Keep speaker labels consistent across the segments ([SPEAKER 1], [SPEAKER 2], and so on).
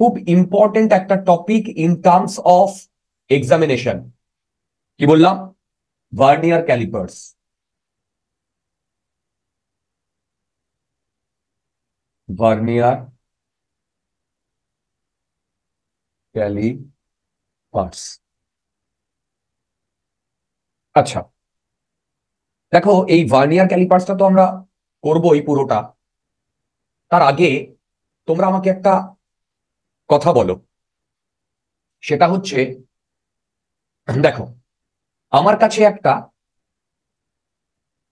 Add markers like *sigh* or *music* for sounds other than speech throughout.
[SPEAKER 1] খুব ইম্পর্টেন্ট একটা topic in terms of examination কি বললাম? ভার্নিয়ার ক্যালিপার্স ভার্নিয়ার ক্যালিপার্স আচ্ছা দেখো, এই ভার্নিয়ার ক্যালিপার্সটা তো আমরা করবোই পুরোটা। তার আগে তোমরা আমাকে একটা কথা বলো। সেটা হচ্ছে, দেখো, আমার কাছে একটা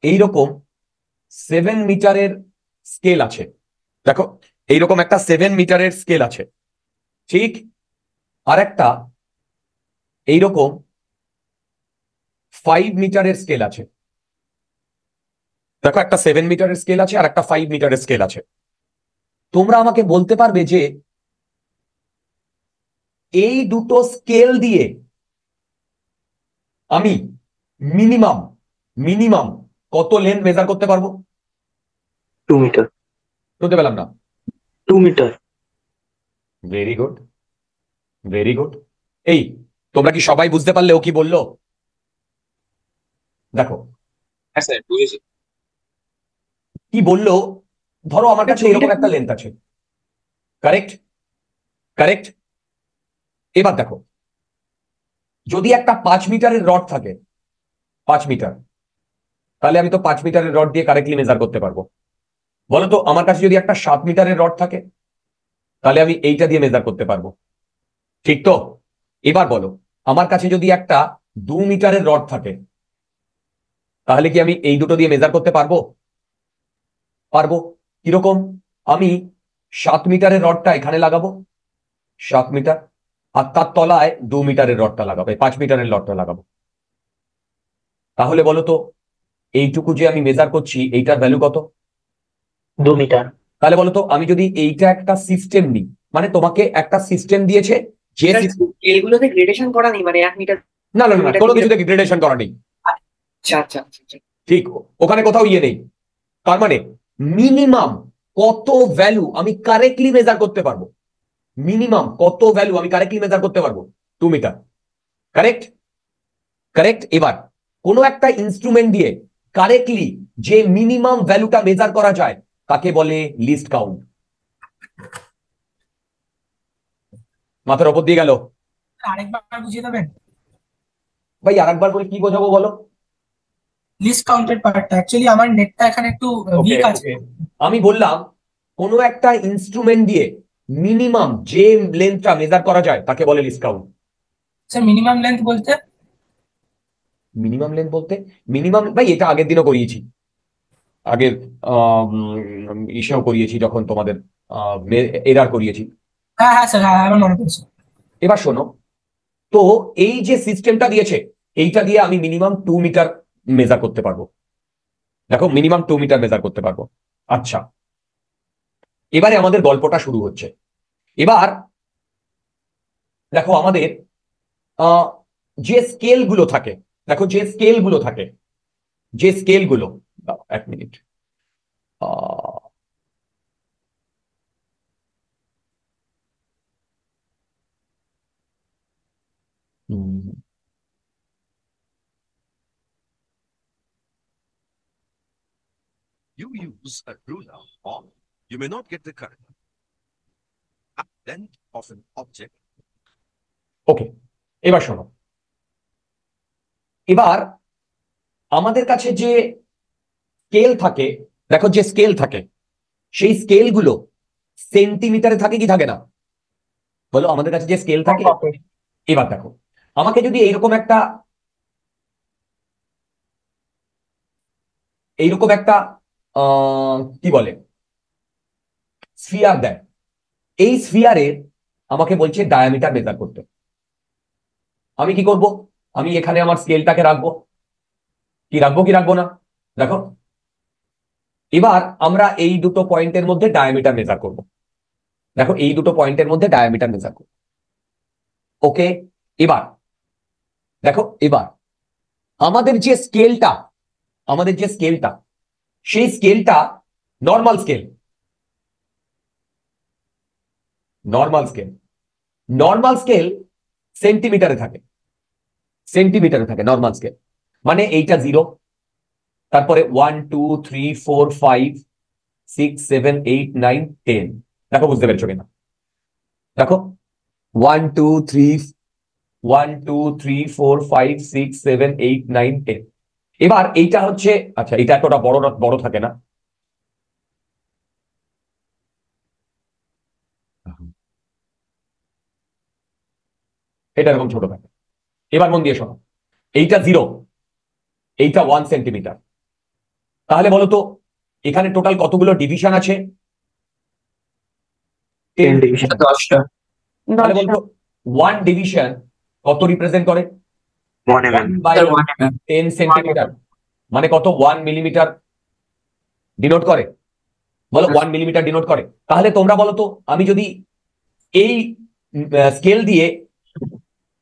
[SPEAKER 1] এইরকম সেভেন মিটারের স্কেল আছে। দেখো, এইরকম একটা সেভেন মিটারের স্কেল আছে। ঠিক আর একটা এইরকম ফাইভ মিটারের স্কেল আছে। দেখো, একটা সেভেন মিটারের স্কেল আছে আর একটা ফাইভ মিটারের স্কেল আছে। তোমরা আমাকে বলতে পারবে যে এই দুটো স্কেল দিয়ে আমি মিনিমাম মিনিমাম কত লেন্থ মেজার করতে পারব?
[SPEAKER 2] টু মিটার
[SPEAKER 1] শুনতে পেলাম না।
[SPEAKER 2] Two metre
[SPEAKER 1] very good very good এই তোমরা কি সবাই বুঝতে পারলে ও কি বলল? দেখো।
[SPEAKER 3] হ্যাঁ স্যার বুঝেছি।
[SPEAKER 1] কি বলল? ধরো আমার কাছে এরকম একটা লেন্থ আছে। কারেক্ট কারেক্ট এবার দেখো, যদি একটা পাঁচ মিটারের রড থাকে, পাঁচ মিটার, তাহলে আমি তো পাঁচ মিটারের রড দিয়ে কারেক্টলি মেজার করতে পারব। বলো তো আমার কাছে যদি একটা সাত মিটারের রড থাকে, তাহলে আমি এইটা দিয়ে মেজার করতে পারব। ঠিক তো? এবার বলো, আমার কাছে যদি একটা দু মিটারের রড থাকে, তাহলে কি আমি এই দুটো দিয়ে মেজার করতে পারব? পারব। কীরকম? আমি সাত মিটারের রডটা এখানে লাগাবো, সাত মিটার আর তার তলায় দু মিটারের রডটা লাগাবো পাঁচ মিটারের রডটা লাগাবো। তাহলে বলো তো এইটুকু যে আমি মেজার করছি এইটার ভ্যালু কত?
[SPEAKER 2] দু মিটার।
[SPEAKER 1] তাহলে বলো তো আমি যদি এইটা একটা সিস্টেম নিই মানে তোমাকে একটা সিস্টেম দিয়েছে যে
[SPEAKER 4] এগুলোতে গ্রেডেশন করা নেই মানে এক মিটার
[SPEAKER 1] না না না, না কোনো কিছুতে গ্রেডেশন করা নেই।
[SPEAKER 4] আচ্ছা আচ্ছা আচ্ছা আচ্ছা।
[SPEAKER 1] ঠিক ওখানে কোথাও ইয়ে নেই। তার মানে মিনিমাম কত ভ্যালু আমি কারেক্টলি মেজার করতে পারব? মিনিমাম কত ভ্যালু আমি কারেক্টলি মেজার করতে পারব? টু মিটার কারেক্ট কারেক্ট এবার কোনো একটা ইনস্ট্রুমেন্ট দিয়ে কারেক্টলি যে মিনিমাম ভ্যালুটা মেজার করা যায় তাকে বলে লিস্ট কাউন্ট মাথার ওপর দিয়ে গেল।
[SPEAKER 5] আরেকবার বুঝিয়ে দেবেন?
[SPEAKER 1] ভাই আরেকবার করে কি বোঝাবো বলো?
[SPEAKER 5] লিস্ট কাউন্টেড পার্টটা অ্যাকচুয়ালি আমার নেটটা এখানে একটু উইক আছে।
[SPEAKER 1] আমি বললাম কোনো একটা ইনস্ট্রুমেন্ট দিয়ে মিনিমাম যে লেন্থটা মেজার করা যায় তাকে বলে least count
[SPEAKER 5] sir minimum length বলতে?
[SPEAKER 1] মিনিমাম লেন্থ বলতে মিনিমাম ভাই এটা আগের দিনও করিয়েছি। আগের ইসেও করিয়েছি যখন তোমাদের এরার করিয়েছি।
[SPEAKER 5] হ্যাঁ হ্যাঁ স্যার হ্যাঁ আমার মনে পড়ছে।
[SPEAKER 1] এবার শোনো তো এই যে সিস্টেমটা দিয়েছে এইটা দিয়ে আমি মিনিমাম টু মিটার মেজার করতে পারব। দেখো মিনিমাম টু মিটার মেজার করতে পারব। আচ্ছা এবারে আমাদের গল্পটা শুরু হচ্ছে। এবার দেখো আমাদের যে স্কেলগুলো থাকে, দেখো যে স্কেলগুলো থাকে, যে স্কেলগুলো এক minute
[SPEAKER 6] you use a ruler or you may not get the correct length of an object.
[SPEAKER 1] Okay এবার শোনো। এবার আমাদের কাছে যে স্কেল থাকে দেখো যে স্কেল থাকে সেই স্কেলগুলো সেন্টিমিটারে থাকে কি থাকে না? বলো আমাদের কাছে যে স্কেল থাকে? এবার দেখো। আমাকে যদি এইরকম একটা এইরকম একটা আহ, কি বলে? স্ফিয়ার দেয় এই স্ফিয়ারের আমাকে বলছে ডায়ামিটার মেজার করতে। আমি কি করব? আমি এখানে আমার স্কেলটাকে রাখব। কি রাখব কি রাখব না? দেখো। এবার আমরা এই দুটো পয়েন্টের মধ্যে ডায়ামিটার মেজার করব। দেখো, এই দুটো পয়েন্টের মধ্যে ডায়ামিটার মেজার করব। ওকে এবার, দেখো, এবার আমাদের যে স্কেলটা আমাদের যে স্কেলটা সেই স্কেলটা normal scale normal scale normal scale সেন্টিমিটারে থাকে। সেন্টিমিটারে থাকে নর্মাল স্কেল মানে এইটা জিরো তারপরে one two three four five six seven eight nine ten দেখো, বুঝতে পেরেছ কিনা? দেখো one two three one two three four five six seven eight nine ten এবার এইটা হচ্ছে আচ্ছা এটা এতটা বড় বড় থাকে না। এটা এরকম ছোট থাকে। এবার মন দিয়ে শোনো। এইটা জিরো এইটা ওয়ান সেন্টিমিটার তাহলে বলো তো এখানে টোটাল কতগুলো ডিভিশন আছে?
[SPEAKER 2] টেন ডিভিশন
[SPEAKER 5] দশটা।
[SPEAKER 1] তাহলে বলতো ওয়ান ডিভিশন কত রিপ্রেজেন্ট করে? টেন সেন্টিমিটার মানে কত? ওয়ান মিলিমিটার ডিনোট করে। বলো ওয়ান মিলিমিটার ডিনোট করে। তাহলে তোমরা বলো তো আমি যদি এই স্কেল দিয়ে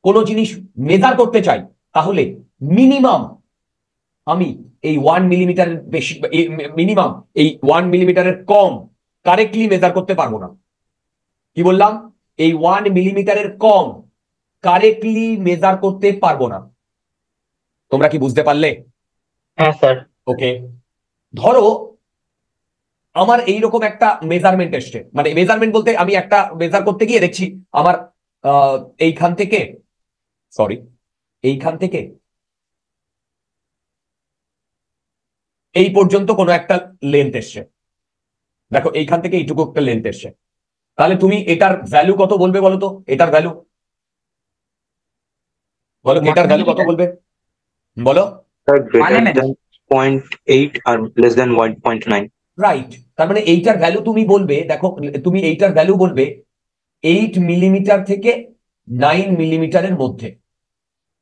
[SPEAKER 1] কোনো জিনিস মেজার করতে চাই তাহলে মিনিমাম আমি এই ওয়ান মিলিমিটারের বেশি মিনিমাম এই ওয়ান মিলিমিটারের কম কারেক্টলি মেজার করতে পারব না। কি বললাম? এই ওয়ান মিলিমিটারের কম কারেক্টলি মেজার করতে পারব না। তোমরা কি বুঝতে পারলে?
[SPEAKER 2] হ্যাঁ স্যার।
[SPEAKER 1] ওকে। ধরো আমার এইরকম একটা মেজারমেন্ট এসছে। মানে মেজারমেন্ট বলতে আমি একটা মেজার করতে গিয়ে দেখছি আমার আহ, এইখান থেকে সরি এইখান থেকে এই পর্যন্ত কোনো একটা লেন্থ এসছে। দেখো এইখান থেকে এইটুকু একটা লেন্থ এসছে। তাহলে তুমি এটার ভ্যালু কত বলবে বলো তো? এটার ভ্যালু বলো এটার ভ্যালু কত বলবে? বলো। রাইট তার মানে এইটার ভ্যালু তুমি বলবে দেখো তুমি এইটার ভ্যালু বলবে এইট মিলিমিটার থেকে নাইন মিলিমিটারের মধ্যে।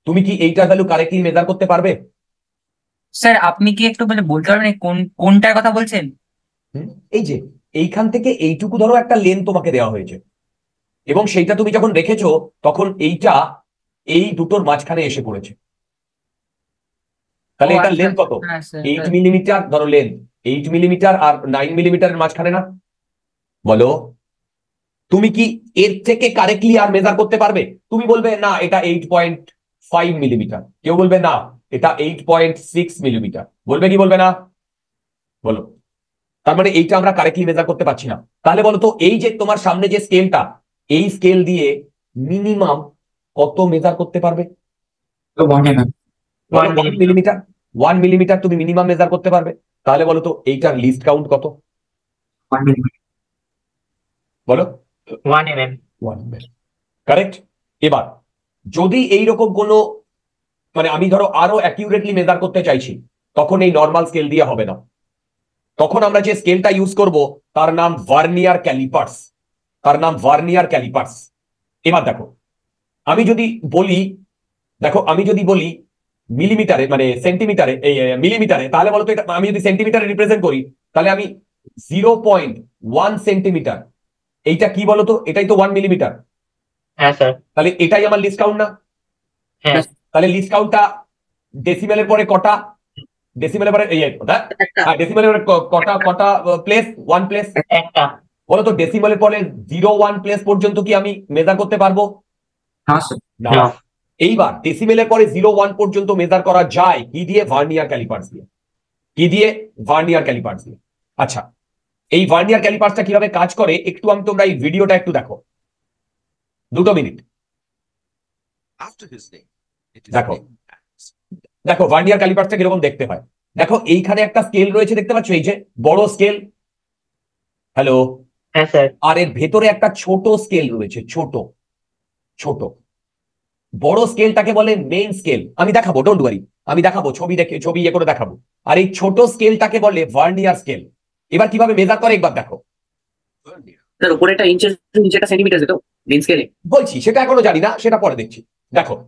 [SPEAKER 1] তুমি কি এইটার ভ্যালু কারেক্টলি মেজার করতে পারবে?
[SPEAKER 3] স্যার আপনি কি একটু মানে বলতে পারবেন কোন কোনটার কথা বলছেন?
[SPEAKER 1] এই যে এইখান থেকে এইটুকু ধরো একটা লেন তোমাকে দেওয়া হয়েছে। এবং সেইটা তুমি যখন রেখেছো তখন এইটা এই দুটোর মাঝখানে এসে পড়েছে। তাহলে
[SPEAKER 3] ও
[SPEAKER 1] এটার
[SPEAKER 3] আচ্ছা,
[SPEAKER 1] কত?
[SPEAKER 3] হ্যাঁ
[SPEAKER 1] এইট মিলিমিটার ধরো লেন্থ এইট মিলিমিটার আর নাইন মিলিমিটারের মাঝখানে না? বলো। তুমি কি এর থেকে কারেক্টলি আর মেজার করতে পারবে? তুমি বলবে না এটা এইট পয়েন্ট ফাইভ মিলিমিটার কেউ বলবে না এটা এইট পয়েন্ট সিক্স মিলিমিটার বলবে কি বলবে না? বলো। তার মানে এইটা আমরা কারেক্টলি মেজার করতে পারছি না। তাহলে বলো তো এই যে তোমার সামনে যে স্কেলটা এই স্কেল দিয়ে মিনিমাম কত মেজার করতে পারবে?
[SPEAKER 2] One
[SPEAKER 1] one millimetre one millimetre তুমি মিনিমাম মেজার করতে পারবে। তাহলে বলো তো এইটার লিস্ট কাউন্ট কত?
[SPEAKER 5] ওয়ান মিলিমিটার
[SPEAKER 1] বলো।
[SPEAKER 2] One M M
[SPEAKER 1] one correct এবার যদি এইরকম কোনো মানে আমি ধরো আরও অ্যাকিউরেটলি মেজার করতে চাইছি, তখন এই নর্মাল স্কেল দিয়ে হবে না। তখন আমরা যে স্কেলটা ইউজ করব, তার নাম ভার্নিয়ার ক্যালিপার্স তার নাম ভার্নিয়ার ক্যালিপার্স এবার দেখো, আমি যদি বলি, দেখো, আমি যদি বলি মিলিমিটারে মানে সেন্টিমিটারে এই মিলিমিটারে তাহলে বলতো এটা, আমি যদি সেন্টিমিটারে রিপ্রেজেন্ট করি, তাহলে আমি জিরো পয়েন্ট ওয়ান সেন্টিমিটার এইটা কি বলতো? এটাই তো ওয়ান মিলিমিটার
[SPEAKER 2] হ্যাঁ স্যার।
[SPEAKER 1] তাহলে এটাই আমার লিস্ট কাউন্ট না?
[SPEAKER 2] হ্যাঁ।
[SPEAKER 1] তাহলে লিস্ট কাউন্টটা ডেসিমেলের পরে কটা? ডেসিমেলের পরে এই
[SPEAKER 4] একটা।
[SPEAKER 1] ডেসিমেলের পরে কটা কটা প্লেস ওয়ান প্লেস
[SPEAKER 2] একটা।
[SPEAKER 1] বলো তো ডেসিমেলের পরে জিরো ওয়ান প্লেস পর্যন্ত কি আমি মেজার করতে পারব?
[SPEAKER 5] হ্যাঁ
[SPEAKER 1] না। এইবার ডেসিমেলের পরে জিরো ওয়ান পর্যন্ত মেজার করা যায় কি দিয়ে? ভার্নিয়ার ক্যালিপার্স দিয়ে। কি দিয়ে? ভার্নিয়ার ক্যালিপার্স দিয়ে। আচ্ছা এই ভার্নিয়ার ক্যালিপার্সটা কীভাবে কাজ করে? একটু আমি তোমরা এই ভিডিওটা একটু দেখো। দুটো মিনিট। দেখো। দেখো ভার্নিয়ার ক্যালিপারটা কীরকম দেখতে হয়। দেখো এইখানে একটা স্কেল রয়েছে দেখতে পাচ্ছ? এই যে বড় স্কেল হ্যালো
[SPEAKER 2] হ্যাঁ
[SPEAKER 1] আর এর ভেতরে একটা ছোট স্কেল রয়েছে ছোট ছোট। বড় স্কেলটাকে বলে মেইন স্কেল আমি দেখাবো ডোন্ট ওয়ারি আমি দেখাবো ছবি দেখে ছবি ইয়ে করে দেখাবো। আর এই ছোট স্কেলটাকে বলে ভার্নিয়ার স্কেল এবার কীভাবে মেজার করে একবার দেখো।
[SPEAKER 6] Vernier.
[SPEAKER 4] স্যার উপরে একটা ইঞ্চের নিচে একটা সেন্টিমিটার
[SPEAKER 1] বলছি, সেটা এখনও জানি না, সেটা পরে দেখছি। দেখো।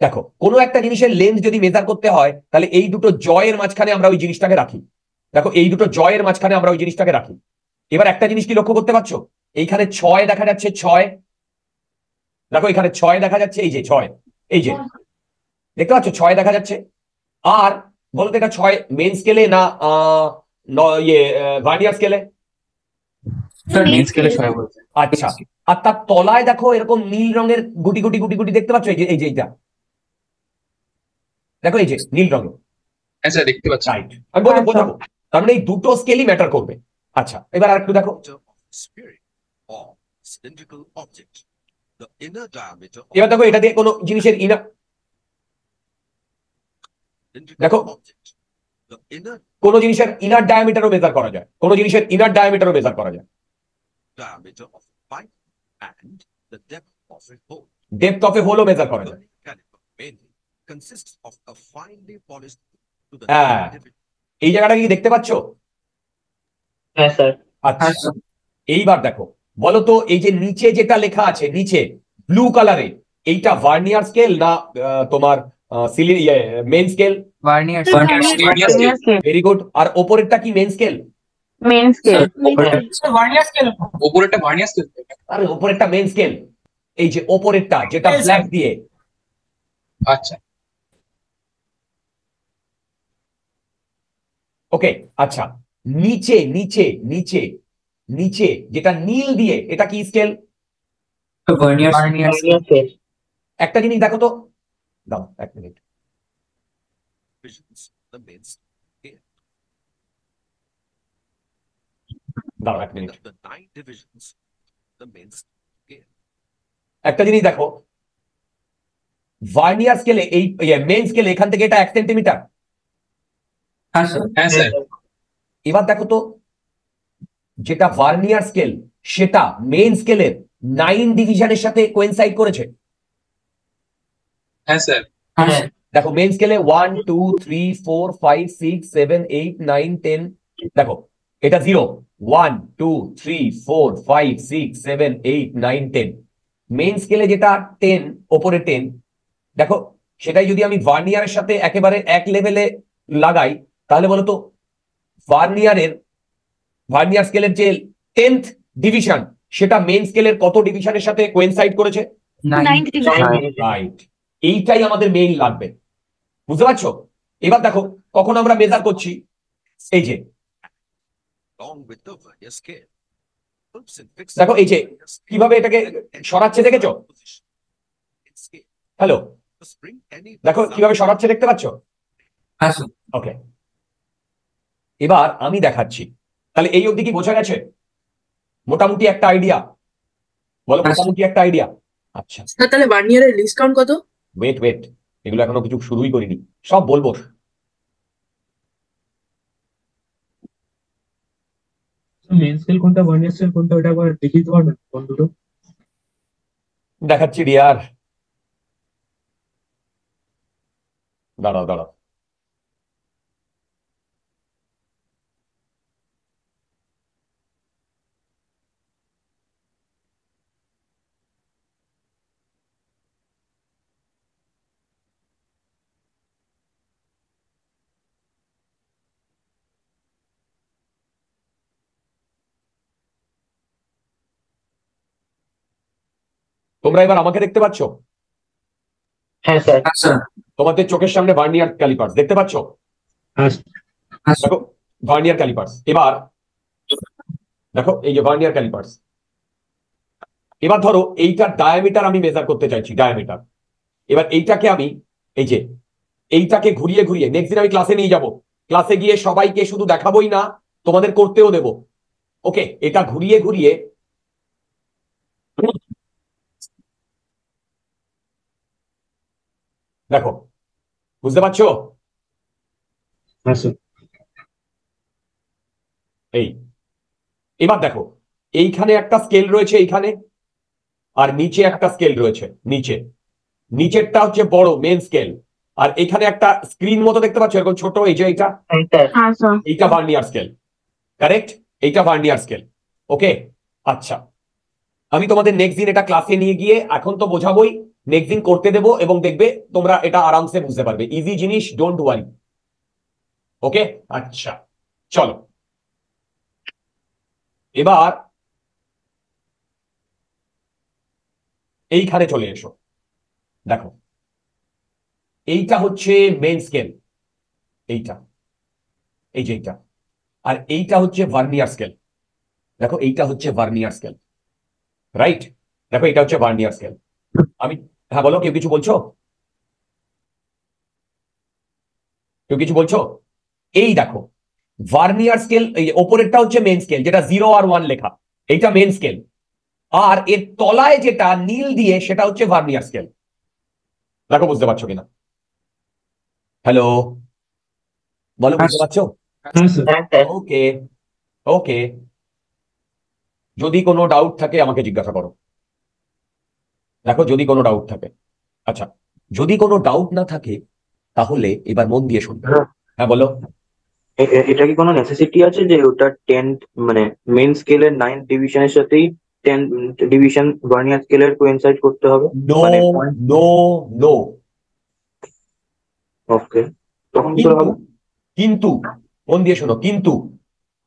[SPEAKER 1] দেখো, কোনো একটা জিনিসের লেন্থ যদি মেজার করতে হয়, তাহলে এই দুটো জয়ের মাঝখানে আমরা ওই জিনিসটাকে রাখি। দেখো, এই দুটো জয়ের মাঝখানে আমরা ওই জিনিসটাকে রাখি। এবার একটা জিনিস কি লক্ষ্য করতে পারছ? এইখানে ছয় দেখা যাচ্ছে, ছয়। দেখো, এখানে ছয় দেখা যাচ্ছে, এই যে ছয়, এই যে। দেখতে পাচ্ছ? ছয় দেখা যাচ্ছে। আর বলতো এটা ছয় মেন স্কেলে না ইয়ে ভার্নিয়ার স্কেলে
[SPEAKER 3] স্যার
[SPEAKER 7] Main
[SPEAKER 3] মেন স্কেলে
[SPEAKER 7] scale.
[SPEAKER 3] ছয় বলছে
[SPEAKER 1] আচ্ছা। আর তার তলায় দেখো এরকম নীল রঙের গুটি গুটি গুটি গুটি দেখতে পাচ্ছ? এই যে এই যে এইটা। দেখো এই যে নীল রঙের।
[SPEAKER 8] হ্যাঁ স্যার দেখতে পাচ্ছি।
[SPEAKER 1] রাইট আমি বলব বোঝাবো। তার মানে এই দুটো স্কেলই ম্যাটার করবে। আচ্ছা এবার আর একটু দেখো এবার দেখো এটা দিয়ে কোনো জিনিসের ইনার দেখো। কোনো জিনিসের ইনার ডায়ামিটারও মেজার করা যায়। কোনো জিনিসের ইনার ডায়ামিটারও মেজার করা যায়।
[SPEAKER 6] Diameter of a pipe and the depth of a hole.
[SPEAKER 1] Depth of a হোলও measure করা যায়
[SPEAKER 6] caliper mainly consists of a finely polished to the
[SPEAKER 1] Ah. এই জায়গাটা কি দেখতে পাচ্ছ?
[SPEAKER 2] হ্যাঁ স্যার।
[SPEAKER 1] আচ্ছা। এইবার দেখো। বলো তো এই যে নিচে যেটা লেখা আছে নিচে ব্লু কালারে এইটা ভার্নিয়ার স্কেল না আহ, তোমার
[SPEAKER 7] silly
[SPEAKER 8] main scale
[SPEAKER 1] very good আর ওপরেরটা কি
[SPEAKER 7] main scale
[SPEAKER 5] Sir, vernier scale.
[SPEAKER 8] Vernier scale
[SPEAKER 1] আর ওপরেরটা মেন স্কেল এই যে ওপরেরটা যেটা ব্ল্যাক দিয়ে।
[SPEAKER 8] আচ্ছা।
[SPEAKER 1] ওকে আচ্ছা। নিচে নিচে নিচে নিচে যেটা নীল দিয়ে এটা কি scale
[SPEAKER 3] vernier vernier
[SPEAKER 2] vernier scale
[SPEAKER 1] একটা জিনিস দেখো তো। দাও এক minute
[SPEAKER 6] Divisions, the main scale.
[SPEAKER 1] এক মিনিট. একটা জিনিস দেখো ভার্নিয়ার স্কেলে এই মেন স্কেলে এখান থেকে এটা এক সেন্টিমিটার
[SPEAKER 3] হ্যাঁ স্যার
[SPEAKER 8] হ্যাঁ স্যার
[SPEAKER 1] এবার দেখো তো যেটা ভার্নিয়ার স্কেল সেটা মেন স্কেলের নাইন ডিভিশনের সাথে কোয়েনসাইড করেছে।
[SPEAKER 8] হ্যাঁ স্যার
[SPEAKER 3] হ্যাঁ।
[SPEAKER 1] দেখো মেন স্কেলে one two three four five six seven eight nine ten দেখো এটা zero one two three four five six seven eight nine ten main স্কেলে যেটা টেন ওপরে টেন দেখো সেটাই যদি আমি ভার্নিয়ারের সাথে একেবারে এক লেভেলে লাগাই তাহলে বলো তো ভার্নিয়ারের ভার্নিয়ার স্কেলের যে টেন্থ ডিভিশন সেটা মেন স্কেলের কত ডিভিশনের সাথে কোয়েনসাইড করেছে? রাইট এইটাই আমাদের মেইন লাগবে। বুঝতে পারছ? এবার দেখো কখন আমরা মেজার করছি? এই যে
[SPEAKER 6] along with the vernier scale. Helps in fixing
[SPEAKER 1] দেখো এই যে কীভাবে এটাকে সরাচ্ছে দেখেছ? হ্যালো দেখো কীভাবে সরাচ্ছে দেখতে পাচ্ছো?
[SPEAKER 3] হ্যাঁ
[SPEAKER 1] ওকে এবার আমি দেখাচ্ছি। তাহলে এই অবধি কি বোঝা গেছে? মোটামুটি একটা আইডিয়া বলো
[SPEAKER 3] হ্যাঁ,
[SPEAKER 1] মোটামুটি একটা আইডিয়া আচ্ছা।
[SPEAKER 9] তাহলে ভার্নিয়ারের লিস্ট কাউন্ট কত?
[SPEAKER 1] ওয়েট ওয়েট এগুলো এখনও কিছু শুরুই করিনি। সব বলব।
[SPEAKER 10] মেন স্কেল কোনটা ভার্নিয়ার স্কেল কোনটা ওটা আবার দেখিয়ে দিতে পারবেন কোন দুটো
[SPEAKER 1] দেখাচ্ছি রিয়ার দাঁড়াও দাঁড়াও। তোমরা এবার আমাকে দেখতে পাচ্ছ?
[SPEAKER 2] হ্যাঁ স্যার।
[SPEAKER 3] হ্যাঁ
[SPEAKER 1] তোমাদের চোখের সামনে ভার্নিয়ার ক্যালিপার্স দেখতে পাচ্ছ?
[SPEAKER 10] হ্যাঁ
[SPEAKER 1] দেখো ভার্নিয়ার ক্যালিপার্স এবার দেখো এই যে ভার্নিয়ার ক্যালিপার্স এবার ধরো এইটার ডায়ামিটার আমি মেজার করতে চাইছি ডায়ামিটার এবার এইটাকে আমি এই যে এইটাকে ঘুরিয়ে ঘুরিয়ে নেক্সট দিন আমি ক্লাসে নিয়ে যাব। ক্লাসে গিয়ে সবাইকে শুধু দেখাবোই না তোমাদের করতেও দেব। ওকে এটা ঘুরিয়ে ঘুরিয়ে দেখো বুঝতে পারছ?
[SPEAKER 10] হ্যাঁ
[SPEAKER 1] এই এবার দেখো এইখানে একটা স্কেল রয়েছে এইখানে আর নিচে একটা স্কেল রয়েছে নিচে। নিচেরটা হচ্ছে বড় মেন স্কেল আর এখানে একটা স্ক্রিন মতো দেখতে পাচ্ছ এরকম ছোট এই যে এইটা?
[SPEAKER 2] হ্যাঁ স্যার
[SPEAKER 7] হ্যাঁ
[SPEAKER 1] এইটা ভার্নিয়ার স্কেল কারেক্ট এইটা ভার্নিয়ার স্কেল ওকে আচ্ছা। আমি তোমাদের নেক্সট দিন এটা ক্লাসে নিয়ে গিয়ে এখন তো বোঝাবোই নেক্সট করতে দেবো এবং দেখবে তোমরা এটা আরামসে বুঝতে পারবে। ইজি জিনিস ডোন্ট ওয়ারি ওকে আচ্ছা। চলো। এবার এইখানে চলে এসো। দেখো। এইটা হচ্ছে মেন স্কেল এইটা। এই যে এইটা। আর এইটা হচ্ছে ভার্নিয়ার স্কেল দেখো, এইটা হচ্ছে ভার্নিয়ার স্কেল রাইট দেখো এটা হচ্ছে ভার্নিয়ার স্কেল আমি হ্যাঁ বলো কেউ কিছু বলছো? কেউ কিছু বলছো? এই দেখো ভার্নিয়ার স্কেল এই ওপরেরটা হচ্ছে মেন স্কেল যেটা জিরো আর ওয়ান লেখা এইটা মেন স্কেল আর এর তলায় যেটা নীল দিয়ে সেটা হচ্ছে ভার্নিয়ার স্কেল দেখো বুঝতে পারছ কিনা? হ্যালো বলো বুঝতে পারছ?
[SPEAKER 10] হ্যাঁ স্যার
[SPEAKER 2] হ্যাঁ
[SPEAKER 1] ওকে ওকে যদি কোনো ডাউট থাকে আমাকে জিজ্ঞাসা করো। দেখো যদি কোনো ডাউট থাকে। আচ্ছা যদি কোনো ডাউট না থাকে তাহলে এবার মন দিয়ে শুনবে।
[SPEAKER 7] হ্যাঁ।
[SPEAKER 1] হ্যাঁ বলো।
[SPEAKER 7] এটা কি কোনো নেসেসিটি আছে যে ওটা টেন্থ মানে মেন স্কেলের নাইন্থ ডিভিশনের সাথেই টেন্থ ডিভিশন ভার্নিয়ার স্কেলের কোইনসাইড করতে হবে?
[SPEAKER 1] নো নো নো
[SPEAKER 7] ওকে তখন কি
[SPEAKER 1] কিন্তু
[SPEAKER 7] হবে?
[SPEAKER 1] কিন্তু মন দিয়ে শোনো কিন্তু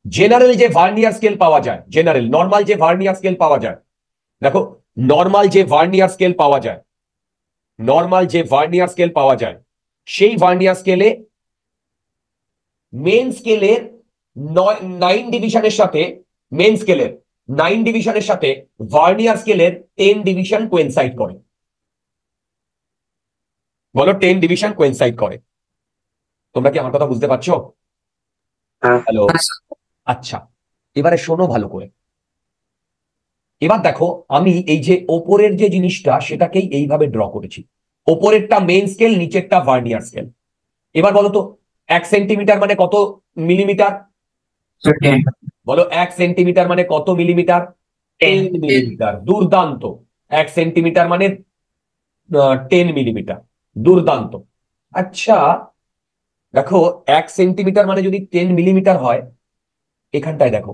[SPEAKER 1] জেনারেল যে ভার্নিয়ার স্কেল পাওয়া যায় জেনারেল নর্মাল যে ভার্নিয়ার স্কেল পাওয়া যায় দেখো নর্মাল যে ভার্নিয়ার স্কেল পাওয়া যায় নর্মাল যে ভার্নিয়ার স্কেল পাওয়া যায় সেই ভার্নিয়ার স্কেলে মেন স্কেলের নাইন ডিভিশনের সাথে মেন স্কেলের নাইন ডিভিশনের সাথে ভার্নিয়ার স্কেলের টেন ডিভিশন কোয়েনসাইড করে। বলো টেন ডিভিশন কোয়েনসাইড করে। তোমরা কি আমার কথা বুঝতে পারছ?
[SPEAKER 7] হ্যাঁ।
[SPEAKER 1] হ্যালো আচ্ছা এবারে শোনো ভালো করে। এবার দেখো আমি এই যে ওপরের যে জিনিসটা সেটাকেই এইভাবে ড্র করেছি। ওপরেরটা মেন স্কেল নিচেরটা ভার্নিয়ার স্কেল এবার বলো তো এক সেন্টিমিটার মানে কত মিলিমিটার বলো এক সেন্টিমিটার মানে কত মিলিমিটার টেন মিলিমিটার দুর্দান্ত। এক সেন্টিমিটার মানে টেন মিলিমিটার দুর্দান্ত। আচ্ছা দেখো এক সেন্টিমিটার মানে যদি টেন মিলিমিটার হয় এখানটায় দেখো।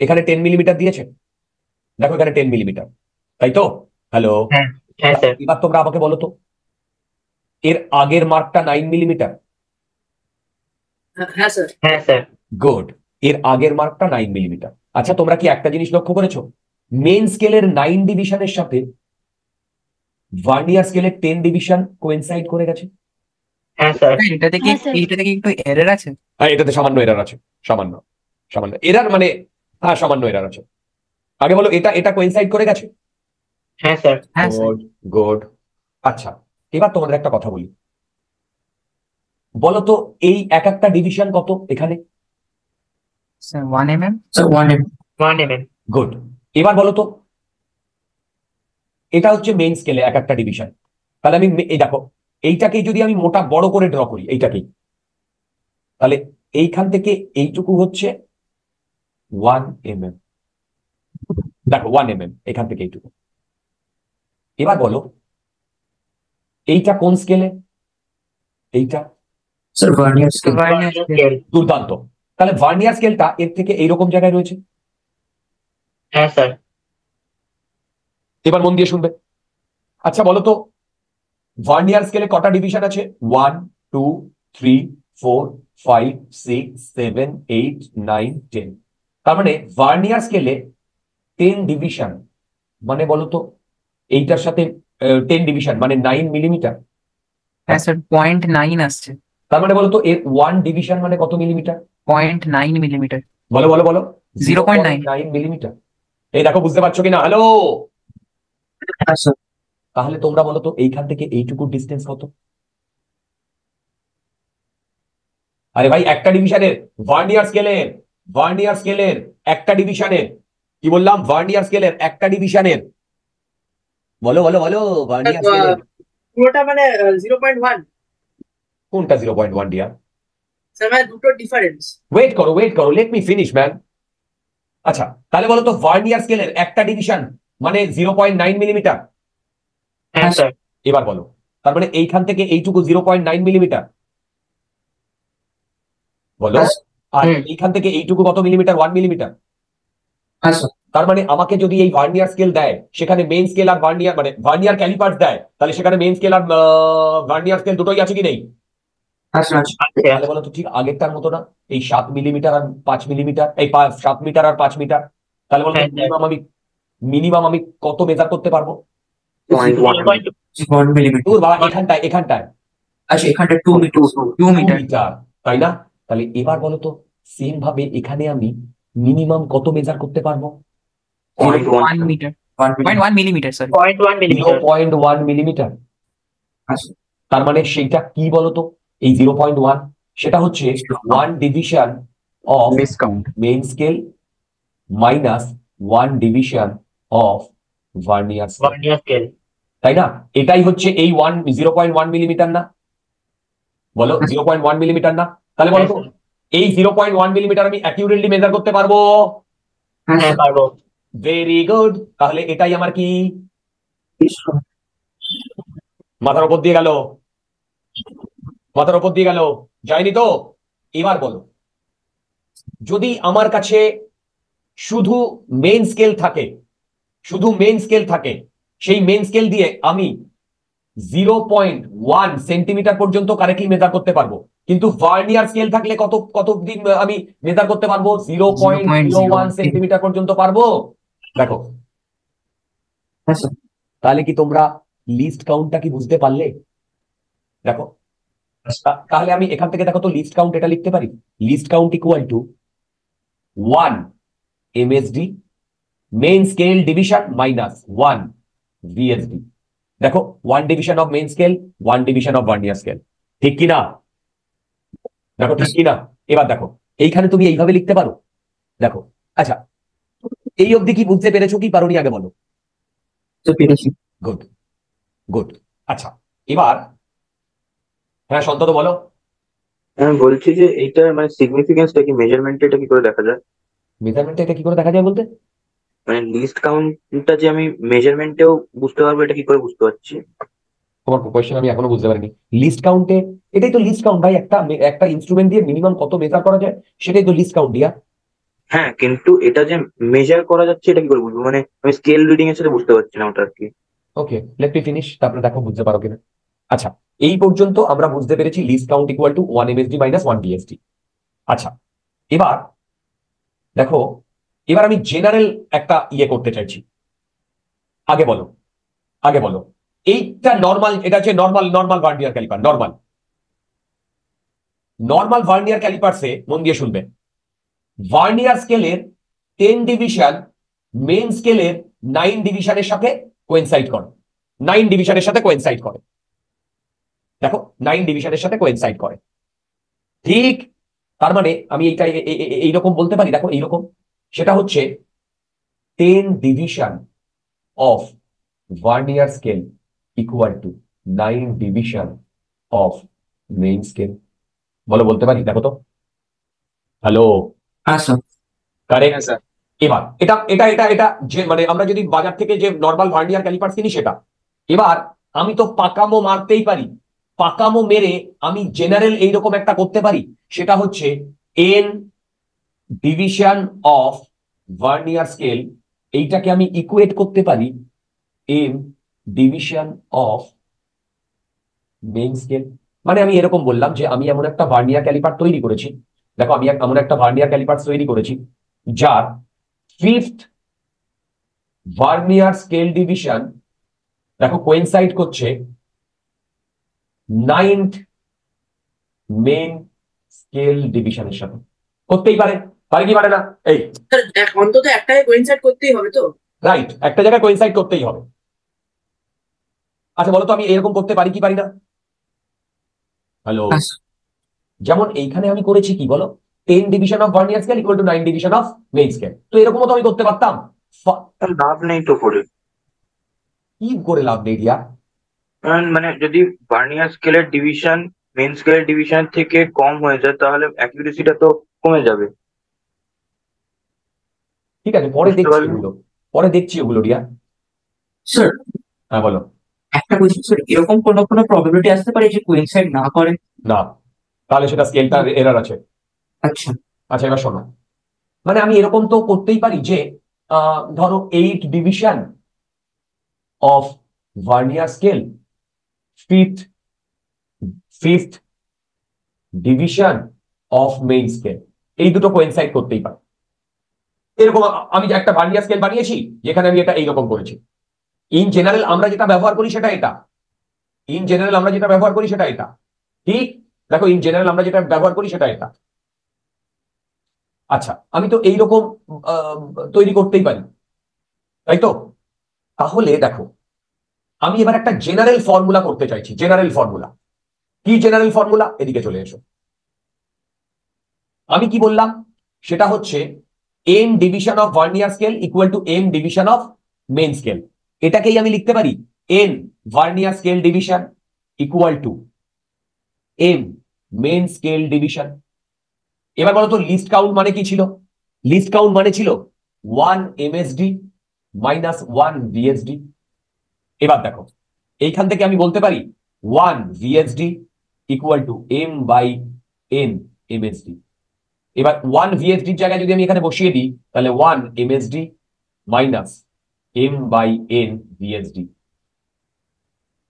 [SPEAKER 1] এখানে টেন মিলিমিটার দিয়েছে? দেখো এখানে টেন মিলিমিটার তাই তো? হ্যালো
[SPEAKER 2] হ্যাঁ স্যার
[SPEAKER 1] এবার তোমরা আমাকে বলো তো এর আগের মার্কটা নাইন মিলিমিটার
[SPEAKER 9] হ্যাঁ স্যার
[SPEAKER 2] হ্যাঁ
[SPEAKER 1] গুড এর আগের মার্কটা নাইন মিলিমিটার আচ্ছা তোমরা কি একটা জিনিস লক্ষ্য করেছ? মেন স্কেলের নাইন ডিভিশনের সাথে ভার্নিয়ার স্কেলের টেন ডিভিশন কোয়েনসাইড করে গেছে?
[SPEAKER 2] হ্যাঁ স্যার
[SPEAKER 3] এটা থেকে
[SPEAKER 9] হ্যাঁ,
[SPEAKER 3] থেকে একটু এরর আছে?
[SPEAKER 1] হ্যাঁ এটাতে সামান্য এরার আছে সামান্য সামান্য। এরার মানে হ্যাঁ সামান্য এরার আছে। আগে বলো এটা এটা কোয়েনসাইড করে গেছে?
[SPEAKER 2] হ্যাঁ স্যার।
[SPEAKER 3] হ্যাঁ
[SPEAKER 1] গুড গুড আচ্ছা এবার তোমাদের একটা কথা বলি। বলো তো এই এক একটা ডিভিশন কত এখানে?
[SPEAKER 3] Sir one M M
[SPEAKER 5] sir one M
[SPEAKER 2] one M M
[SPEAKER 1] good এবার বলো তো এটা হচ্ছে মেইন স্কেলে এক একটা ডিভিশন তাহলে আমি এই দেখো এইটাকেই যদি আমি মোটা বড় করে ড্র করি এইটাকেই তাহলে এইখান থেকে এইটুকু হচ্ছে ওয়ান এম এম দেখো ওয়ান এম এম এখান থেকে এইটুকু। এবার বলো এইটা কোন স্কেলে এইটা?
[SPEAKER 5] Sir vernier scale
[SPEAKER 3] vernier scale
[SPEAKER 1] দুর্দান্ত। তাহলে ভার্নিয়ার স্কেলটা এর থেকে এইরকম জায়গায় রয়েছে?
[SPEAKER 2] হ্যাঁ স্যার
[SPEAKER 1] এবার মন দিয়ে শুনবে। আচ্ছা বলো তো ভার্নিয়ার স্কেলে কটা ডিভিশন আছে? One two three four five six seven eight nine ten তার মানে ভার্নিয়ার স্কেলে টেন ডিভিশন মানে বলো তো এইটার সাথে টেন ডিভিশন মানে নাইন মিলিমিটার
[SPEAKER 3] হ্যাঁ স্যার পয়েন্ট নাইন আসছে।
[SPEAKER 1] তার মানে বলো তো এর ওয়ান ডিভিশন মানে কত মিলিমিটার
[SPEAKER 3] পয়েন্ট নাইন মিলিমিটার
[SPEAKER 1] বলো বলো বলো।
[SPEAKER 3] 0.9
[SPEAKER 1] নাইন নাইন মিলিমিটার এই দেখো বুঝতে পারছ কিনা? হ্যালো
[SPEAKER 5] হ্যাঁ
[SPEAKER 1] তাহলে তোমরা বলো তো এইখান থেকে এইটুকু ডিস্টেন্স কত? আরে ভাই একটা ডিভিশনের ভার্নিয়ার স্কেলের ভার্নিয়ার স্কেলের একটা ডিভিশনের কি বললাম? ভার্নিয়ার স্কেলের একটা ডিভিশনের বলো বলো বলো ভার্নিয়ার স্কেলের
[SPEAKER 9] পুরোটা মানে জিরো পয়েন্ট ওয়ান
[SPEAKER 1] কোনটা zero point one dear
[SPEAKER 9] sir মানে দুটো ডিফারেন্স
[SPEAKER 1] ওয়েট করো ওয়েট করো লেট মি ফিনিশ ম্যান আচ্ছা তাহলে বলো তো ভার্নিয়ার স্কেলের একটা ডিভিশন মানে জিরো পয়েন্ট নাইন মিলিমিটার
[SPEAKER 2] হ্যাঁ স্যার
[SPEAKER 1] এবার বলো তার মানে এইখান থেকে এইটুকু জিরো পয়েন্ট নাইন মিলিমিটার বলো
[SPEAKER 5] হ্যাঁ,
[SPEAKER 1] আর এইখান থেকে এইটুকু কত মিলিমিটার ওয়ান মিলিমিটার তার মানে আমাকে যদি এই ভার্নিয়ার স্কেল দেয় সেখানে মেন স্কেল আর ভার্নিয়ার মানে ভার্নিয়ার ক্যালিপার্স দেয় তাহলে সেখানে মেন স্কেল আর ভার্নিয়ার স্কেল দুটোই আছে কি নেই?
[SPEAKER 5] হ্যাঁ।
[SPEAKER 2] আচ্ছা
[SPEAKER 1] তাহলে বলো তো ঠিক আগেরটার মতো না? এই সাত মিলিমিটার আর পাঁচ মিলিমিটার এই সাত মিটার আর পাঁচ মিটার তাহলে বলো
[SPEAKER 2] হ্যাঁ,
[SPEAKER 1] মিনিমাম আমি মিনিমাম আমি কত মেজার করতে পারব? এখানটায় এখানটায়।
[SPEAKER 5] আচ্ছা এখানটা টু মিটার
[SPEAKER 3] টু মিটার
[SPEAKER 1] তাই না? তাহলে এবার বলো তো সেম ভাবে এখানে আমি মিনিমাম কত মেজার করতে পারব?
[SPEAKER 7] Point one
[SPEAKER 3] metre point one
[SPEAKER 2] millimetre sorry
[SPEAKER 1] point
[SPEAKER 2] one
[SPEAKER 1] millimetre point one
[SPEAKER 10] millimetre.
[SPEAKER 1] তার মানে সেইটা কি বলতো? এই জিরো পয়েন্ট ওয়ান সেটা হচ্ছে
[SPEAKER 10] one
[SPEAKER 1] division of main scale minus one division of
[SPEAKER 2] vernier scale
[SPEAKER 1] তাই না? এটাই হচ্ছে এই one zero point one millimetre না? বলো জিরো পয়েন্ট ওয়ান মিলিমিটার না? তাহলে বলো তো এই জিরো পয়েন্ট ওয়ান মিলিমিটার আমি অ্যাকিউরেটলি মেজার করতে পারব।
[SPEAKER 2] হ্যাঁ। পারব।
[SPEAKER 1] ভেরি গুড তাহলে এটাই আমার কি? মাথার উপর দিয়ে গেল। মাথার উপর দিয়ে গেল। যায়নি তো? এবার বলো। যদি আমার কাছে শুধু মেন স্কেল থাকে শুধু মেন স্কেল থাকে সেই মেন স্কেল দিয়ে আমি জিরো পয়েন্ট ওয়ান সেন্টিমিটার পর্যন্ত কারেক্টলি মেজার করতে পারব কিন্তু ভার্নিয়ার স্কেল থাকলে কত কত দিন আমি মেজার করতে পারব? Zero point zero one centimetre পর্যন্ত পারব? দেখো।
[SPEAKER 10] হ্যাঁ
[SPEAKER 1] তাহলে কি তোমরা লিস্ট কাউন্টটা কি বুঝতে পারলে? দেখো। তাহলে আমি এখান থেকে দেখো তো লিস্ট কাউন্ট এটা লিখতে পারি? Least count equal to one MSD main scale division minus one VSD দেখো one division of main scale one division of vernier scale ঠিক কি না দেখো ঠিক কি না এবার দেখো এইখানে তুমি এইভাবে লিখতে পারো? দেখো আচ্ছা এই অবধি কি বুঝতে পেরেছ কি? পারোনি আগে বলো।
[SPEAKER 10] পেরেছি।
[SPEAKER 1] গুড গুড আচ্ছা এবার হ্যাঁ সন্তত বলো।
[SPEAKER 7] আমি বলছি যে এইটার মানে সিগনিফিকেন্সটা কি মেজারমেন্টে এটা কি করে দেখা যায়?
[SPEAKER 1] মেজারমেন্টে এটা কি করে দেখা যায় বলতে?
[SPEAKER 7] মানে লিস্ট কাউন্টটা যে আমি মেজারমেন্টেও বুঝতে পারব এটা কি করে বুঝতে পারছি?
[SPEAKER 1] তোমার কোয়েশ্চেন আমি এখনও বুঝতে পারিনি। লিস্ট কাউন্টে এটাই তো লিস্ট কাউন্ট ভাই একটা একটা ইনস্ট্রুমেন্ট দিয়ে মিনিমাম কত মেজার করা যায় সেটাই তো লিস্ট কাউন্ট দিয়া।
[SPEAKER 7] হ্যাঁ কিন্তু এটা যে মেজার করা যাচ্ছে এটা কি করে বুঝব? মানে আমি স্কেল রিডিং এর সাথে বুঝতে পারছি না ওটা আর কি।
[SPEAKER 1] ওকে লেট মি ফিনিশ তারপরে দেখো বুঝতে পারো কিনা। আচ্ছা এই পর্যন্ত আমরা বুঝতে পেরেছি least count equal to one MSD minus one VSD আচ্ছা এবার দেখো এবার আমি জেনারেল একটা ইয়ে করতে চাইছি। আগে বলো আগে বলো। এইটা নর্মাল এটা হচ্ছে normal normal vernier caliper normal normal vernier ক্যালিপারসে মন দিয়ে শুনবেন ভার্নিয়ার স্কেলের টেন ডিভিশন মেন স্কেলের নাইন ডিভিশনের সাথে কোয়েনসাইড করে। নাইন ডিভিশনের সাথে কোয়েনসাইড করে। দেখো নাইন ডিভিশনের সাথে কোয়েনসাইড করে। ঠিক, তার মানে আমি এইটা এইরকম বলতে পারি, দেখো, এইরকম। সেটা হচ্ছে ten division of vernier scale equal to nine division of main scale বলো বলতে পারি? দেখো তো। হ্যালো
[SPEAKER 10] হ্যাঁ স্যার
[SPEAKER 1] কারেক্ট
[SPEAKER 8] স্যার
[SPEAKER 1] এবার এটা এটা এটা এটা যে মানে আমরা যদি বাজার থেকে যে নর্মাল ভার্নিয়ার ক্যালিপার কিনি সেটা। এবার আমি তো পাকামো মারতেই পারি। পাকামো মেরে আমি জেনারেল এইরকম একটা করতে পারি। সেটা হচ্ছে N division of vernier scale এইটাকে আমি ইকুয়েট করতে পারি M division of main scale মানে আমি এরকম বললাম যে আমি এমন একটা ভার্নিয়ার ক্যালিপার তৈরি করেছি। দেখো আমি এমন একটা ভার্নিয়ার ক্যালিপার তৈরি করেছি যার ফিফথ ভার্নিয়ার স্কেল ডিভিশন দেখো কোয়েনসাইড করছে নাইনথ মেন স্কেল ডিভিশনের সাথে। করতেই পারে পারে কি পারে না? এই।
[SPEAKER 9] অন্তত একটাকে কোইনসাইড করতেই হবে তো?
[SPEAKER 1] রাইট একটা জায়গায় কোয়েনসাইড করতেই হবে। আচ্ছা বলো তো আমি এরকম করতে পারি কি পারি না? হ্যালো
[SPEAKER 10] হ্যাঁ
[SPEAKER 1] যেমন এইখানে আমি করেছি কি বলো? Ten division of vernier scale equal to nine division of main scale তো এরকমও তো আমি করতে পারতাম।
[SPEAKER 7] লাভ নেই তো করে।
[SPEAKER 1] কি করে লাভ নেই রিয়া
[SPEAKER 7] কারণ মানে যদি ভার্নিয়ার স্কেলের ডিভিশন মেন স্কেলের ডিভিশন থেকে কম হয়ে যায় তাহলে অ্যাকিউরেসিটা তো কমে যাবে।
[SPEAKER 1] ঠিক আছে পরে দেখছি ওগুলো পরে দেখছি ওগুলো রিয়া
[SPEAKER 10] স্যার
[SPEAKER 1] হ্যাঁ বলো।
[SPEAKER 10] একটা কোয়েশ্চেন স্যার এরকম কোনো কোনো প্রবাবিলিটি আসতে পারে যে কোইনসাইড না করে?
[SPEAKER 1] না। তাহলে সেটা স্কেলটা এরার আছে।
[SPEAKER 10] আচ্ছা।
[SPEAKER 1] আচ্ছা এবার শোনো। মানে আমি এরকম তো করতেই পারি যে ধরো eight division of vernier scale fifth fifth division of main scale এই দুটো কোয়েনসাইড করতেই পারে। এরকম আমি যে একটা ভার্নিয়ার স্কেল বানিয়েছি যেখানে আমি এটা এইরকম করেছি। ইন জেনারেল আমরা যেটা ব্যবহার করি সেটা এটা। ইন জেনারেল আমরা যেটা ব্যবহার করি সেটা এটা। ঠিক? দেখো ইন জেনারেল আমরা যেটা ব্যবহার করি সেটা এটা। আচ্ছা আমি তো এইরকম তৈরি করতেই পারি। তাই তো? তাহলে দেখো, আমি এবার একটা জেনারেল ফর্মুলা করতে চাইছি জেনারেল ফর্মুলা কি জেনারেল ফর্মুলা এদিকে চলে এসো। আমি কি বললাম? সেটা হচ্ছে N division of vernier scale equal to N division of main scale এটাকেই আমি লিখতে পারি N vernier scale division equal to M main scale division এবার বলো তো লিস্ট কাউন্ট মানে কি ছিল? লিস্ট কাউন্ট মানে ছিল one MSD minus one VSD এবার দেখো, এইখান থেকে আমি বলতে পারি one VSD equal to M by N MSD এবার ওয়ান ভিএসডির জায়গায় যদি আমি এখানে বসিয়ে দিই, তাহলে one MSD minus M by N VSD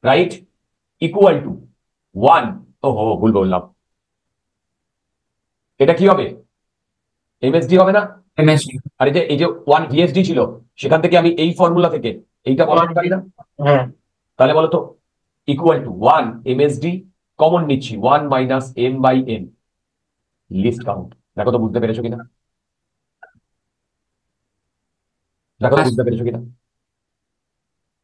[SPEAKER 1] right equal to one ওহো ভুল বললাম। এটা কি হবে? এমএসডি হবে না?
[SPEAKER 3] এমএসডি
[SPEAKER 1] আর এই যে এই যে ওয়ান ভিএসডি ছিল সেখান থেকে আমি এই ফর্মুলা থেকে এইটা বলাতে পারি না?
[SPEAKER 7] হ্যাঁ।
[SPEAKER 1] তাহলে বলো তো equal to one MSD common নিচ্ছি one minus M by N least count দেখো তো বুঝতে পেরেছ কিনা? দেখো বুঝতে পেরেছ কিনা?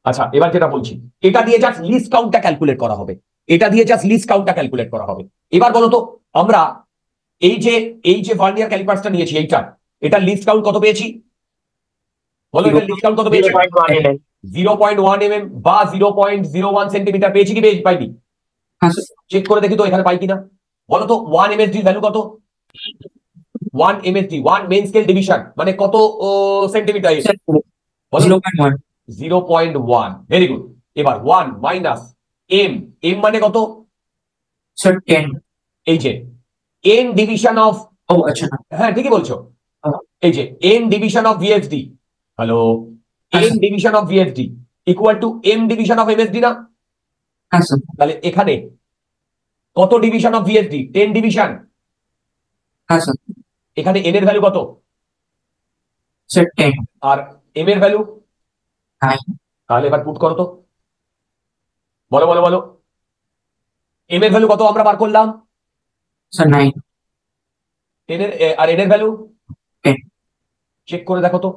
[SPEAKER 1] আচ্ছা এবার যেটা বলছি এটা দিয়ে জাস্ট লিস্ট কাউন্টটা ক্যালকুলেট করা হবে। এটা দিয়ে জাস্ট লিস্ট কাউন্টটা ক্যালকুলেট করা হবে। এবার বলো তো আমরা এই যে এই যে ভার্নিয়ার ক্যালিপার্সটা নিয়েছি এইটা এটা লিস্ট কাউন্ট কত পেয়েছি? বলো এটা লিস্ট কাউন্ট কত পেয়েছি? Zero point one M M বা zero point zero one centimetre পেয়েছি কি পেয়েছি পাইনি?
[SPEAKER 3] হ্যাঁ।
[SPEAKER 1] চেক করে দেখি তো এখানে পাই কিনা। বলো তো ওয়ান এমএসডি ভ্যালু কত? One MSD one main scale division মানে কত
[SPEAKER 3] centimetre
[SPEAKER 1] zero point one very good এবার ওয়ান মাইনাস এম এম মানে কত? এই যে এন ডিভিশন অফ হ্যাঁ ঠিকই বলছো। এই যে N division of VSD hello
[SPEAKER 3] N.
[SPEAKER 1] Division of VSD equal to M division of MSD না?
[SPEAKER 3] হ্যাঁ
[SPEAKER 1] তাহলে এখানে কত division of VSD ten division
[SPEAKER 3] হ্যাঁ স্যার
[SPEAKER 1] এখানে এন এর ভ্যালু কত? আর এম এর ভ্যালু. তাহলে এবার পুট করো তো। বলো বলো বলো। এম এর ভ্যালু কত আমরা বার করলাম?
[SPEAKER 3] স্যার
[SPEAKER 1] এর আর এন এর ভ্যালু চেক করে দেখো তো।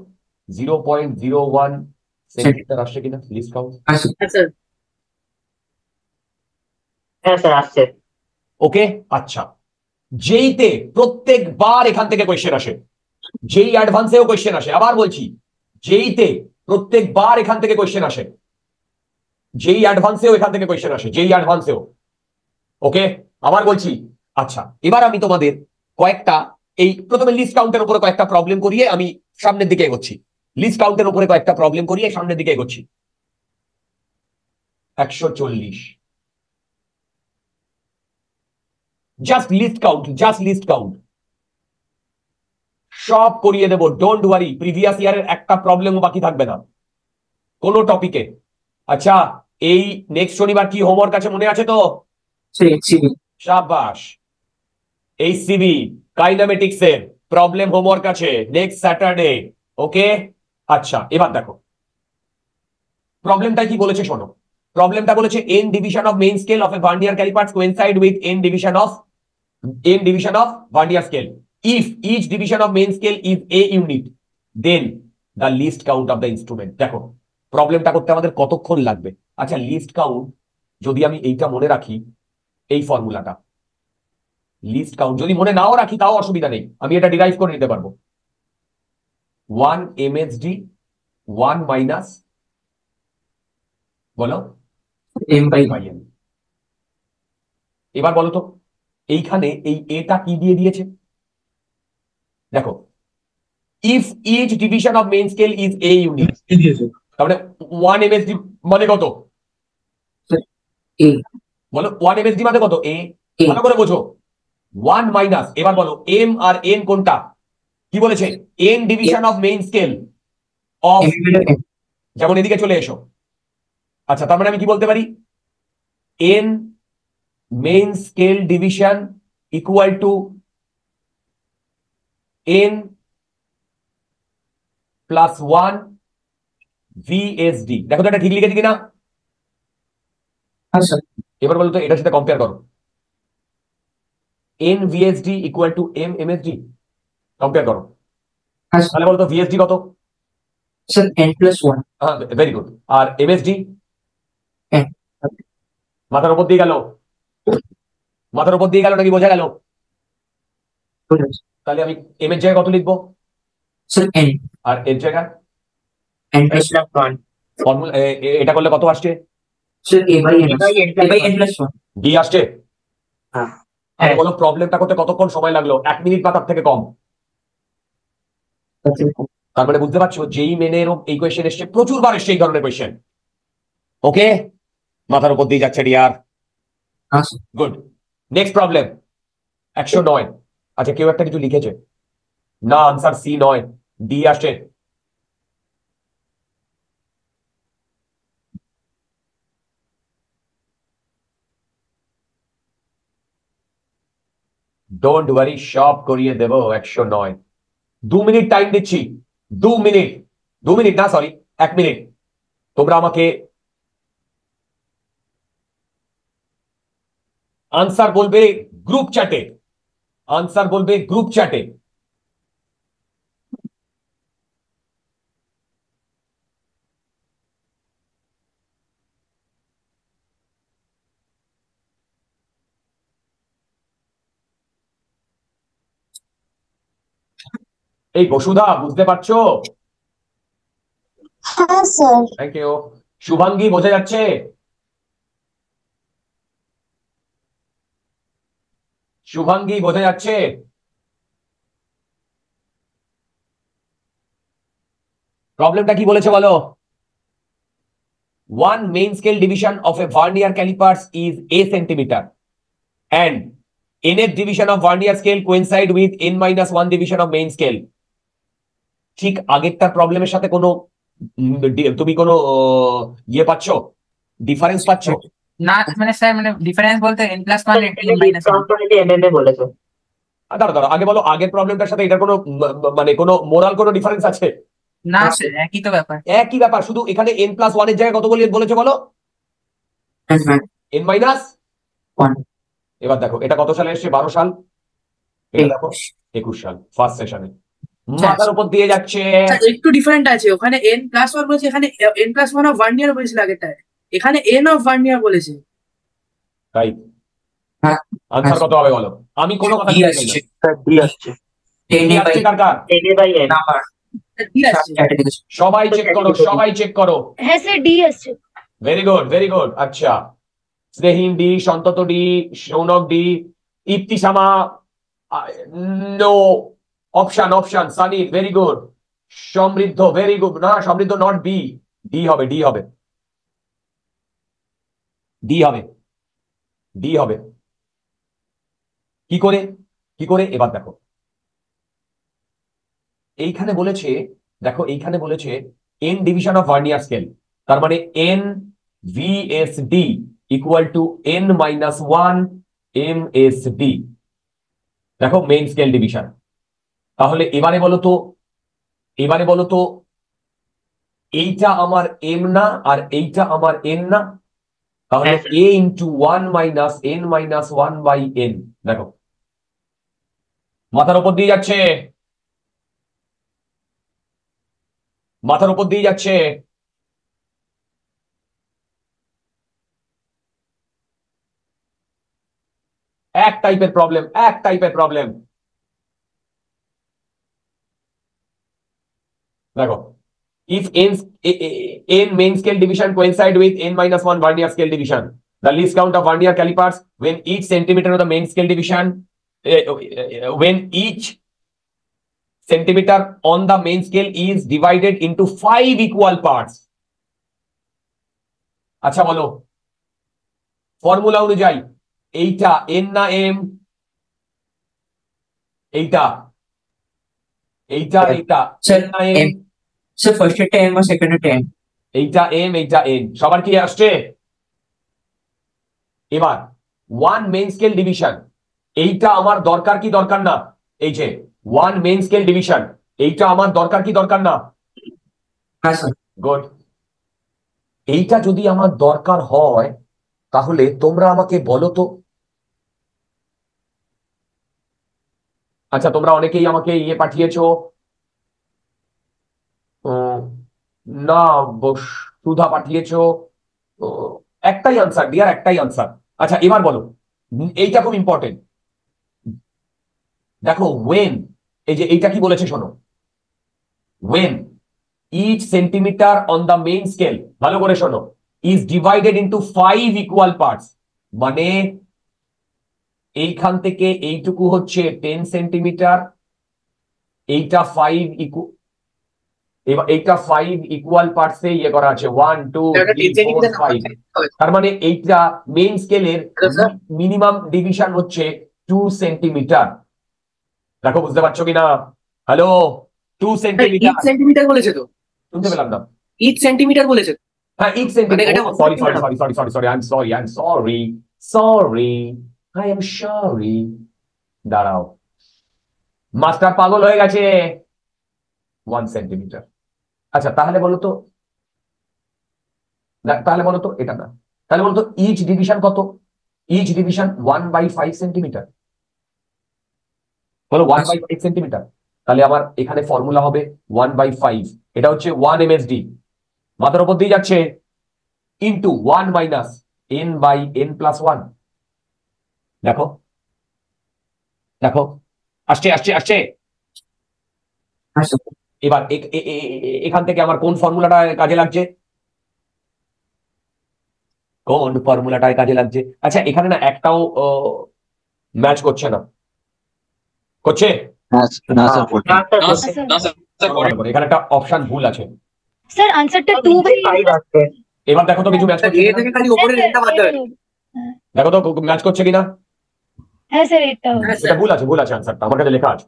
[SPEAKER 1] Zero point zero one centimetre আসছে কিনা? লিস্ট কাউন্ট
[SPEAKER 3] হ্যাঁ
[SPEAKER 9] হ্যাঁ স্যার।
[SPEAKER 7] হ্যাঁ স্যার আসছে।
[SPEAKER 1] ওকে আচ্ছা। যেইতে প্রত্যেকবার এখান থেকে কোয়েশ্চেন আসে। যেই অ্যাডভান্সেও কোয়েশ্চেন আসে। আবার বলছি, যেইতে প্রত্যেকবার এখান থেকে কোয়েশ্চেন আসে। যেই অ্যাডভান্সেও এখান থেকে কোয়েশ্চেন আসে, যেই অ্যাডভান্সেও ওকে আবার বলছি আচ্ছা এবার আমি তোমাদের কয়েকটা, এই প্রথমে লিস্ট কাউন্টের উপরে কয়েকটা প্রবলেম করিয়ে আমি সামনের দিকে এগোচ্ছি। লিস্ট কাউন্টের উপরে কয়েকটা প্রবলেম করিয়ে সামনের দিকে এগোচ্ছি। একশো চল্লিশ। Just least count just least count সব করিয়ে দেবো ডোন্ট ওয়ারি প্রিভিয়াস ইয়ারের একটা প্রবলেমও বাকি থাকবে না। কোনো টপিকে আচ্ছা এই নেক্সট শনিবার কি হোমওয়ার্ক আছে মনে আছে তো? সাবাস এই সিবি কাইনামেটিক্স এর প্রবলেম হোমওয়ার্ক আছে নেক্সট স্যাটারডে ওকে আচ্ছা এবার দেখো। প্রবলেমটা কি বলেছে শোনো। প্রবলেমটা বলেছে N division of main scale of a vernier calipers coincide with N division of N division of vernier scale if each division of main scale is a unit then the least count of the instrument দেখো প্রবলেমটা করতে আমাদের কতক্ষণ লাগবে? আচ্ছা list count যদি আমি এইটা মনে রাখি এই ফর্মুলাটা লিস্ট কাউন্ট যদি মনে নাও রাখি তাও অসুবিধা নেই। আমি এটা ডিরাইভ করে নিতে পারব। ওয়ান এমএসডি ওয়ান মাইনাস বলো?
[SPEAKER 3] এম বাই
[SPEAKER 1] বাই এন এবার বলো তো এইখানে এই এটা কি দিয়ে দিয়েছে? দেখো if each division of main scale is
[SPEAKER 10] a unit
[SPEAKER 1] তাহলে ওয়ান এমএসডি মানে কত? বলো ওয়ান এমএসডি মানে কত? এ ভালো করে বোঝো। ওয়ান মাইনাস এবার বলো এম আর এন কোনটা? কি বলেছে? N division of
[SPEAKER 3] main scale of
[SPEAKER 1] যেমন এদিকে চলে এসো। আচ্ছা তার মানে আমি কি বলতে পারি? N main scale division equal to N plus one VSD দেখো তো এটা ঠিক লিখেছি কিনা?
[SPEAKER 3] হ্যাঁ স্যার
[SPEAKER 1] এবার বলতো এটার সাথে কম্পেয়ার করো। N VSD equal to M MSD compare করো।
[SPEAKER 3] হ্যাঁ,
[SPEAKER 1] তাহলে বলো তো ভিএসডি কত?
[SPEAKER 3] স্যার এন প্লাস ওয়ান
[SPEAKER 1] হ্যাঁ ভেরি গুড আর এমএসডি
[SPEAKER 3] হ্যাঁ।
[SPEAKER 1] মাথার উপর দিয়ে গেল। মাথার উপর দিয়ে গেল নাকি বোঝা গেল? তাহলে আমি এম এর জায়গায় কত লিখব? আর এর জায়গায় এটা করলে কত আসছে? ডি আসছে?
[SPEAKER 7] হ্যাঁ।
[SPEAKER 1] বলো প্রবলেমটা করতে কতক্ষণ সময় লাগল? এক মিনিট বা তার থেকে কম। তার মানে বুঝতে পারছ যেই মেনের এই কোয়েশ্চেন এসছে প্রচুর বার এসছে এই ধরনের কোয়েশ্চেন ওকে মাথার উপর দিয়ে যাচ্ছে ডিয়ার। গুড নেক্সট প্রবলেম একশো নয় আচ্ছা কেউ একটা কিছু লিখেছে। না আনসার সি নয় ডি আসছে। ডোন্ট ওয়ারি সব করিয়ে দেব একশো নয় দু মিনিট টাইম দিচ্ছি। দু মিনিট দু মিনিট না সরি এক মিনিট তোমরা আমাকে আনসার বলবে গ্রুপ চ্যাটে আনসার বলবে গ্রুপ চ্যাটে এই বসুধা বুঝতে পারছ?
[SPEAKER 11] হ্যাঁ স্যার।
[SPEAKER 1] থ্যাংক ইউ শুভাঙ্গী বোঝা যাচ্ছে? শুভাঙ্গী বোঝা যাচ্ছে? প্রবলেমটা কি বলেছে বলো? One main scale division of a vernier calipers is a centimetre and N nth division of vernier scale coincide with n minus 1 division of main scale. ঠিক আগেরটার প্রবলেমের সাথে কোনো তুমি কোনো ইয়ে পাচ্ছ? ডিফারেন্স পাচ্ছ?
[SPEAKER 3] না মানে স্যার মানে ডিফারেন্স বলতে N plus one N minus one
[SPEAKER 7] MMA বলেছে।
[SPEAKER 1] দাঁড়া দাঁড়া আগে বলো আগের প্রবলেমটার সাথে এটার কোনো মানে কোনো মোরাল কোনো ডিফারেন্স আছে?
[SPEAKER 3] না স্যার একই তো ব্যাপার।
[SPEAKER 1] একই ব্যাপার শুধু এখানে এন প্লাস ওয়ানের জায়গায় কত বলে? বলেছে বলো এন মাইনাস
[SPEAKER 3] One.
[SPEAKER 1] এবার দেখো এটা কত সালে এসছে? বারো সাল? এটা দেখো একুশ সাল ফার্স্ট সেশনে মাথার উপর দিয়ে যাচ্ছে।
[SPEAKER 9] আচ্ছা, একটু ডিফারেন্ট আছে ওখানে এন প্লাস ওয়ান বলছে এখানে N plus one of vernier বলেছিল আগেরটায়। এখানে এন অফ ভার্নিয়ার বলেছে।
[SPEAKER 1] তাই
[SPEAKER 3] হ্যাঁ।
[SPEAKER 1] আনসার কত হবে বলো? আমি কোনো কথা না।
[SPEAKER 3] দেখেছি
[SPEAKER 1] সবাই চেক করো সবাই চেক করো।
[SPEAKER 11] হ্যাঁ স্যার ডি আসছে।
[SPEAKER 1] ভেরি গুড ভেরি গুড আচ্ছা। Snehin D Santata D Sounak D Iptisama no option option Sunny very good Samriddha very good না সমৃদ্ধ নট বি ডি হবে ডি হবে। ডি হবে। ডি হবে। কি করে? কি করে? এবার দেখো। এইখানে বলেছে, দেখো, এইখানে বলেছে N division of vernier scale তার মানে N VSD equal to N minus one M S D দেখো মেইন স্কেল ডিভিশন তাহলে এবারে বলো তো, এবারে বলো তো, এইটা আমার এম না আর এইটা আমার এন না? তাহলে A into one minus N minus one by N দেখো। মাথার উপর দিয়ে যাচ্ছে। মাথার উপর দিয়ে যাচ্ছে। এক টাইপের প্রবলেম এক টাইপের প্রবলেম দেখো। If n n main scale division coincide with n minus 1 vernier scale division the least count of vernier calipers when each centimeter of the main scale division uh, uh, when each centimeter on the main scale is divided into five equal parts আচ্ছা বলো formula অনুযায়ী এইটা N না M এইটা এইটা এইটা N না M
[SPEAKER 3] M. Sir first এর টেন আর সেকেন্ড এর
[SPEAKER 1] এইটা এম এইটা এন সবার কি আসছে? এবার ওয়ান মেইন স্কেল ডিভিশন এইটা আমার দরকার কি দরকার না? এই যে ওয়ান মেইন স্কেল ডিভিশন এইটা আমার দরকার কি দরকার না?
[SPEAKER 3] হ্যাঁ স্যার
[SPEAKER 1] গুড এইটা যদি আমার দরকার হয় তাহলে তোমরা আমাকে বলো তো। আচ্ছা তোমরা অনেকেই আমাকে ইয়ে পাঠিয়েছো। না সুধা পাঠিয়েছো। একটাই আনসার ডিয়ার একটাই আনসার আচ্ছা এবার বলো, এইটা খুব ইম্পর্টেন্ট দেখো ওয়েন এই যে এইটা কি বলেছে শোনো। When each centimetre on the main scale ভালো করে শোনো is divided into five equal parts মানে এইখান থেকে এইটুকু হচ্ছে টেন সেন্টিমিটার এইটা ফাইভ ইকু এইটা ফাইভ ইকুয়াল পার্টসে ইয়ে করা আছে ওয়ান টু
[SPEAKER 9] এটা 10
[SPEAKER 1] ফাইভ তার মানে এইটা মেইন স্কেলের মিনিমাম ডিভিশন হচ্ছে টু সেন্টিমিটার দেখো বুঝতে পারছ কিনা? হ্যালো টু সেন্টিমিটার
[SPEAKER 9] সেন্টিমিটার বলেছে তো।
[SPEAKER 1] শুনতে পেলাম না
[SPEAKER 9] ইচ সেন্টিমিটার বলেছে
[SPEAKER 1] হ্যাঁ
[SPEAKER 9] মানে
[SPEAKER 1] centimetre sorry sorry sorry sorry sorry sorry I am sorry I am sorry sorry I am sorry দাঁড়াও। মাস্টার পাগল হয়ে গেছে। ওয়ান সেন্টিমিটার আচ্ছা তাহলে বলো তো তাহলে বলো তো এটা না। তাহলে বলো তো ইচ ডিভিশন কত? Each division one by five centimetre বলো ওয়ান বাই ফাইভ সেন্টিমিটার তাহলে আমার এখানে ফর্মুলা হবে ওয়ান বাই ফাইভ এটা হচ্ছে ওয়ান এমএসডি মাথার উপর দিয়ে যাচ্ছে into one minus N by N plus one দেখো দেখো। আসছে আসছে। আসছে। এবার এখান থেকে আমার কোন ফর্মুলাটা কাজে লাগছে? কোন ফর্মুলাটায় কাজে লাগছে? আচ্ছা এখানে না একটাও ম্যাচ করছে না। করছে? এখানে একটা অপশন ভুল আছে।
[SPEAKER 11] স্যার আনসারটা টু বাই
[SPEAKER 5] ফাইভ আসছে
[SPEAKER 1] এবার দেখো তো কিছু ম্যাচ করছে
[SPEAKER 9] এ
[SPEAKER 1] কিনা?
[SPEAKER 9] থেকে খালি রেটটা বাদ দেবে
[SPEAKER 1] দেখো তো ম্যাচ করছে কিনা?
[SPEAKER 11] হ্যাঁ স্যার
[SPEAKER 1] এটা ভুল আছে ভুল আছে আনসারটা আমার কাছে লেখা আছে।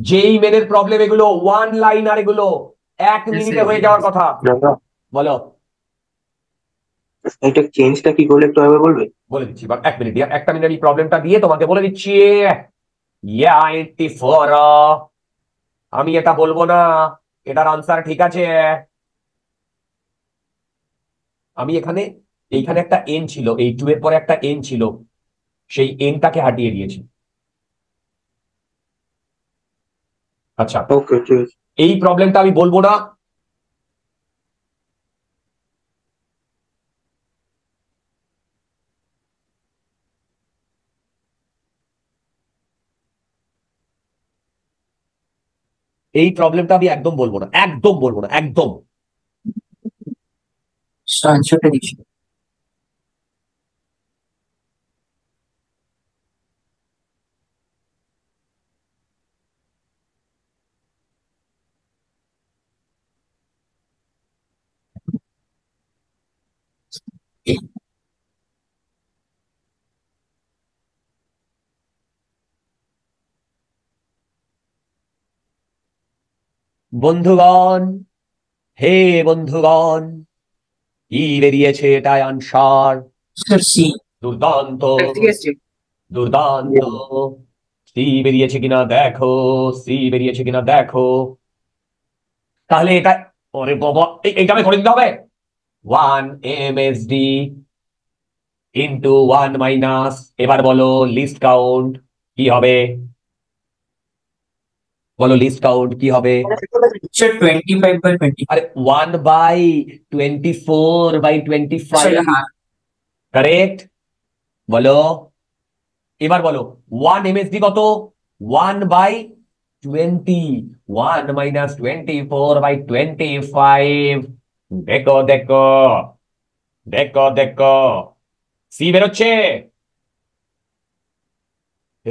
[SPEAKER 1] যেই মেনের প্রবলেম এগুলো ওয়ান লাইন আর এগুলো এক মিনিটে হয়ে যাওয়ার কথা। বলো।
[SPEAKER 7] এটা চেঞ্জটা কি করলে একটু একবার বলবে?
[SPEAKER 1] বলে দিচ্ছি বা এক মিনিট দিয়া- একটা মিনিট আমি প্রবলেমটা দিয়ে তোমাকে বলে দিচ্ছি। ইয়া আমি এটা বলব না এটার আনসার ঠিক আছে। আমি এখানে এইখানে একটা এন ছিল এই টু এর পরে একটা এন ছিল সেই এনটাকে হাটিয়ে দিয়েছি। আচ্ছা।
[SPEAKER 7] ওকে
[SPEAKER 1] এই প্রবলেমটা আমি বলব না। এই প্রবলেমটা আমি একদম বলব না। একদম বলব না। একদম। বন্ধুগণ হে বন্ধুগণ কি বেরিয়েছে এটাই আনসার দুর্দান্ত। দুর্দান্ত। সি বেরিয়েছে কিনা দেখো সি বেরিয়েছে কিনা দেখো। তাহলে এটা ওরে বাবা এই- এইটা আমি করে দিতে হবে। One M S D into one minus এবার বলো লিস্ট কাউন্ট কি হবে? বলো লিস্ট কাউন্ট কি হবে?
[SPEAKER 9] Sir twenty five by twenty
[SPEAKER 1] আরে one by twenty four by twenty five
[SPEAKER 9] হ্যাঁ।
[SPEAKER 1] কারেক্ট বলো। এবার বলো ওয়ান এমএসডি কত one by twenty one minus twenty four by twenty five দেখো দেখো। দেখো দেখো। সি বেরোচ্ছে?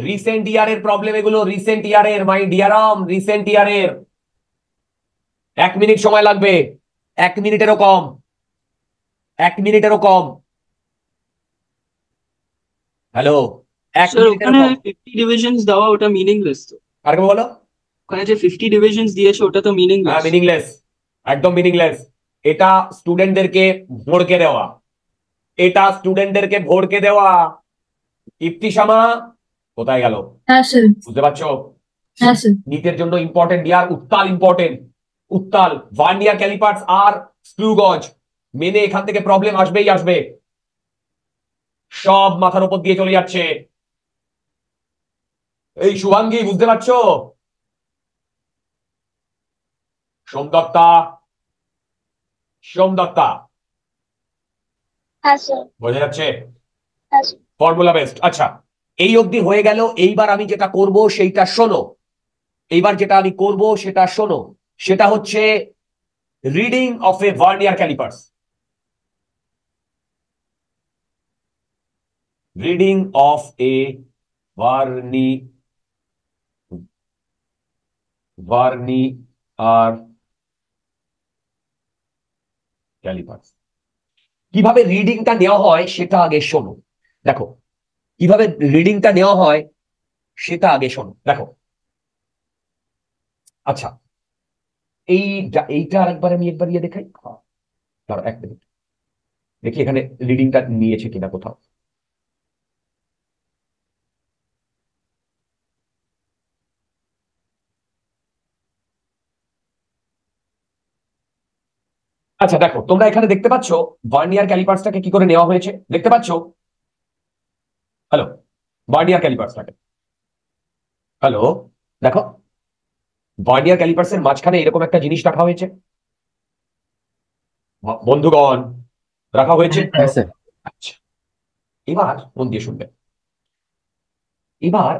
[SPEAKER 1] রিসেন্ট ইয়ারের প্রবলেম এগুলো রিসেন্ট ইয়ারের মাই ডিয়ারাম রিসেন্ট ইয়ারের এক মিনিট সময় লাগবে। এক মিনিটেরও কম। এক মিনিটেরও কম। হ্যালো এক
[SPEAKER 2] ডিভিশনস দেওয়া ওটা মিনিংলেস তো।
[SPEAKER 1] আরেকবার বলো?
[SPEAKER 2] ওখানে যে ফিফটি ডিভিশনস দিয়েছে ওটা তো
[SPEAKER 1] হ্যাঁ
[SPEAKER 2] মিনিংলেস
[SPEAKER 1] মিনিংলেস একদম মিনিংলেস এটা স্টুডেন্টদেরকে ভড়কে দেওয়া। এটা স্টুডেন্টদেরকে ভড়কে দেওয়া। ইফতিসামা কোথায় গেল?
[SPEAKER 11] হ্যাঁ
[SPEAKER 1] বুঝতে পারছ?
[SPEAKER 11] হ্যাঁ
[SPEAKER 1] নিটের জন্য ইম্পর্টেন্ট ইয়ার উত্তাল ইম্পর্টেন্ট উত্তাল ভার্নিয়ার ক্যালিপার্স আর স্ক্রু গজ মেনে এখান থেকে প্রবলেম আসবেই আসবে। সব মাথার উপর দিয়ে চলে যাচ্ছে। এই শুভাঙ্গী বুঝতে পারছ? সোমদত্তা সোমদত্তা
[SPEAKER 11] হ্যাঁ
[SPEAKER 1] বোঝা যাচ্ছে? ফর্মুলা বেস্ট আচ্ছা। এই অবধি হয়ে গেল, এইবার আমি যেটা করব সেইটা শোনো। এইবার যেটা আমি করব সেটা শোনো। সেটা হচ্ছে reading of a vernier callipers reading of a vernier vernier R callipers কীভাবে রিডিংটা নেওয়া হয় সেটা আগে শোনো। দেখো কীভাবে রিডিংটা নেওয়া হয়, সেটা আগে শোনো। দেখো। আচ্ছা এই এইটা আরেকবার আমি একবার ইয়ে দেখাই। দাঁড়াও এক মিনিট দেখি এখানে রিডিংটা নিয়েছে কিনা কোথাও। আচ্ছা দেখো, তোমরা এখানে দেখতে পাচ্ছ ভার্নিয়ার ক্যালিপার্সটাকে কি করে নেওয়া হয়েছে? দেখতে পাচ্ছ? হ্যালো ভার্নিয়ার ক্যালিপার্সটাকে হ্যালো দেখো ভার্নিয়ার ক্যালিপার্সের মাঝখানে এরকম একটা জিনিস রাখা হয়েছে। বন্ধুগণ রাখা হয়েছে? আচ্ছা। এবার মন দিয়ে শুনবে। এবার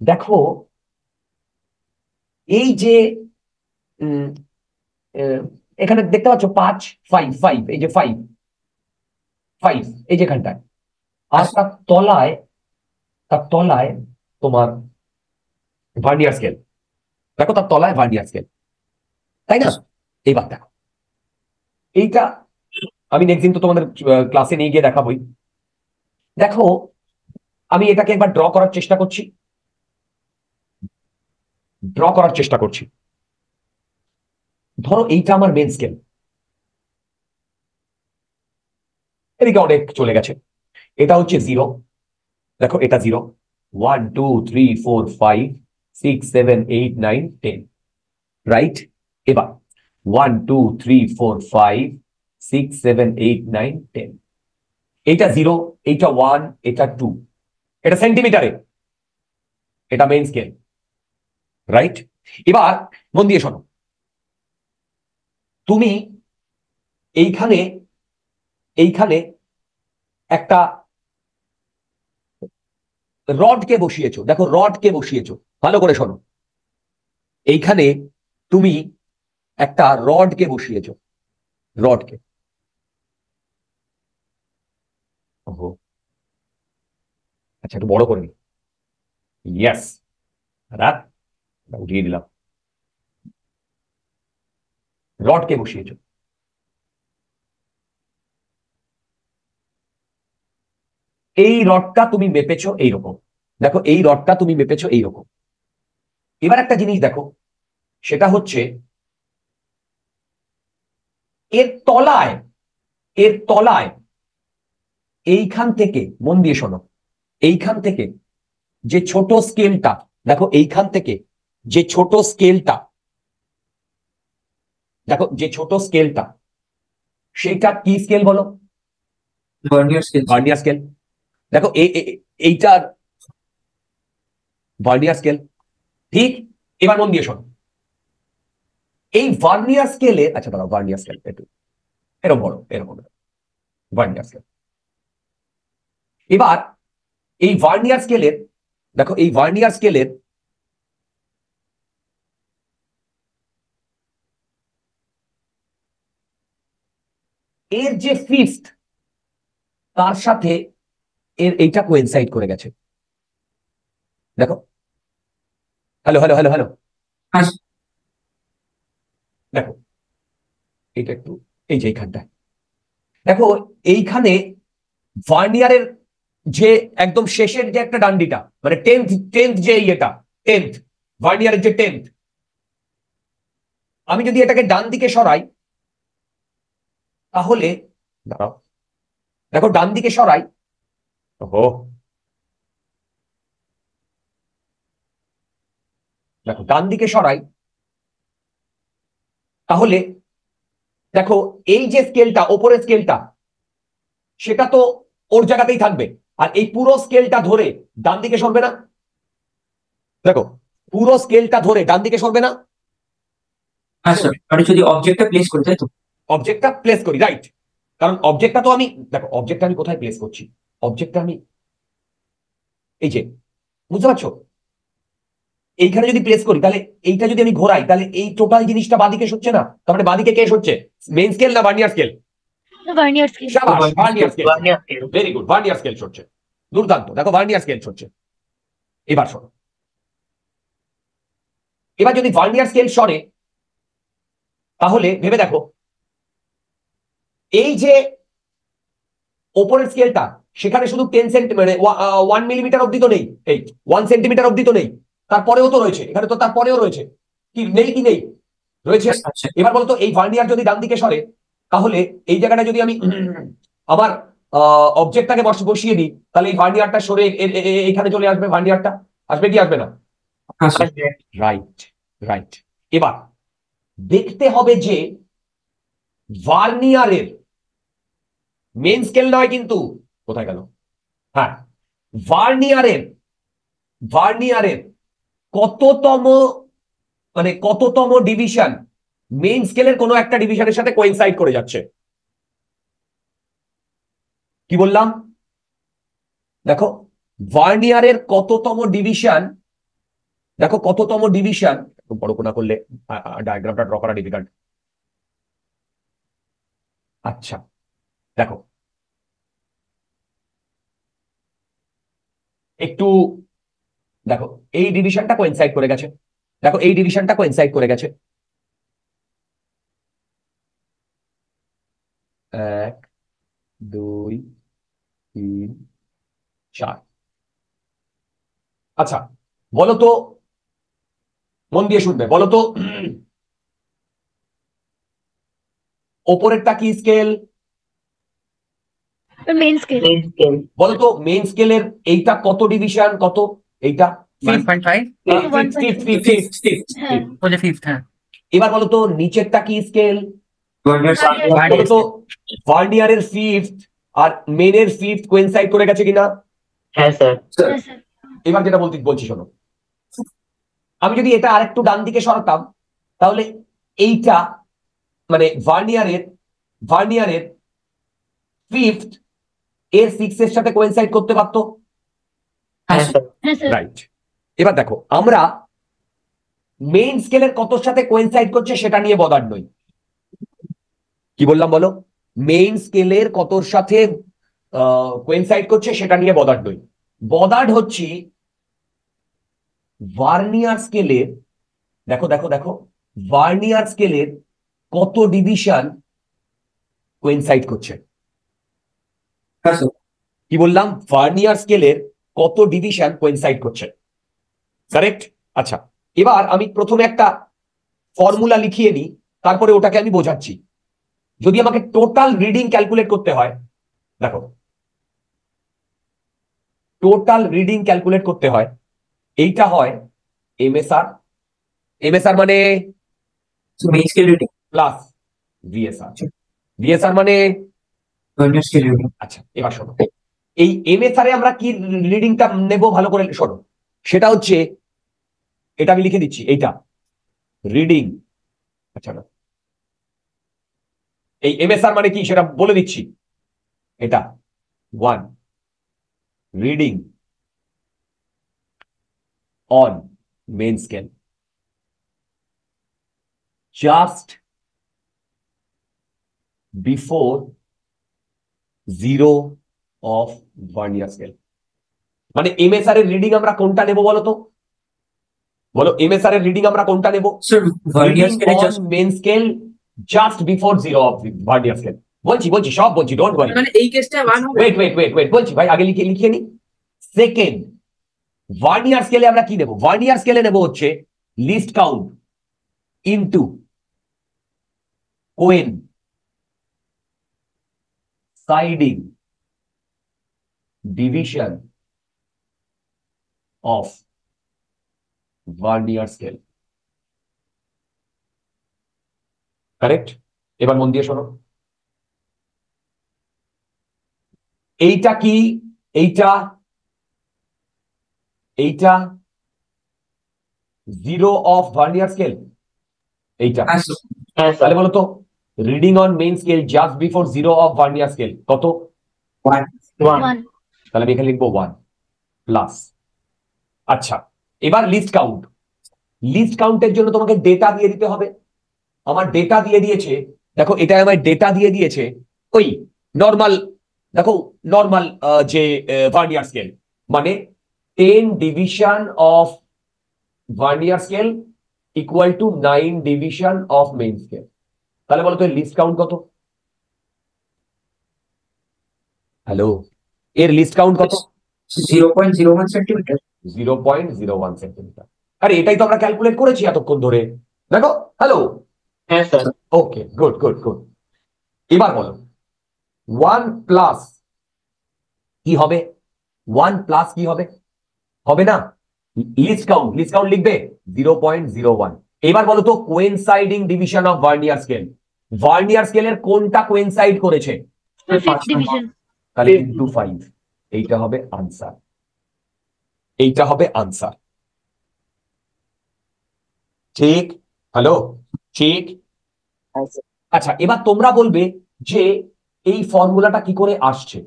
[SPEAKER 1] দেখো এই যে এখানে দেখতে পাচ্ছ পাঁচ ফাইভ ফাইভ এই যে ফাইভ ফাইভ এই যেখানটায়। আর তার তলায় তার তলায় তোমার ভার্নিয়ার স্কেল। দেখো তার তলায় ভার্নিয়ার স্কেল। তাই না? এইবার দেখো। এইটা আমি নেক্সট দিন তো তোমাদের ক্লাসে নিয়ে গিয়ে দেখাবই। দেখো, আমি এটাকে একবার ড্র করার চেষ্টা করছি। ড্র করার চেষ্টা করছি। ধরো এইটা আমার মেন স্কেল এদিকে অনেক চলে গেছে। এটা হচ্ছে জিরো দেখো, এটা zero one two three four five six seven eight nine ten right এবার one two three four five six seven eight nine ten এইটা জিরো এইটা ওয়ান এটা টু এটা সেন্টিমিটারে এটা মেন স্কেল রাইট এবার, মন দিয়ে শোনো। তুমি এইখানে এইখানে একটা রডকে বসিয়েছো? দেখো রডকে বসিয়েছো। ভালো করে শোনো। এইখানে তুমি একটা রডকে বসিয়েছো। রডকে ওহো। আচ্ছা একটু বড় করে নি ইয়েস রাত উঠিয়ে দিলাম রডকে বসিয়েছো। এই রডটা তুমি মেপেছো এইরকম। দেখো এই রডটা তুমি মেপেছো এইরকম। এবার একটা জিনিস দেখো সেটা হচ্ছে এর তলায় এর তলায় এইখান থেকে মন দিয়ে শোনো এইখান থেকে যে ছোট স্কেলটা দেখো এইখান থেকে যে ছোট স্কেলটা দেখো যে ছোট স্কেলটা সেইটা কি স্কেল বলো?
[SPEAKER 9] Vernier scale.
[SPEAKER 1] Vernier scale. দেখো এই এই- এইটার ভার্নিয়ার স্কেল ঠিক? এবার মন দিয়ে শোনো। এই ভার্নিয়ার স্কেলে আচ্ছা দাঁড়াও ভার্নিয়ার স্কেল একটু। এরকম বড় এরকম ভার্নিয়ার স্কেল এবার এই ভার্নিয়ার স্কেলের দেখো, এই ভার্নিয়ার স্কেলের এর যে ফিফথ তার সাথে এর এইটা কোয়েনসাইড করে গেছে। দেখো। হ্যালো হ্যালো হ্যালো হ্যালো
[SPEAKER 9] হ্যাঁ।
[SPEAKER 1] দেখো। এটা একটু এই যে এইখানটায়। দেখো এইখানে ভার্নিয়ারের যে একদম শেষের যে একটা ডান্ডিটা মানে টেন্থ টেন্থ যে ইয়েটা টেন্থ ভার্নিয়ারের যে টেন্থ আমি যদি এটাকে ডান দিকে সরাই তাহলে দাঁড়াও। দেখো ডান দিকে সরাই ওহো দেখো ডান দিকে সরাই। তাহলে দেখো এই যে স্কেলটা ওপরের স্কেলটা সেটা তো ওর জায়গাতেই থাকবে। আর এই পুরো স্কেলটা ধরে ডান দিকে সরবে না? দেখো পুরো স্কেলটা ধরে ডান দিকে সরবে না?
[SPEAKER 3] হ্যাঁ স্যার মানে যদি অবজেক্টটা প্লেস করি তাই তো?
[SPEAKER 1] অবজেক্টটা প্লেস করি রাইট কারণ অবজেক্টটা তো আমি দেখো অবজেক্টটা আমি কোথায় প্লেস করছি? অবজেক্টটা আমি এই যে বুঝতে পারছ? এইখানে যদি প্লেস করি তাহলে এইটা যদি আমি ঘোরাই তাহলে এই টোটাল জিনিসটা বাদিকে সরছে না? তার মানে বাদিকে কে সরছে? মেইন স্কেল না
[SPEAKER 11] vernier
[SPEAKER 1] scale vernier scale
[SPEAKER 7] vernier scale
[SPEAKER 1] very good vernier scale সরছে। দুর্দান্ত দেখো ভার্নিয়ার স্কেল সরছে। এবার শোনো। এবার যদি ভার্নিয়ার স্কেল সরে তাহলে ভেবে দেখো এই যে ওপরের স্কেলটা সেখানে শুধু টেন সেন্টি মানে ওয়ান মিলিমিটার অব্দি তো নেই। এই ওয়ান সেন্টিমিটার অব্দি তো নেই। তারপরেও তো রয়েছে। এখানে তো তারপরেও রয়েছে। কি নেই কি নেই? রয়েছে।
[SPEAKER 3] আচ্ছা।
[SPEAKER 1] এবার বলতো এই ভার্নিয়ার যদি ডান দিকে সরে তাহলে এই জায়গাটা যদি আমি আমার অবজেক্টটাকে বসিয়ে দিই তাহলে এই ভার্নিয়ারটা সরে এ- এ- এ- এইখানে চলে আসবে ভার্নিয়ারটা আসবে কি আসবে না? রাইট রাইট এবার দেখতে হবে যে ভার্নিয়ারের মেন স্কেল নয় কিন্তু কোথায় গেল? হ্যাঁ ভার্নিয়ারের ভার্নিয়ারের কততম মানে কততম ডিভিশন মেইন স্কেলের কোনো একটা ডিভিশনের সাথে কোইনসাইড করে যাচ্ছে? কি বললাম? দেখো, ভার্নিয়ারের কততম ডিভিশন দেখো কততম ডিভিশন বড় না করলে ডায়াগ্রামটা ড্র করা ডিফিকাল্ট আচ্ছা দেখো একটু, দেখো, এই ডিভিশনটা কোইনসাইড করে গেছে। দেখো, এই ডিভিশনটা কোইনসাইড করে গেছে। এক, দুই, তিন, চার। আচ্ছা বলো তো মন দিয়ে শুনবে। বলো তো ওপরেরটা কি স্কেল
[SPEAKER 11] মেন স্কেল
[SPEAKER 1] বলো তো মেইন স্কেলের এইটা কত ডিভিশন কত? এইটা
[SPEAKER 11] হ্যাঁ
[SPEAKER 1] এবার বলো তো নিচেরটা কি স্কেল
[SPEAKER 11] Vernier
[SPEAKER 1] বলো তো ভার্নিয়ারের ফিফথ আর মেনের ফিফথ কোয়েনসাইড করে গেছে কিনা?
[SPEAKER 7] হ্যাঁ
[SPEAKER 11] হ্যাঁ স্যার
[SPEAKER 1] এবার যেটা বলতে বলছি শোনো। আমি যদি এটা আরেকটু ডান দিকে সরাতাম তাহলে এইটা মানে ভার্নিয়ারের ভার্নিয়ারের ফিফথ এর সিক্স এর সাথে কোয়েনসাইড করতে পারতো?
[SPEAKER 7] হ্যাঁ স্যার
[SPEAKER 11] হ্যাঁ
[SPEAKER 1] রাইট এবার দেখো আমরা মেইন স্কেলের কতর সাথে কোয়েনসাইড করছে সেটা নিয়ে বদার নই। কি বললাম বলো? মেইন স্কেলের কতর সাথে কোয়েনসাইড করছে সেটা নিয়ে বদার নই। বদার্ড হচ্ছি ভার্নিয়ার স্কেলের দেখো দেখো দেখো ভার্নিয়ার স্কেলের কত ডিভিশন কোয়েনসাইড করছে।
[SPEAKER 3] হ্যাঁ স্যার
[SPEAKER 1] কি বললাম? ভার্নিয়ার স্কেলের কত ডিভিশন কোয়েনসাইড করছে? কারেক্ট আচ্ছা এবার আমি প্রথমে একটা ফর্মুলা লিখিয়ে নিই তারপরে ওটাকে আমি বোঝাচ্ছি। যদি আমাকে টোটাল রিডিং ক্যালকুলেট করতে হয় দেখো। টোটাল রিডিং ক্যালকুলেট করতে হয় এইটা হয় এমএসআর এমএসআর মানে প্লাস ভিএসআর ভিএসআর মানে আচ্ছা এবার শোনো। এই এমএসআর এ আমরা কি রিডিংটা নেব ভালো করে শোনো। সেটা হচ্ছে, এটা আমি লিখে দিচ্ছি, এইটা। রিডিং আচ্ছা না এই এমএসআর মানে কি সেটা বলে দিচ্ছি। এটা। One reading on main scale just before zero of vernier scale মানে এমএসআর এর রিডিং আমরা কোনটা নেব বলো তো বলো এমএসআর এর রিডিং আমরা কোনটা নেব? Main scale just before zero of vernier scale বলছি বলছি সব বলছি ডোন্ট ওয়ারি
[SPEAKER 9] মানে এই কেসটা ওয়ান হবে।
[SPEAKER 1] ওয়েট ওয়েট ওয়েট ওয়েট বলছি ভাই আগে লিখে লিখে নি। সেকেন্ড ভার্নিয়ার স্কেলে আমরা কি নেব? ভার্নিয়ার স্কেলে নেব হচ্ছে least count into coinciding division of vernier scale correct এবার মন দিয়ে শোনো। এইটা কি? এইটা? এইটা জিরো অফ ভার্নিয়ার স্কেল এইটা।
[SPEAKER 9] হ্যাঁ
[SPEAKER 7] হ্যাঁ
[SPEAKER 1] তাহলে বলো তো। Reading on main scale just before zero of vernier scale কত? তাহলে আমি এখানে লিখব ওয়ান প্লাস আচ্ছা এবার লিস্ট কাউন্ট লিস্ট কাউন্টের জন্য তোমাকে ডেটা দিয়ে দিতে হবে। আমার ডেটা দিয়ে দিয়েছে দেখো এটা আমার ডেটা দিয়ে দিয়েছে ওই নর্মাল দেখো নর্মাল যে ভার্নিয়ার স্কেল মানে ten division of vernier scale equal to nine division of main scale তাহলে বলো তো লিস্ট কাউন্ট কত? হ্যালো এর লিস্ট কাউন্ট কত?
[SPEAKER 3] Zero point zero one centimetre
[SPEAKER 1] zero point zero one centimetre আরে এটাই তো আমরা ক্যালকুলেট করেছি এতক্ষণ ধরে। দেখো হ্যালো
[SPEAKER 7] হ্যাঁ sir
[SPEAKER 1] okay good good good এবার বলো ওয়ান প্লাস কি হবে? ওয়ান প্লাস কি হবে? হবে না? লিস্ট কাউন্ট লিস্ট কাউন্ট লিখবে? জিরো পয়েন্ট জিরো ওয়ান এবার বলো তো coinciding division of vernier scale vernier স্কেলের কোনটা কোয়েনসাইড করেছে? তাহলে ইন্টু ফাইভ এইটা হবে আনসার এইটা হবে আনসার ঠিক? হ্যালো ঠিক? আচ্ছা এবার তোমরা বলবে যে এই ফর্মুলাটা কি করে আসছে?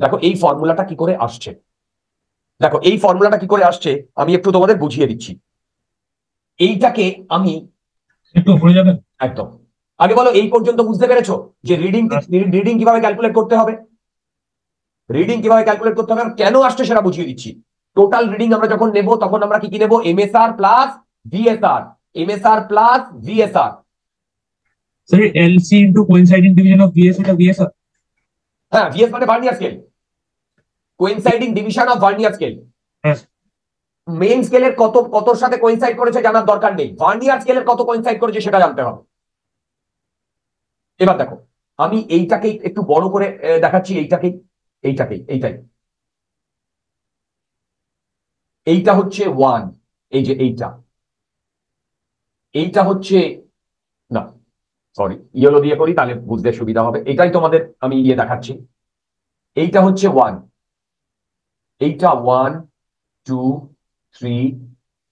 [SPEAKER 1] দেখো এই ফর্মুলাটা কি করে আসছে? দেখো এই ফর্মুলাটা কি করে আসছে? আমি একটু তোমাদের বুঝিয়ে দিচ্ছি। এইটাকে আমি
[SPEAKER 10] একটু উপরে যাবেন?
[SPEAKER 1] একদম। আগে বলো এই পর্যন্ত বুঝতে পেরেছ যে রিডিং রিডিং কীভাবে ক্যালকুলেট করতে হবে? রিডিং কীভাবে ক্যালকুলেট করতে হবে? কেন আসছে সেটা বুঝিয়ে দিচ্ছি। টোটাল রিডিং আমরা যখন নেব তখন আমরা কি কি নেব? MSR plus VSR MSR plus VSR
[SPEAKER 10] sir LC into coinciding division of BS এটা বিএস
[SPEAKER 1] হ্যাঁ ভিএস মানে vernier scale coinciding division of vernier scale
[SPEAKER 10] হ্যাঁ।
[SPEAKER 1] মেইন স্কেলের কত কতর সাথে কোইনসাইড করেছে জানার দরকার নেই। ভার্নিয়ার স্কেলের কত কোইনসাইড করেছে সেটা জানতে হবে। এবার দেখো, আমি এইটাকেই একটু বড় করে দেখাচ্ছি, এইটাকেই এইটাকেই, এইটাই। এইটা হচ্ছে ওয়ান এই যে এইটা। এইটা হচ্ছে, না সরি ইয়েলো দিয়ে করি, তাহলে বুঝতে সুবিধা হবে। এটাই তোমাদের আমি ইয়ে দেখাচ্ছি। এইটা হচ্ছে ওয়ান এইটা one two three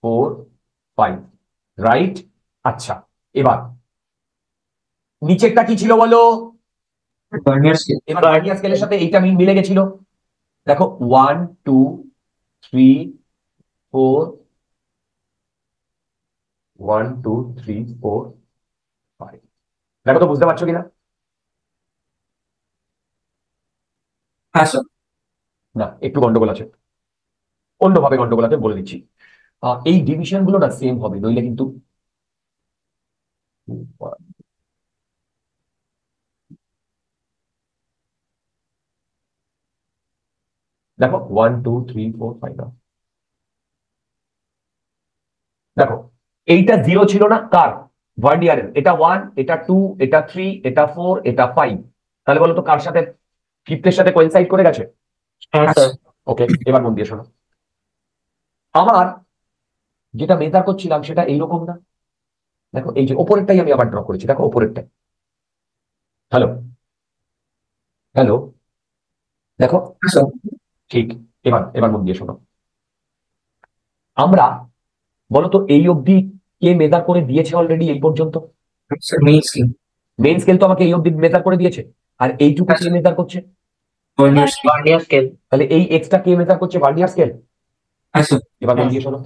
[SPEAKER 1] four five right আচ্ছা এবার নিচেরটা কি ছিল বলো? এবার ভার্নিয়ার স্কেলের সাথে এইটা মিল- মিলে গেছিল। দেখো one two three four one two three four five দেখো তো বুঝতে পারছ কিনা?
[SPEAKER 3] হ্যাঁ স্যার
[SPEAKER 1] না একটু গন্ডগোল আছে। অন্যভাবে গন্ডগোল আছে বলে দিচ্ছি। এই ডিভিশনগুলো না সেম হবে নইলে কিন্তু দেখো one two three four five দেখো এইটা জিরো ছিল না কার? ভার্নিয়ারের এটা ওয়ান এটা টু এটা থ্রি এটা ফোর এটা ফাইভ তাহলে বলো তো কার সাথে ফিফথের সাথে কোয়েনসাইড করে গেছে?
[SPEAKER 7] হ্যাঁ
[SPEAKER 1] ওকে এবার মন দিয়ে শোনো। আমার যেটা মেজার করছিলাম সেটা এইরকম না। দেখো এই যে ওপরেরটাই আমি আবার ড্র করেছি। দেখো ওপরেরটাই। হ্যালো হ্যালো দেখো
[SPEAKER 3] হ্যাঁ
[SPEAKER 1] ঠিক এবার এবার মন দিয়ে শোনো। আমরা বলতো এই অবধি কে মেজার করে দিয়েছে অলরেডি এই পর্যন্ত?
[SPEAKER 3] মেইন স্কেল
[SPEAKER 1] মেন স্কেল তো আমাকে এই অবধি মেজার করে দিয়েছে। আর এইটুকু কে মেজার করছে? তাহলে এই এক্সট্রা কে মেজার করছে? ভার্নিয়ার স্কেল এবার মন দিয়ে শোনো।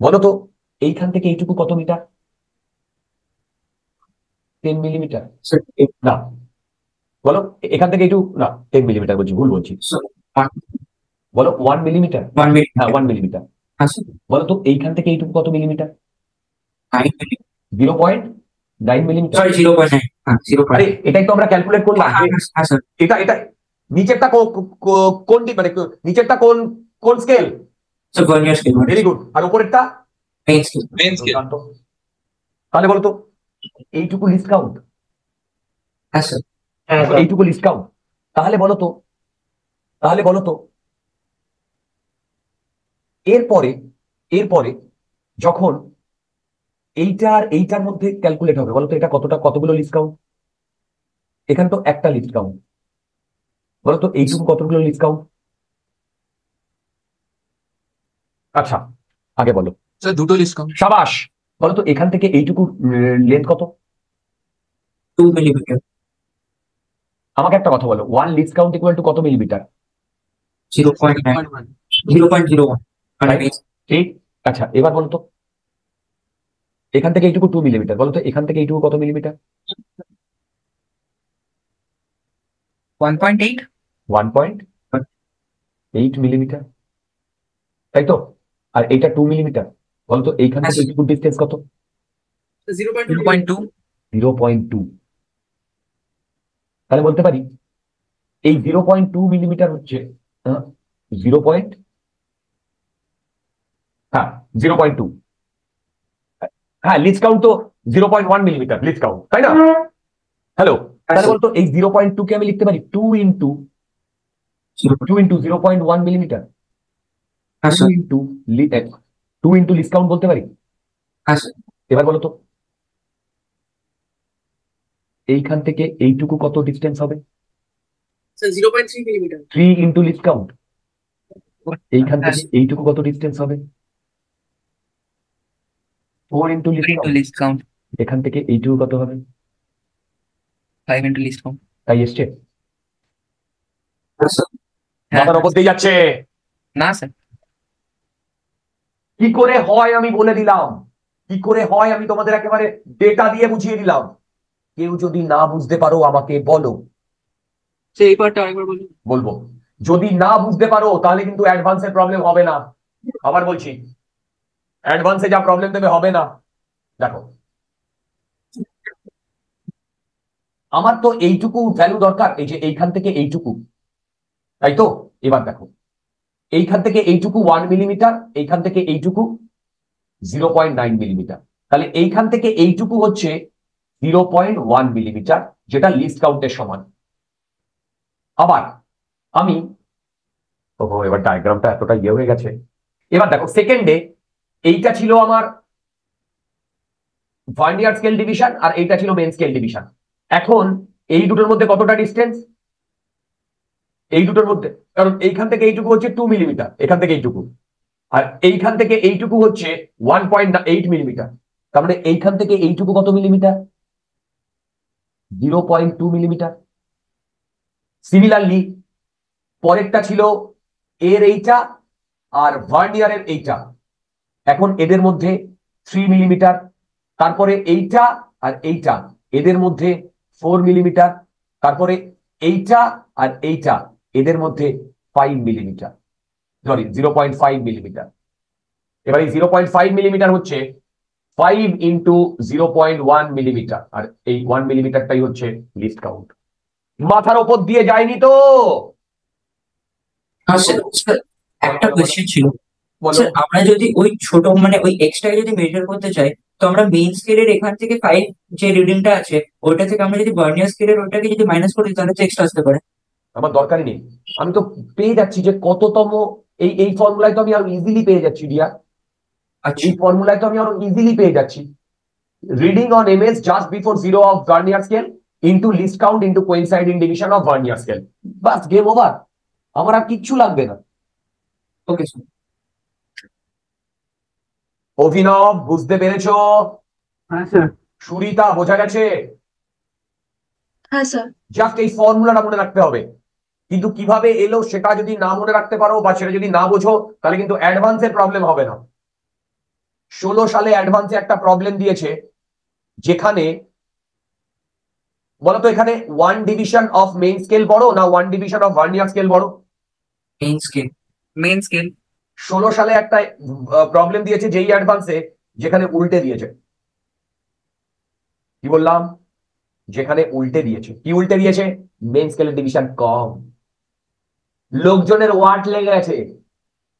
[SPEAKER 1] বলো তো এইখান থেকে এইটুকু কত মিটার টেন মিলিমিটার না বলো এখান থেকে একটু না টেন মিলিমিটার বলছি ভুল বলছি। বলো ওয়ান মিলিমিটার
[SPEAKER 3] ওয়ান
[SPEAKER 1] হ্যাঁ ওয়ান মিলিমিটার
[SPEAKER 3] হ্যাঁ
[SPEAKER 1] বলো তো এইখান থেকে এইটুকু কত millimetre zero point
[SPEAKER 3] nine millimetre zero point হ্যাঁ
[SPEAKER 1] আরে এটাই তো আমরা ক্যালকুলেট করলাম
[SPEAKER 3] হ্যাঁ স্যার
[SPEAKER 1] এটা এটা নিচেরটা কোন মানে নিচেরটা কোন কোন স্কেল ভেরি গুড আর উপরেরটা?
[SPEAKER 8] মেন।
[SPEAKER 1] তাহলে বলো তো এইটুকু লিস্ট কাউন্ট
[SPEAKER 3] হ্যাঁ
[SPEAKER 7] হ্যাঁ স্যার
[SPEAKER 1] এইটুকু লিস্ট কাউন্ট তাহলে বলো তো তাহলে বলো তো এরপরে এরপরে যখন এইটা আর এইটার মধ্যে ক্যালকুলেট হবে বলো তো এটা কতটা কতগুলো লিস্ট কাউন্ট এখানে তো একটা লিস্ট কাউন্ট বলো তো এইটুকু কতগুলো লিস্ট কাউন্ট আচ্ছা আগে বলো।
[SPEAKER 8] দুটো লিস্ট কাউন্ট
[SPEAKER 1] সাবাস! বলো তো এখান থেকে এইটুকু লেন্থ কত?
[SPEAKER 9] টু মিলিমিটার
[SPEAKER 1] আমাকে একটা কথা বলো one least count equal to কত
[SPEAKER 9] millimetre zero point zero point zero one.
[SPEAKER 1] ঠিক? আচ্ছা এবার বলতো এখান থেকে এইটুকু টু মিলিমিটার বলতো এখান থেকে এইটুকু কত millimetre
[SPEAKER 3] one point eight.
[SPEAKER 1] One point eight millimetre তাই তো? আর এইটা টু মিলিমিটার বলতো এইখান থেকে এইটুকু ডিস্টেন্স কত?
[SPEAKER 9] Zero point
[SPEAKER 3] zero point two.
[SPEAKER 1] Zero point two. তাহলে বলতে পারি এই জিরো পয়েন্ট টু মিলিমিটার হচ্ছে জিরো পয়েন্ট হ্যাঁ জিরো পয়েন্ট টু হ্যাঁ লিস্ট কাউন্ট তো zero point one millimetre least count তাই না? হ্যালো তাহলে বলতো এই জিরো পয়েন্ট টু কে আমি লিখতে পারি two into two into zero point
[SPEAKER 9] one
[SPEAKER 1] millimetre
[SPEAKER 9] two
[SPEAKER 1] into two into least count বলতে পারি?
[SPEAKER 9] হ্যাঁ
[SPEAKER 1] এবার বলো তো এইখান থেকে এইটুকু কত ডিস্টেন্স হবে?
[SPEAKER 9] থ্রি
[SPEAKER 1] ইন্টু কাউন্ট এইখান থেকে এইটুকু কত ডিস্টেন্স হবে? ফোর ইন্টু
[SPEAKER 3] লিস্ট কাউন্ট
[SPEAKER 1] এখান থেকে এইটুকু কত হবে?
[SPEAKER 3] ফাইভ ইন্টু লিস্ট কাউন্ট
[SPEAKER 1] তাই এসছে?
[SPEAKER 9] হ্যাঁ স্যার
[SPEAKER 1] মাথার উপর দিয়ে যাচ্ছে।
[SPEAKER 3] না স্যার
[SPEAKER 1] কি করে হয় আমি বলে দিলাম? কি করে হয় আমি তোমাদের একেবারে ডেটা দিয়ে বুঝিয়ে দিলাম? কেউ যদি না বুঝতে পারো আমাকে বলো।
[SPEAKER 2] সে এই পার্টটা আরেকবার বলুন।
[SPEAKER 1] বলব। যদি না বুঝতে পারো তাহলে কিন্তু অ্যাডভান্সের প্রবলেম হবে না। আবার বলছি অ্যাডভান্সে যা প্রবলেম দেবে হবে না। দেখো। আমার তো এইটুকু ভ্যালু দরকার এই যে এইখান থেকে এইটুকু। তাই তো? এবার দেখো। এইখান থেকে এইটুকু ওয়ান মিলিমিটার এইখান থেকে এইটুকু জিরো পয়েন্ট নাইন মিলিমিটার তাহলে এইখান থেকে এইটুকু হচ্ছে জিরো পয়েন্ট ওয়ান মিলিমিটার যেটা লিস্ট কাউন্টের সমান। আবার আমি, ওহো, এবার ডায়াগ্রামটা এতটা ইয়ে হয়ে গেছে। এবার দেখো সেকেন্ডে এইটা ছিল আমার ভার্নিয়ার স্কেল ডিভিশন আর এইটা ছিল মেন স্কেল ডিভিশন এখন এই দুটোর মধ্যে কতটা ডিস্টেন্স এই দুটোর মধ্যে, কারণ এইখান থেকে এইটুকু হচ্ছে টু মিলিমিটার এখান থেকে এইটুকু। আর এইখান থেকে এইটুকু হচ্ছে ওয়ান পয়েন্ট এইট মিলিমিটার তার মানে এইখান থেকে এইটুকু কত millimetre zero point two millimetre similarly পরেরটা ছিল এর এইটা আর ভার্নিয়ারের এইটা। এখন এদের মধ্যে থ্রি মিলিমিটার তারপরে এইটা আর এইটা। এদের মধ্যে ফোর মিলিমিটার তারপরে এইটা আর এইটা। এদের মধ্যে five millimetre sorry zero point five millimetre এবার এই জিরো পয়েন্ট ফাইভ মিলিমিটার হচ্ছে five into zero point one millimetre আর এই ওয়ান মিলিমিটারটাই হচ্ছে লিস্ট কাউন্ট মাথার ওপর দিয়ে যায়নি তো?
[SPEAKER 9] হ্যাঁ একটা কোয়েশ্চেন ছিল। স্যার আমরা যদি ওই ছোট মানে ওই এক্সট্রাকে যদি মেজার করতে চাই তো আমরা মেইন স্কেলের এখান থেকে ফাইভ যে রিডিংটা আছে ওইটা থেকে আমরা যদি ভার্নিয়ার স্কেলের ওটাকে যদি মাইনাস করি তাহলে তো এক্সট্রা আসতে পারে।
[SPEAKER 1] আমার দরকারই নেই। আমি তো পেয়ে যাচ্ছি যে কততম এই এই ফর্মুলায় তো আমি আরও ইজিলি পেয়ে যাচ্ছি
[SPEAKER 9] আচ্ছা
[SPEAKER 1] এই ফর্মুলায় তো আমি আরও ইজিলি পেয়ে যাচ্ছি। Reading on MS just before zero of vernier scale into least count into coinciding division of vernier scale bus game over আমার আর কিচ্ছু লাগবে না।
[SPEAKER 9] ওকে
[SPEAKER 1] অভিনব বুঝতে পেরেছ?
[SPEAKER 2] হ্যাঁ
[SPEAKER 1] সুরিতা বোঝা গেছে?
[SPEAKER 11] হ্যাঁ
[SPEAKER 1] জাস্ট এই ফর্মুলাটা মনে রাখতে হবে। কিন্তু কীভাবে এলো সেটা যদি না মনে রাখতে পারো বা সেটা যদি না বোঝো তাহলে কিন্তু অ্যাডভান্সের প্রবলেম হবে না। ষোলো সালে অ্যাডভান্সে একটা প্রবলেম দিয়েছে যেখানে বলতো এখানে one division of main scale বড় না one division of vernier scale বড়?
[SPEAKER 9] মেইন স্কেল
[SPEAKER 3] মেন স্কেল
[SPEAKER 1] ষোলো সালে একটা প্রবলেম দিয়েছে যেই অ্যাডভান্সে যেখানে উল্টে দিয়েছে। কি বললাম? যেখানে উল্টে দিয়েছে। কি উল্টে দিয়েছে? মেন স্কেলের ডিভিশন কম। লোকজনের ওয়াট লেগে লোকজনের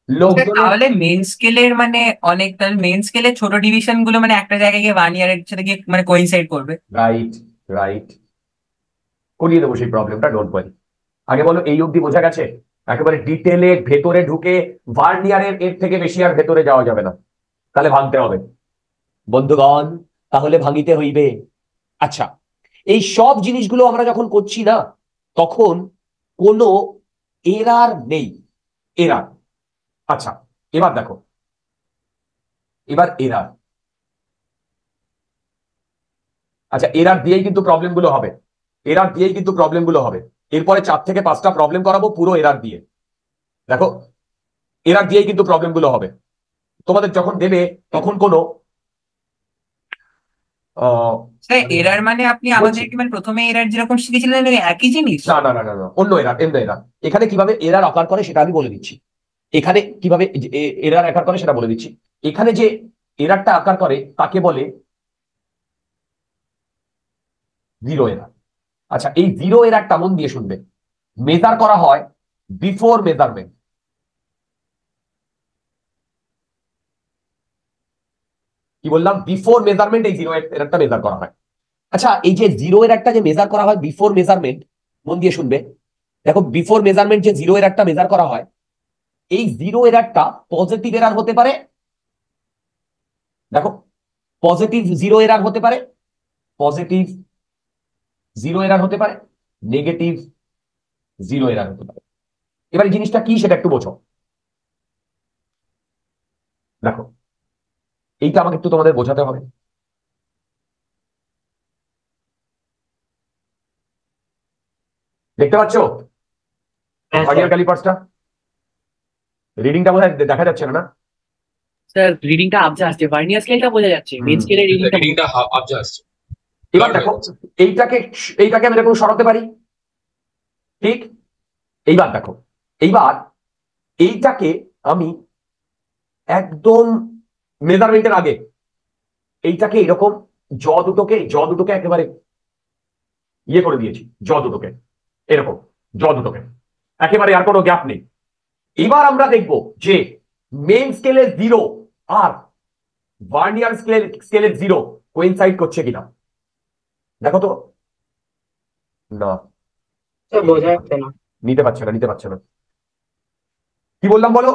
[SPEAKER 3] তাহলে মেন স্কেলের মানে অনেক তাহলে মেন স্কেলের ছোট ডিভিশনগুলো মানে একটা জায়গায় গিয়ে ওয়ান ইয়ারের সাথে গিয়ে মানে কোইনসাইড করবে।
[SPEAKER 1] রাইট রাইট করিয়ে দেবো সেই প্রবলেমটা ডোন্ট ওয়ারি আগে বলো এই অবধি বোঝা গেছে? একেবারে ডিটেলে ভেতরে ঢুকে ভার্নিয়ারের এর থেকে বেশি আর ভেতরে যাওয়া যাবে না। তাহলে ভাঙতে হবে। বন্ধুগণ তাহলে ভাঙিতে হইবে। আচ্ছা এই সব জিনিসগুলো আমরা যখন করছি না তখন কোনো এরার নেই। এরার আচ্ছা এবার দেখো। এবার এরার আচ্ছা এরার দিয়েই কিন্তু প্রবলেমগুলো হবে। এরার দিয়েই কিন্তু প্রবলেমগুলো হবে। এরপরে চার থেকে পাঁচটা প্রবলেম করাবো পুরো এরার দিয়ে। দেখো এরার দিয়েই কিন্তু প্রবলেমগুলো হবে। তোমাদের যখন দেবে তখন কোনো
[SPEAKER 3] এরার মানে আপনি আমাদেরকে মানে প্রথমে এরার যেরকম শিখেছিলেন একই জিনিস?
[SPEAKER 1] না না না না না অন্য এরার এমন এরার এখানে কীভাবে এরার আকার করে সেটা আমি বলে দিচ্ছি। এখানে কীভাবে এরার আকার করে সেটা বলে দিচ্ছি। এখানে যে এরারটা আকার করে, তাকে বলে জিরো এরার। আচ্ছা এই জিরো এরারটা মন দিয়ে শুনবে মেজার করা হয় বিফোর মেজারমেন্ট কি বললাম? বিফোর মেজারমেন্ট এই জিরো এরারটা মেজার করা হয়। আচ্ছা এই যে জিরো এর একটা যে মেজার করা হয় বিফোর মেজারমেন্ট মন দিয়ে শুনবে। দেখো বিফোর মেজারমেন্ট যে জিরো এর একটা মেজার করা হয় এই জিরো এরারটা পজিটিভ এরার হতে পারে। দেখো পজিটিভ জিরো এরার হতে পারে পজিটিভ জিরো এরার হতে পারে নেগেটিভ জিরো এরার হতে পারে। এবার এই জিনিসটা কি সেটা একটু বোঝো। দেখো এইটা আমাকে একটু তোমাদের বোঝাতে হবে। দেখতে পাচ্ছ?
[SPEAKER 7] হ্যাঁ
[SPEAKER 1] ক্যালিপার্সটা রিডিংটা বোধহয় দেখা যাচ্ছে না না?
[SPEAKER 4] স্যার রিডিংটা আবজা আসছে। ভার্নিয়ার স্কেলটা বোঝা যাচ্ছে। Main
[SPEAKER 1] hmm.
[SPEAKER 4] স্কেলের রিডিংটা
[SPEAKER 8] আবজা আসছে।
[SPEAKER 1] এবার দেখো এইটাকে এইটাকে আমি এরকম সরাতে পারি। ঠিক? এইবার দেখো এইবার এইটাকে আমি একদম মেজারমেন্টের আগে এইটাকে এরকম জ দুটোকে জ দুটোকে একেবারে ইয়ে করে দিয়েছি। জ দুটোকে। এরকম জ দুটোকে। একেবারে আর কোনো গ্যাপ নেই। এবার আমরা দেখব যে মেন স্কেলের জিরো আর ভার্নিয়ার স্কেলের স্কেলের জিরো কোইনসাইড করছে কিনা। দেখো তো। না। নিতে পারছে না নিতে পারছে না। কি বললাম বলো?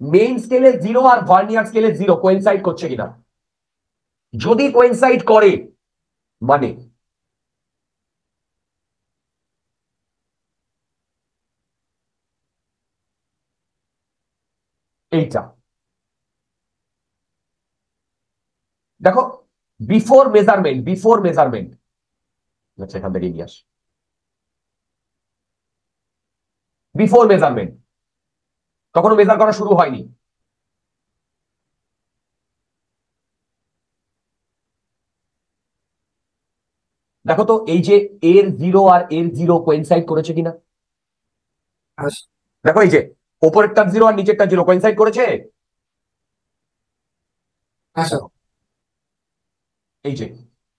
[SPEAKER 1] মেইন স্কেলে জিরো আর ভার্নিয়ার স্কেলে জিরো কোয়েনসাইড করছে কিনা। যদি কোয়েনসাইড করে মানে এইটা। দেখো বিফোর মেজারমেন্ট বিফোর মেজারমেন্ট আচ্ছা এখান থেকে নিয়ে আস। বিফোর মেজারমেন্ট তখনও মেজার করা শুরু হয়নি। দেখো তো এই যে এর জিরো আর এর জিরো কোয়েনসাইড করেছে কিনা? দেখো এই যে ওপরেরটা জিরো আর নিচেরটা জিরো কোয়েনসাইড করেছে?
[SPEAKER 9] হ্যাঁ
[SPEAKER 1] এই যে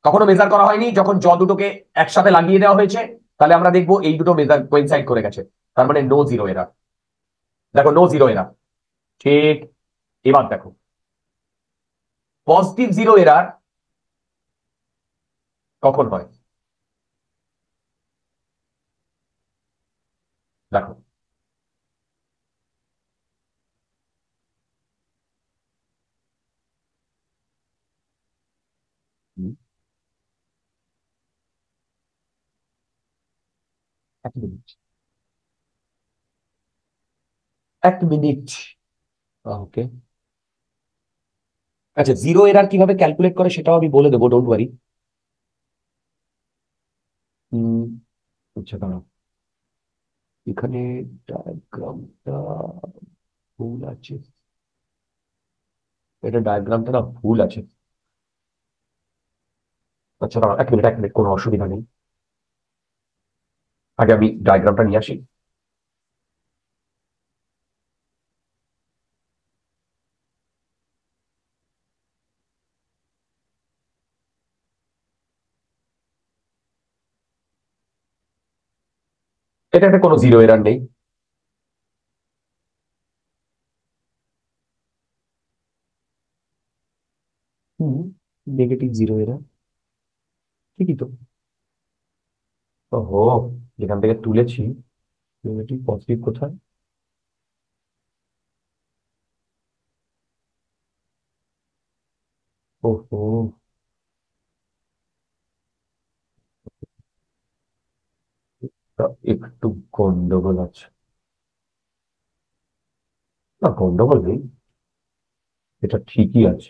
[SPEAKER 1] কখনো মেজার করা হয়নি যখন জ দুটোকে একসাথে লাগিয়ে দেওয়া হয়েছে তাহলে আমরা দেখব এই দুটো মেজার কোয়েনসাইড করে গেছে। তার মানে নো জিরো এরা দেখো নো জিরো এরা ঠিক এবার দেখো। পজিটিভ জিরো এরার কখন হয়? দেখো হুম। এক মিনিট। এক মিনিট। ওকে। আচ্ছা জিরো এরার কীভাবে ক্যালকুলেট করে সেটাও আমি বলে দেবো ডোন্ট ওয়ারি আচ্ছা দাঁড়াও। এখানে ডায়াগ্রামটা ভুল আছে। এটা ডায়াগ্রামটা না ভুল আছে। আচ্ছা দাঁড়াও, এক মিনিট এক মিনিট, কোনো অসুবিধা নেই। আগে আমি ডায়াগ্রামটা নিয়ে আসি। এটাতে কোনো জিরো এরার নেই। হুম নেগেটিভ জিরো এরার ঠিকই তো। ওহো। যেখান থেকে তুলেছি। নেগেটিভ পজিটিভ কোথায়? ওহো। একটু গন্ডগোল আছে। না, গন্ডগোল নেই। এটা ঠিকই আছে।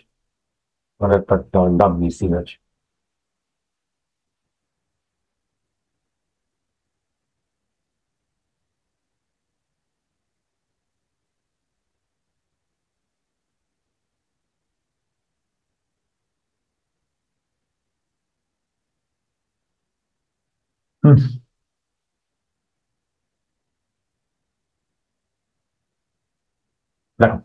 [SPEAKER 1] মানে একটা ডান্ডা মিসিং আছে। হুম দেখো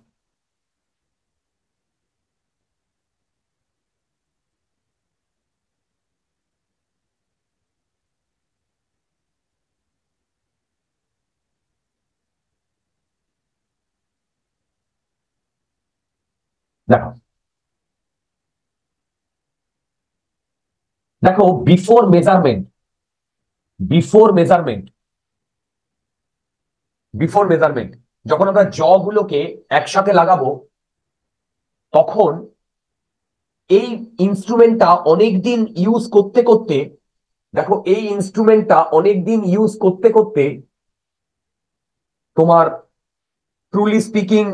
[SPEAKER 1] দেখো দেখো before measurement before measurement before measurement যখন আমরা জগুলোকে একসাথে লাগাবো, তখন এই ইনস্ট্রুমেন্টটা অনেকদিন ইউজ করতে করতে, দেখো এই ইনস্ট্রুমেন্টটা অনেকদিন ইউজ করতে করতে তোমার ট্রুলি স্পিকিং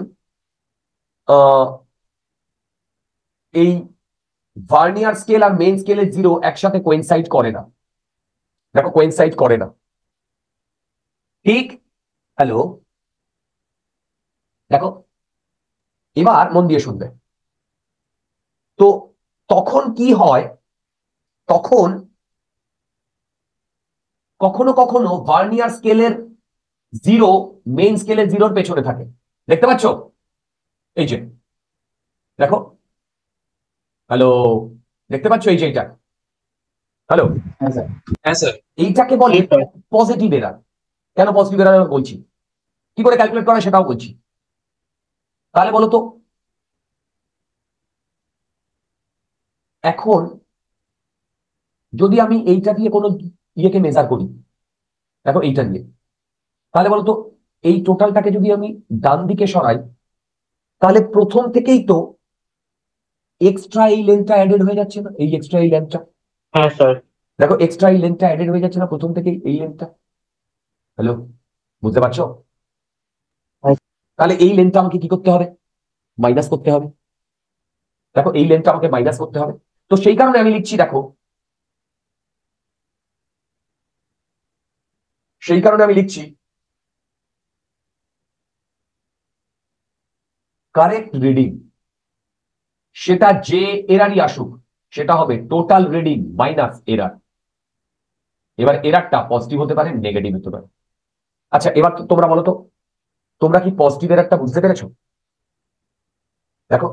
[SPEAKER 1] এই ভার্নিয়ার স্কেল আর মেন স্কেলের জিরো একসাথে কোয়েনসাইড করে না। দেখো কোয়েনসাইড করে না। ঠিক? হ্যালো? দেখো, এবার মন দিয়ে শুনবে। তো তখন কি হয়? তখন কখনো কখনো ভার্নিয়ার স্কেলের জিরো, মেইন স্কেলের জিরোর পেছনে থাকে। দেখতে পাচ্ছ? এই যে, দেখো। হ্যালো? দেখতে পাচ্ছ এই যে এইটা হ্যালো
[SPEAKER 8] হ্যাঁ স্যার। হ্যাঁ স্যার।
[SPEAKER 1] এইটাকে বলে পজিটিভ এরার কেন পজিটিভ এরার বলছি? কি করে ক্যালকুলেট করা সেটাও বলছি। তাহলে বলো তো। এখন যদি আমি এইটা দিয়ে কোনো ইয়েকে মেজার করি দেখো এইটা দিয়ে। তাহলে বলতো এই টোটালটাকে যদি আমি ডান দিকে সরাই তাহলে প্রথম থেকেই তো এক্সট্রা এই লেন্থটা অ্যাডেড হয়ে যাচ্ছে না? এই এক্সট্রা এই লেন্থটা
[SPEAKER 2] হ্যাঁ স্যার।
[SPEAKER 1] দেখো এক্সট্রা এই লেন্থটা অ্যাডেড হয়ে যাচ্ছে না প্রথম থেকেই এই লেন্থটা হ্যালো বুঝতে পারছ? তাহলে এই লেন্থটা আমাকে কি করতে হবে? মাইনাস করতে হবে। দেখো এই লেন্থটা আমাকে মাইনাস করতে হবে। তো সেই কারণে আমি লিখছি দেখো। সেই কারণে আমি লিখছি কারেক্ট রিডিং সেটা যে এরারই আসুক সেটা হবে টোটাল রিডিং মাইনাস এরার এবার এরারটা পজিটিভ হতে পারে নেগেটিভ হতে পারে। আচ্ছা এবার তোমরা বলো তো, তোমরা কি পজিটিভ এরারটা বুঝতে পেরেছ? দেখো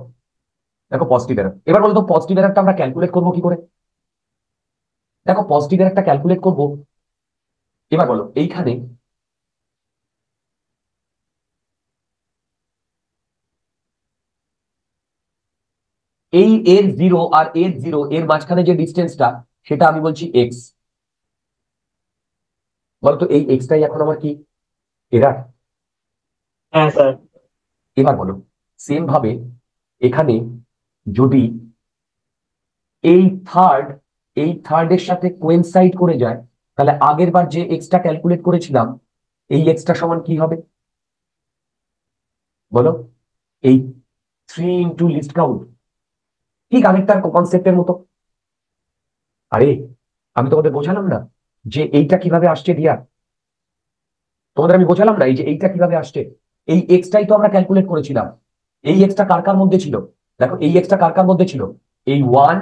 [SPEAKER 1] দেখো পজিটিভ এরার এবার বলো তো পজিটিভ এরারটা আমরা ক্যালকুলেট করব কি করে? দেখো পজিটিভ এরারটা ক্যালকুলেট করব। এবার বলো, এইখানে এই এর জিরো আর এর জিরো এর মাঝখানে যে ডিস্টেন্সটা সেটা আমি বলছি এক্স বলতো এই এক্সটাই এখন আমার কি? এরার
[SPEAKER 2] হ্যাঁ স্যার।
[SPEAKER 1] এবার বলো সেম ভাবে এখানে যদি এই থার্ড এই থার্ডের সাথে কোয়েনসাইড করে যায় তাহলে আগের বার যে এক্সটা ক্যালকুলেট করেছিলাম এই এক্সটা সমান কি হবে? বলো এই থ্রি ইন্টু লিস্ট কাউন্ট ঠিক আগেরটার কনসেপ্টের মতো। আরে, আমি তোমাদের বোঝালাম না যে এইটা কীভাবে আসছে ডিয়ার তোমাদের আমি বোঝালাম না এই যে এইটা কীভাবে আসছে। এই এক্সটাই তো আমরা ক্যালকুলেট করেছিলাম। এই এক্সটা কার কার মধ্যে ছিল? দেখো, এই এক্সটা কার কার মধ্যে ছিল? এই ওয়ান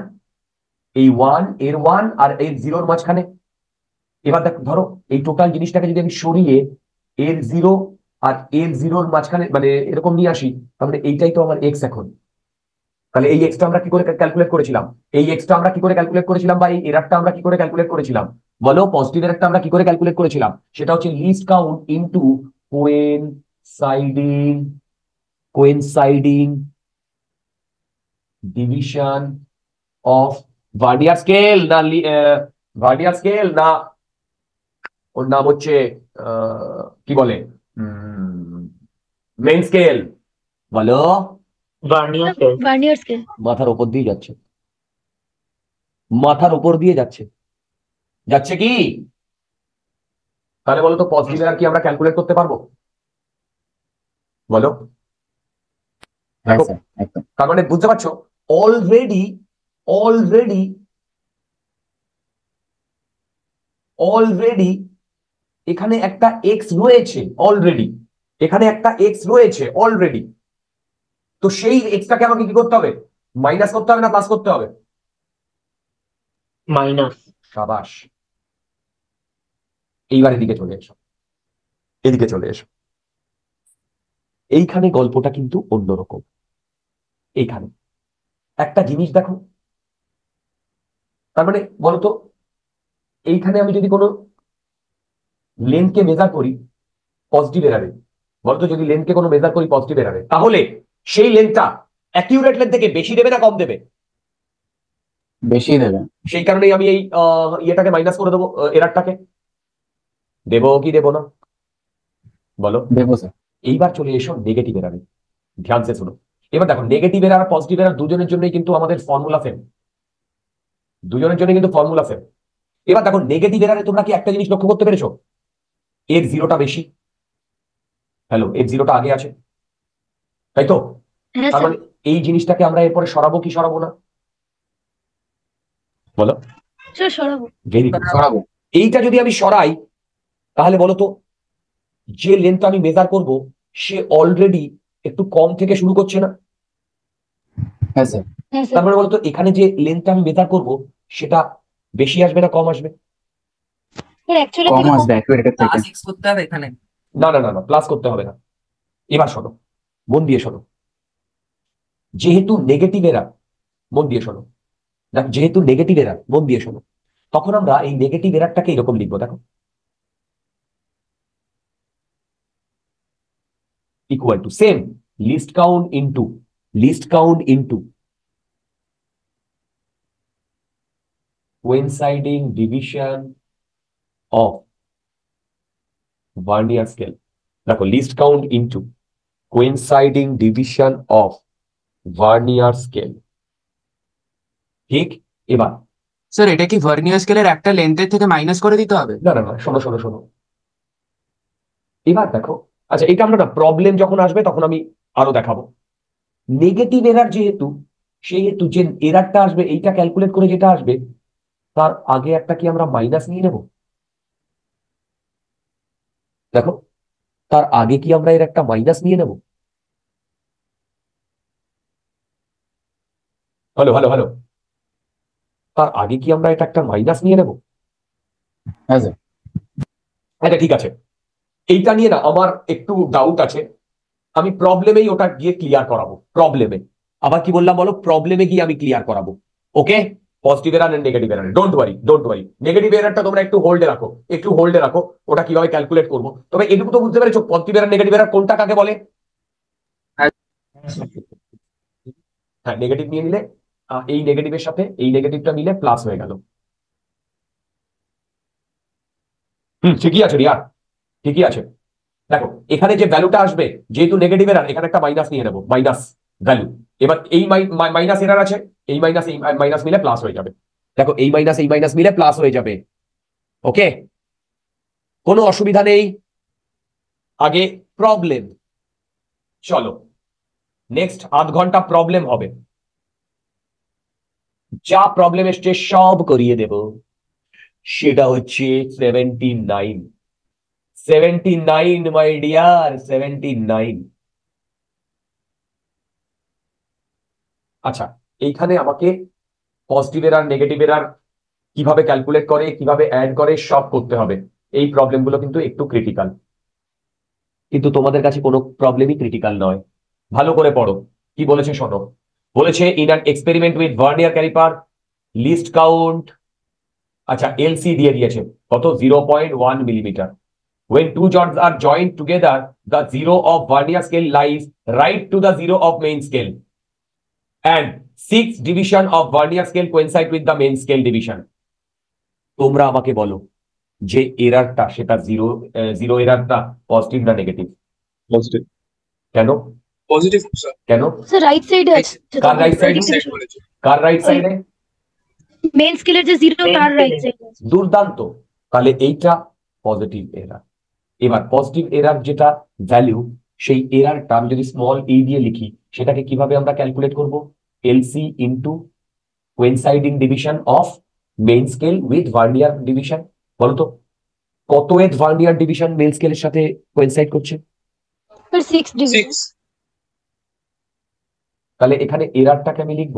[SPEAKER 1] এই ওয়ানের ওয়ান আর এর জিরোর মাঝখানে। এবার দেখো, ধরো, এই টোটাল জিনিসটাকে যদি আমি সরিয়ে এর জিরো আর এর জিরোর মাঝখানে মানে এরকম নিয়ে আসি, তাহলে এইটাই তো আমার এক্স এখন। তাহলে এই এক্সটা আমরা কি করে ক্যালকুলেট করেছিলাম? এই এক্সটা আমরা কি করে ক্যালকুলেট করেছিলাম বা এই এরারটা আমরা কি করে ক্যালকুলেট করেছিলাম? বলো পজিটিভ এরারটা আমরা কি করে ক্যালকুলেট করেছিলাম? সেটা হচ্ছে least count into coinciding coinciding division of vernier scale না ভার্ডিয়ার স্কেল না ওর নাম হচ্ছে কি বলে? মেন স্কেল বলো।
[SPEAKER 2] ভার্নিয়ার স্কেল
[SPEAKER 11] ভার্নিয়ার স্কেল
[SPEAKER 1] মাথার উপর দিয়ে যাচ্ছে। মাথার ওপর দিয়ে যাচ্ছে। যাচ্ছে কি? তাহলে বলো তো পজিটিভ এরার কি আমরা ক্যালকুলেট করতে পারব? বলো। তার মানে বুঝতে পারছ? অলরেডি অলরেডি অলরেডি এখানে একটা এক্স রয়েছে অলরেডি এখানে একটা এক্স রয়েছে অলরেডি তো সেই এক্সটাকে আমাকে কি করতে হবে? মাইনাস করতে হবে না প্লাস করতে হবে?
[SPEAKER 2] মাইনাস
[SPEAKER 1] সাবাস। এইবার এদিকে চলে এসো। এদিকে চলে এসো। এইখানে গল্পটা কিন্তু অন্যরকম। এইখানে। একটা জিনিস দেখো। তার মানে বলতো এইখানে আমি যদি কোনো লেন্থকে মেজার করি পজিটিভ এরারে বলতো যদি লেন্থকে কোনো মেজার করি পজিটিভ এরারে তাহলে সেই লেন্থটা অ্যাকিউরেট লেন্থ থেকে বেশি দেবে না কম দেবে?
[SPEAKER 8] বেশি দেবে।
[SPEAKER 1] সেই কারণেই আমি এই ইয়েটাকে মাইনাস করে দেবো এরারটাকে দেবো কি দেবো না? বলো।
[SPEAKER 8] দেবো স্যার
[SPEAKER 1] এইবার চলে এসো নেগেটিভ এরারে ধ্যান সে শুনো। এবার দেখো নেগেটিভ এরার আর পজিটিভ এরার দুজনের জন্যই কিন্তু আমাদের ফর্মুলা সেম দুজনের জন্য কিন্তু ফর্মুলা সেম এবার দেখো নেগেটিভ এরারে তোমরা কি একটা জিনিস লক্ষ্য করতে পেরেছ? এর জিরোটা বেশি। হ্যালো এর জিরোটা আগে আছে। তাই তো?
[SPEAKER 11] হ্যাঁ
[SPEAKER 1] তার মানে এই জিনিসটাকে আমরা এরপরে সরাবো কি সরাবো না? বলো।
[SPEAKER 11] সরাবো।
[SPEAKER 1] ভেরি গুড
[SPEAKER 8] সরাবো।
[SPEAKER 1] এইটা যদি আমি সরাই তাহলে বলো তো যে লেন্থ আমি মেজার করব সে অলরেডি একটু কম থেকে শুরু করছে না?
[SPEAKER 8] হ্যাঁ স্যার।
[SPEAKER 11] হ্যাঁ
[SPEAKER 1] তার
[SPEAKER 11] স্যার
[SPEAKER 1] মানে বলতো এখানে যে লেন্থটা আমি মেজার করব সেটা বেশি আসবে না কম আসবে?
[SPEAKER 8] কম আসবে অ্যাকুরেটের থেকে।
[SPEAKER 3] প্লাস এক্স করতে হবে এখানে।
[SPEAKER 1] না না না না প্লাস করতে হবে না। এবার শোনো। মন দিয়ে শোনো। যেহেতু নেগেটিভ এরা, মন দিয়ে শোনো। দেখো, যেহেতু নেগেটিভ এরা, মন দিয়ে শোনো। তখন আমরা এই নেগেটিভ এরারটাকে এরকম লিখব, দেখো। Equal to same least count into least count into coinciding division of vernier scale. দেখো least count into coinciding division of vernier scale ঠিক? এবার।
[SPEAKER 12] স্যার এটা কি ভার্নিয়ার স্কেলের একটা লেন্থের থেকে মাইনাস করে দিতে হবে?
[SPEAKER 1] না না না শোনো শোনো শোনো। এবার দেখো আচ্ছা এটা আমরা প্রবলেম যখন আসবে তখন আমি আরও দেখাবো। নেগেটিভ এরার যেহেতু সেহেতু যে এরারটা আসবে এইটা ক্যালকুলেট করে যেটা আসবে তার আগে একটা কি আমরা মাইনাস নিয়ে নেব? দেখো তার আগে কি আমরা এর একটা মাইনাস নিয়ে নেব হ্যালো হ্যালো হ্যালো তার আগে কি আমরা এটা একটা মাইনাস নিয়ে নেব?
[SPEAKER 8] হ্যাঁ
[SPEAKER 1] আচ্ছা ঠিক আছে। এইটা নিয়ে না আমার একটু ডাউট আছে। আমি প্রবলেমেই ওটা গিয়ে ক্লিয়ার করাবো। প্রবলেমে আবার কি বললাম বলো? প্রবলেমে গিয়ে আমি ক্লিয়ার করাবো। Okay positive error and negative error don't worry don't worry negative এরারটা তোমরা একটু হোল্ডে রাখো, একটু হোল্ডে রাখো, ওটা কীভাবে ক্যালকুলেট করব? তবে এটুকু তো বুঝতে পেরেছ পজিটিভ এরার নেগেটিভ এরার কোনটা কাকে বলে? হ্যাঁ নেগেটিভ নিয়ে নিলে এই নেগেটিভের সাথে, এই নেগেটিভটা মিলে প্লাস হয়ে গেল। হুম, ঠিকই আছে রিয়া ঠিকই আছে। দেখো, এখানে যে ভ্যালুটা আসবে, যেহেতু নেগেটিভ এরার এখানে একটা মাইনাস নিয়ে নেব মাইনাস ভ্যালু এবার এই মাইনাস এরার আছে এই মাইনাস এই মাইনাস মিলে প্লাস হয়ে যাবে। দেখো এই মাইনাস এই মাইনাস মিলে প্লাস হয়ে যাবে। ওকে কোনো অসুবিধা নেই? আগে প্রবলেম চলো। নেক্সট আধ ঘণ্টা প্রবলেম হবে। যা প্রবলেম এসছে সব করিয়ে দেব। সেটা হচ্ছে seventy nine seventy nine my dear seventy nine আচ্ছা এইখানে আমাকে পজিটিভ এর আর নেগেটিভ এর আর কীভাবে ক্যালকুলেট করে কীভাবে অ্যাড করে সব করতে হবে। এই প্রবলেমগুলো কিন্তু একটু ক্রিটিক্যাল কিন্তু তোমাদের কাছে কোনো প্রবলেমই ক্রিটিক্যাল নয়। ভালো করে পড়ো। কি বলেছে শোনো? বলেছে in an experiment with vernier calliper least count আচ্ছা এলসি দিয়ে দিয়েছে। কত? Zero point one millimetre When two joints are joined together, the zero of vernier scale lies right to the zero of main scale. And six division of vernier scale coincide with the main scale division তোমরা আমাকে বলো যে এরারটা সেটা zero zero এরারটা positive না negative
[SPEAKER 8] positive
[SPEAKER 1] কেন?
[SPEAKER 8] Positive sir
[SPEAKER 1] কেন?
[SPEAKER 11] স্যার রাইট সাইডে আছে
[SPEAKER 1] কার রাইট সাইডে কার রাইট সাইডে
[SPEAKER 11] মেন স্কেলের যে জিরো তার রাইট সাইডে আছে?
[SPEAKER 1] দুর্দান্ত। তাহলে এইটা পজিটিভ এরার এবার পজিটিভ এরার যেটা ভ্যালু সেই এরারটা আমি যদি স্মল এ দিয়ে লিখি সেটাকে কীভাবে আমরা ক্যালকুলেট করব? LC into coinciding division of main scale with vernier division বলতো কত এথ ভার্নিয়ার ডিভিশন মেইন স্কেলের সাথে কোয়েনসাইড করছে?
[SPEAKER 11] Division.
[SPEAKER 1] তাহলে এখানে এরারটাকে আমি লিখব?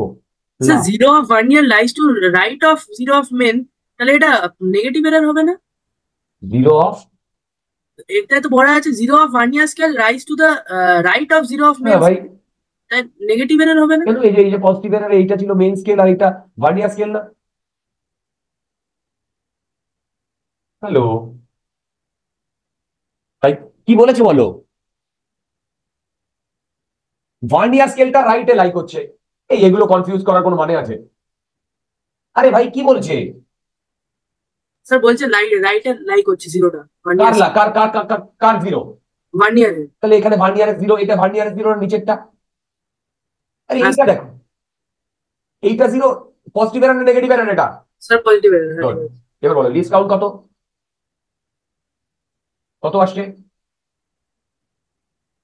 [SPEAKER 4] Sir zero of vernier lies to right of zero of main তাহলে এটা নেগেটিভ এরার হবে না?
[SPEAKER 1] জিরো অফ
[SPEAKER 4] এটা তো বলা আছে zero of vernier scale rise to the right of zero of main
[SPEAKER 1] হ্যাঁ ভাই
[SPEAKER 4] নেগেটিভ এরার হবে না?
[SPEAKER 1] কেন? এই যে এই যে পজিটিভ এরার এইটা ছিল মেইন স্কেল আর এটা ভার্নিয়ার স্কেল না? হ্যালো তাই কি বলেছে বলো? ভার্নিয়ার স্কেলটা রাইটে লাই করছে এই এগুলো কনফিউজ করার কোনো মানে আছে? আরে ভাই কি বলছে?
[SPEAKER 4] স্যার বলছে রাইট এর লাইক হচ্ছে জিরোটা
[SPEAKER 1] কার কার কার কার জিরো
[SPEAKER 4] ভার্নিয়ার
[SPEAKER 1] তাহলে এখানে ভার্নিয়ারের জিরো এটা ভার্নিয়ারের জিরো নিচেরটা? আরে এইটা দেখো। এইটা জিরো পজিটিভ এরার না নেগেটিভ এরার এটা
[SPEAKER 4] স্যার পজিটিভ এরার
[SPEAKER 1] এবার বলো লিস্ট কাউন্ট কত? কত আসছে?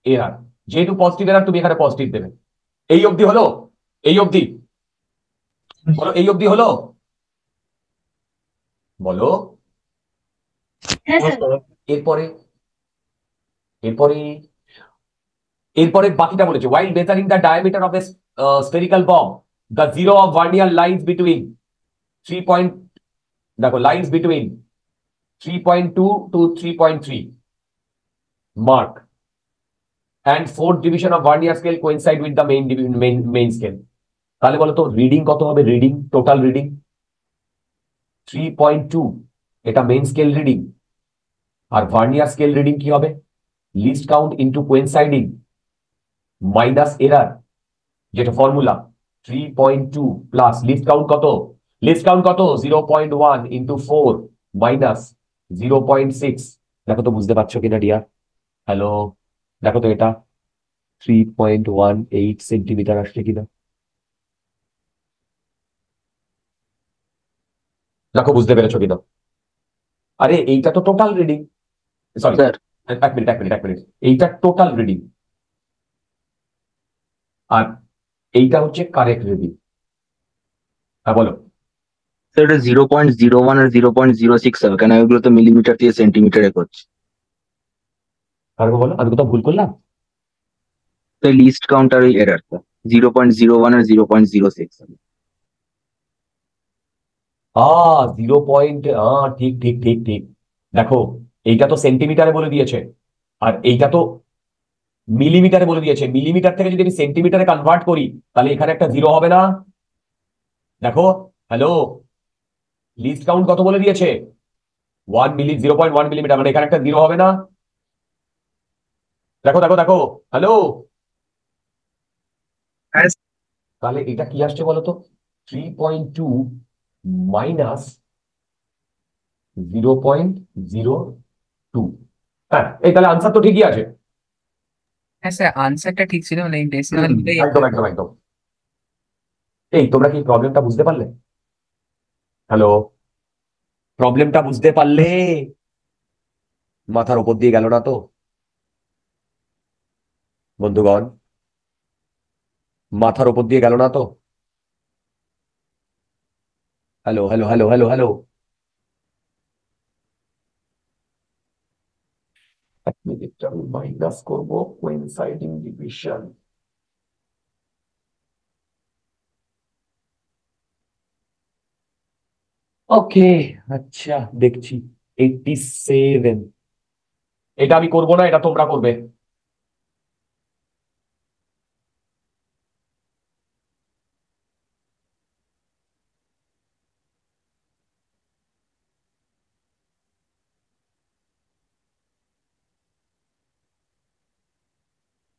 [SPEAKER 1] এরার যেহেতু পজিটিভ এরার তুমি এখানে পজিটিভ দেবে। এই অবধি হলো? এই অবধি। বলো এই অবধি হলো? বলো।
[SPEAKER 2] হ্যাঁ
[SPEAKER 1] এরপরে? এরপরে এরপরে বাকিটা বলেছে measuring the diameter of a uh, spherical bomb the zero of vernier lines between 3 point দেখো lines between 3.2 to 3.3 mark and fourth division of vernier scale coincide with the main division main main scale তাহলে বলো তো reading কত হবে reading total reading 3.2 এটা main scale reading আর vernier scale reading কি হবে least count into coinciding minus error যেটা formula three point two plus least count কত? লিস্ট কাউন্ট কত? Zero point one into four minus zero point six দেখো তো বুঝতে পারছ কিনা ডিয়ার হ্যালো দেখো তো এটা। Three point one eight centimetre আসছে কিনা? দেখো বুঝতে পেরেছ কিনা? আরে এইটা তো টোটাল রিডিং সরি এক মিনিট এক মিনিট এক মিনিট এইটা টোটাল রিডিং আর এইটা হচ্ছে কারেক্ট রিডিং হ্যাঁ বলো।
[SPEAKER 7] স্যার এটা জিরো পয়েন্ট জিরো ওয়ান আর জিরো পয়েন্ট জিরো সিক্স হবে কেন ওইগুলো তো মিলিমিটার দিয়ে সেন্টিমিটারে করছে?
[SPEAKER 1] তারপর বলো আমি কোথাও ভুল করলাম?
[SPEAKER 7] তো লিস্ট কাউন্ট আর ওই এরারটা জিরো পয়েন্ট জিরো ওয়ান আর zero point zero six
[SPEAKER 1] uh zero point ঠিক ঠিক ঠিক ঠিক। দেখো এইটা তো সেন্টিমিটারে বলে দিয়েছে। আর এইটা তো মিলিমিটারে বলে দিয়েছে। মিলিমিটার থেকে যদি আমি সেন্টিমিটারে কনভার্ট করি তাহলে এখানে একটা জিরো হবে না? দেখো হ্যালো লিস্ট কাউন্ট কত বলে দিয়েছে? One milli zero point one millimetre মানে এখানে একটা জিরো হবে না? দেখো দেখো দেখো হ্যালো তাহলে এটা কি আসছে বলতো three point two minus zero point zero two হ্যাঁ এই তাহলে আনসার তো ঠিকই আছে।
[SPEAKER 3] হ্যাঁ স্যার আনসারটা ঠিক ছিল মানে ডেসিমাল
[SPEAKER 1] একদম একদম একদম এই তোমরা কি প্রবলেমটা বুঝতে পারলে হ্যালো প্রবলেমটা বুঝতে পারলে মাথার উপর দিয়ে গেল না তো বন্ধুগণ মাথার উপর দিয়ে গেল না তো hello hello hello hello hello এক মিনিট আমি মাইনাস করব কোইনসাইডিং ডিভিশন ওকে আচ্ছা দেখছি এইটটি সেভেন এটা আমি করব না এটা তোমরা করবে।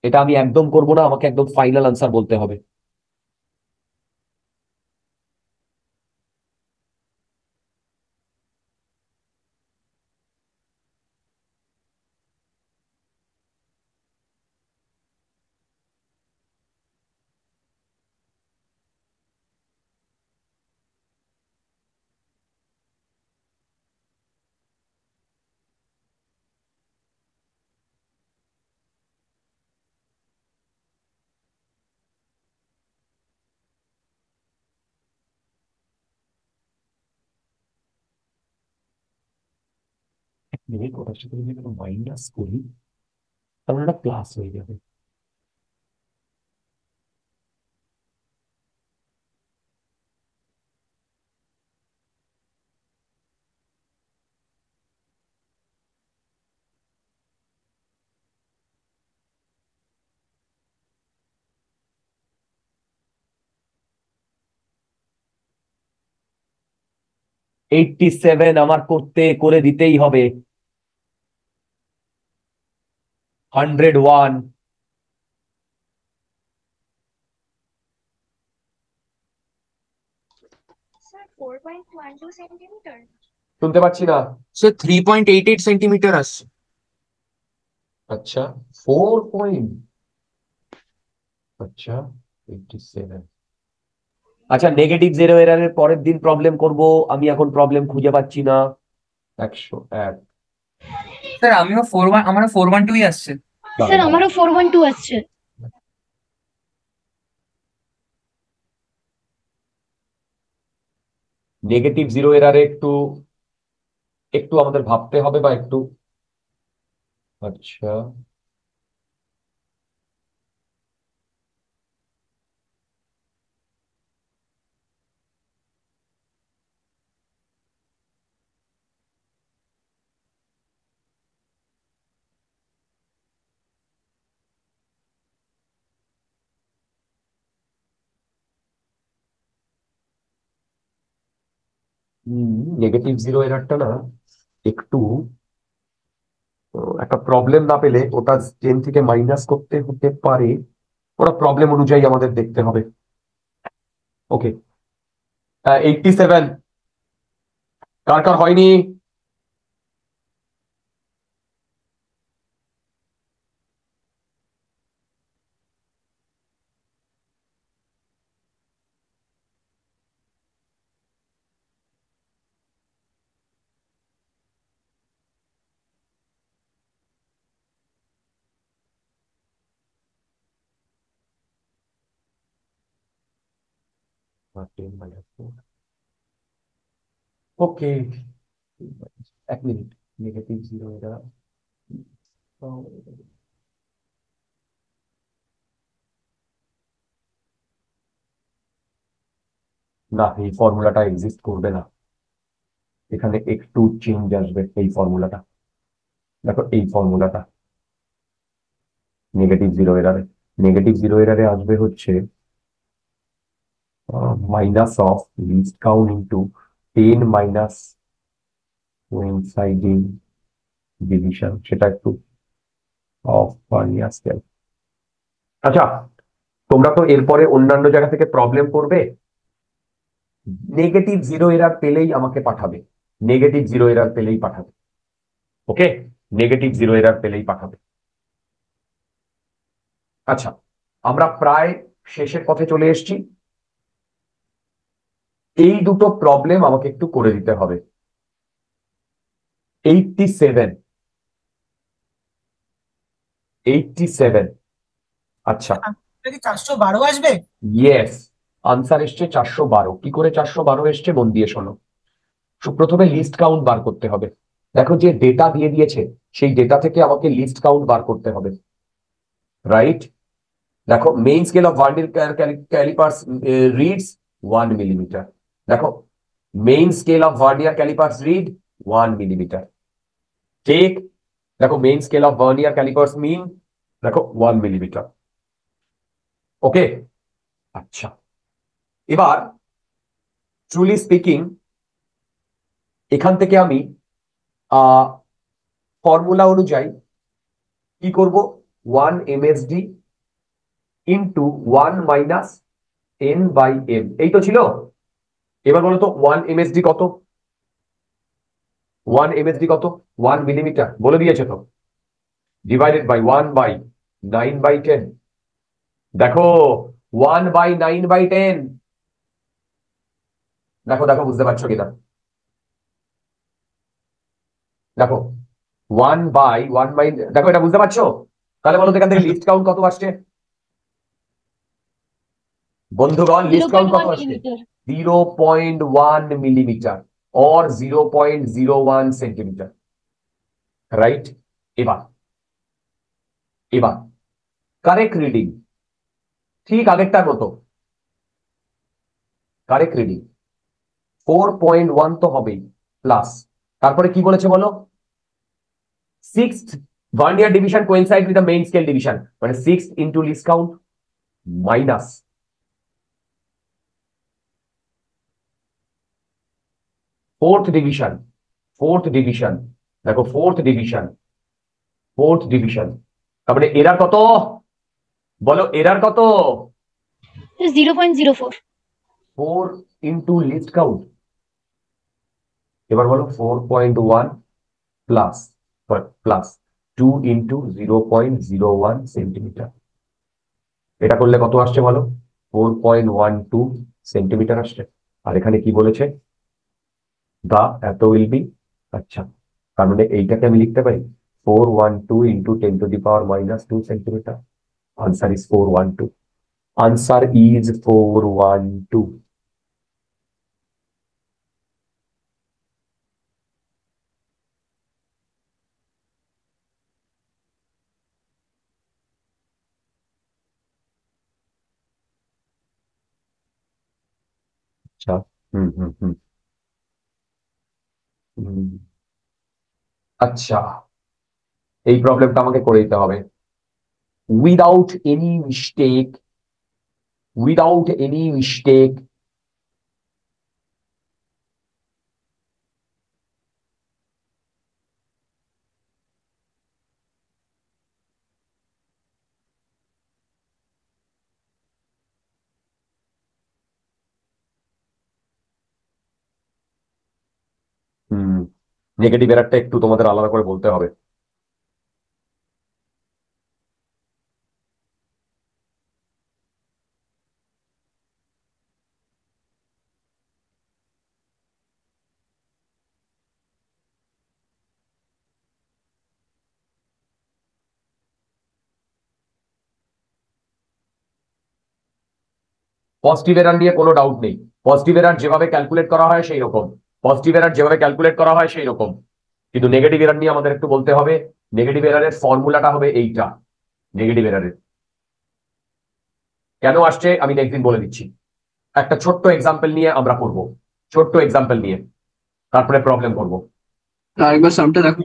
[SPEAKER 1] এটা আমি একদম করব না আমাকে একদম ফাইনাল আনসার বলতে হবে। মিনিট ওটার সাথে যদি কোনো মাইনাস করি, তাহলে ওটা প্লাস হয়ে যাবে। এইটটি সেভেন আমার করতে, করে দিতেই হবে। হান্ড্রেড ওয়ান শুনতে পাচ্ছি না
[SPEAKER 12] sir three point eight eight centimetre আসছে
[SPEAKER 1] আচ্ছা ফোর পয়েন্ট আচ্ছা এইটটি সেভেন আচ্ছা নেগেটিভ জিরো এরারের পরের দিন প্রবলেম করব। আমি এখন প্রবলেম খুঁজে পাচ্ছি না। একশো এক।
[SPEAKER 3] স্যার আমিও ফোর ওয়ান আমারও ফোর ওয়ান টুই আসছে।
[SPEAKER 11] স্যার আমারও ফোর ওয়ান টু আসছে।
[SPEAKER 1] নেগেটিভ জিরো এরারে একটু একটু আমাদের ভাবতে হবে বা একটু। আচ্ছা। নেগেটিভ জিরো এরারটা না, একটু একটা প্রবলেম না পেলে ওটা টেন থেকে মাইনাস করতে হতে পারে। ওটা প্রবলেম অনুযায়ী আমাদের দেখতে হবে। ওকে এইটটি সেভেন কার কার হয়নি টেন মাইনাস ফোর ওকে, এক মিনিট নেগেটিভ জিরো এরা না, এই ফর্মুলাটা এক্সিস্ট করবে না। এখানে একটু চেঞ্জ আসবে এই ফর্মুলাটা দেখো, এই ফর্মুলাটা নেগেটিভ জিরো এরারে নেগেটিভ জিরো এরারে আসবে হচ্ছে minus of least count into ten minus coinciding division সেটা একটু অফ বানিয়ে আসতে আচ্ছা তোমরা তো এরপরে অন্যান্য জায়গা থেকে প্রবলেম করবে। নেগেটিভ জিরো এরার পেলেই আমাকে পাঠাবে। নেগেটিভ জিরো এরার পেলেই পাঠাবে। ওকে নেগেটিভ জিরো এরার পেলেই পাঠাবে। আচ্ছা আমরা প্রায় শেষের পথে চলে এসেছি। এই দুটো প্রবলেম আমাকে একটু করে দিতে হবে। এইটটি সেভেন এইটটি সেভেন আচ্ছা
[SPEAKER 5] চারশো বারো আসবে?
[SPEAKER 1] ইয়েস আনসার এসছে চারশো বারো। কি করে চারশো বারো এসছে? মন দিয়ে শোনো। প্রথমে লিস্ট কাউন্ট বার করতে হবে। দেখো যে ডেটা দিয়ে দিয়েছে সেই ডেটা থেকে আমাকে লিস্ট কাউন্ট বার করতে হবে। রাইট দেখো main scale of vernier callipers reads one millimetre দেখো main scale of vernier callipers read one millimetre ঠিক দেখো main scale of vernier callipers mean দেখো ওয়ান মিলিমিটার ওকে আচ্ছা। এবার ট্রুলি স্পিকিং এখান থেকে আমি ফর্মুলা অনুযায়ী কি করব? One MSD into one minus N by M এই তো ছিল? এবার বলো তো ওয়ান এমএসডি কত? ওয়ান এমএসডি কত? ওয়ান মিলিমিটার বলে দিয়েছে তো। Divided by one by nine by ten দেখো one by nine by ten দেখো দেখো, বুঝতে পারছ কিনা? দেখো ওয়ান বাই ওয়ান বাই দেখো, এটা বুঝতে পারছ? তাহলে বলো এখান থেকে লিস্ট কাউন্ট কত আসছে? বন্ধুগণ
[SPEAKER 11] zero
[SPEAKER 1] least count
[SPEAKER 11] point
[SPEAKER 1] one
[SPEAKER 11] millimetre
[SPEAKER 1] millimetre
[SPEAKER 11] zero
[SPEAKER 1] point zero one millimetre or 0.01 centimeter. Right এবার এবার কারেক্ট রিডিং ঠিক আগেরটার মতো। Correct reading four point one তো হবেই প্লাস তারপরে কি বলেছে বলো? Six vernier division coincide with the main scale division মানে six into least count minus fourth division fourth division দেখো ফোর্থ ডিভিশন ফোর্থ ডিভিশন তারপরে এরার কত? বলো এরার কত?
[SPEAKER 11] Zero point zero four
[SPEAKER 1] four into least count এবার বলো four point one plus plus two into zero point zero one centimetre এটা করলে কত আসছে বলো? Four point one two centimetre আসছে। আর এখানে কি বলেছে? দা এত উইল বি আচ্ছা তার মানে এইটাকে আমি লিখতে পারি four one two into ten to the power minus two centimetre answer is four one two answer is 412 अच्छा हम्म हम्म हम्म হুম। আচ্ছা এই প্রবলেমটা আমাকে করে দিতে হবে। Without any mistake without any mistake negative এরারটা একটু তোমাদের আলাদা করে বলতে হবে। পজিটিভ এরান নিয়ে কোনো ডাউট নেই। পজিটিভ এরার যেভাবে ক্যালকুলেট করা হয় সেই রকম পজিটিভ এরার যেভাবে ক্যালকুলেট করা হয় সেই রকম কিন্তু নেগেটিভ এরার নিয়ে আমাদের একটু বলতে হবে নেগেটিভ এরারের ফর্মুলাটা হবে এইটা নেগেটিভ এরারের কেন আসছে? আমি নেক্সট দিন বলে দিচ্ছি। একটা ছোট্ট এক্সাম্পল নিয়ে আমরা করব। ছোট্ট এক্সাম্পল নিয়ে। তারপরে প্রবলেম করব।
[SPEAKER 12] আরেকবার সামটা দেখো।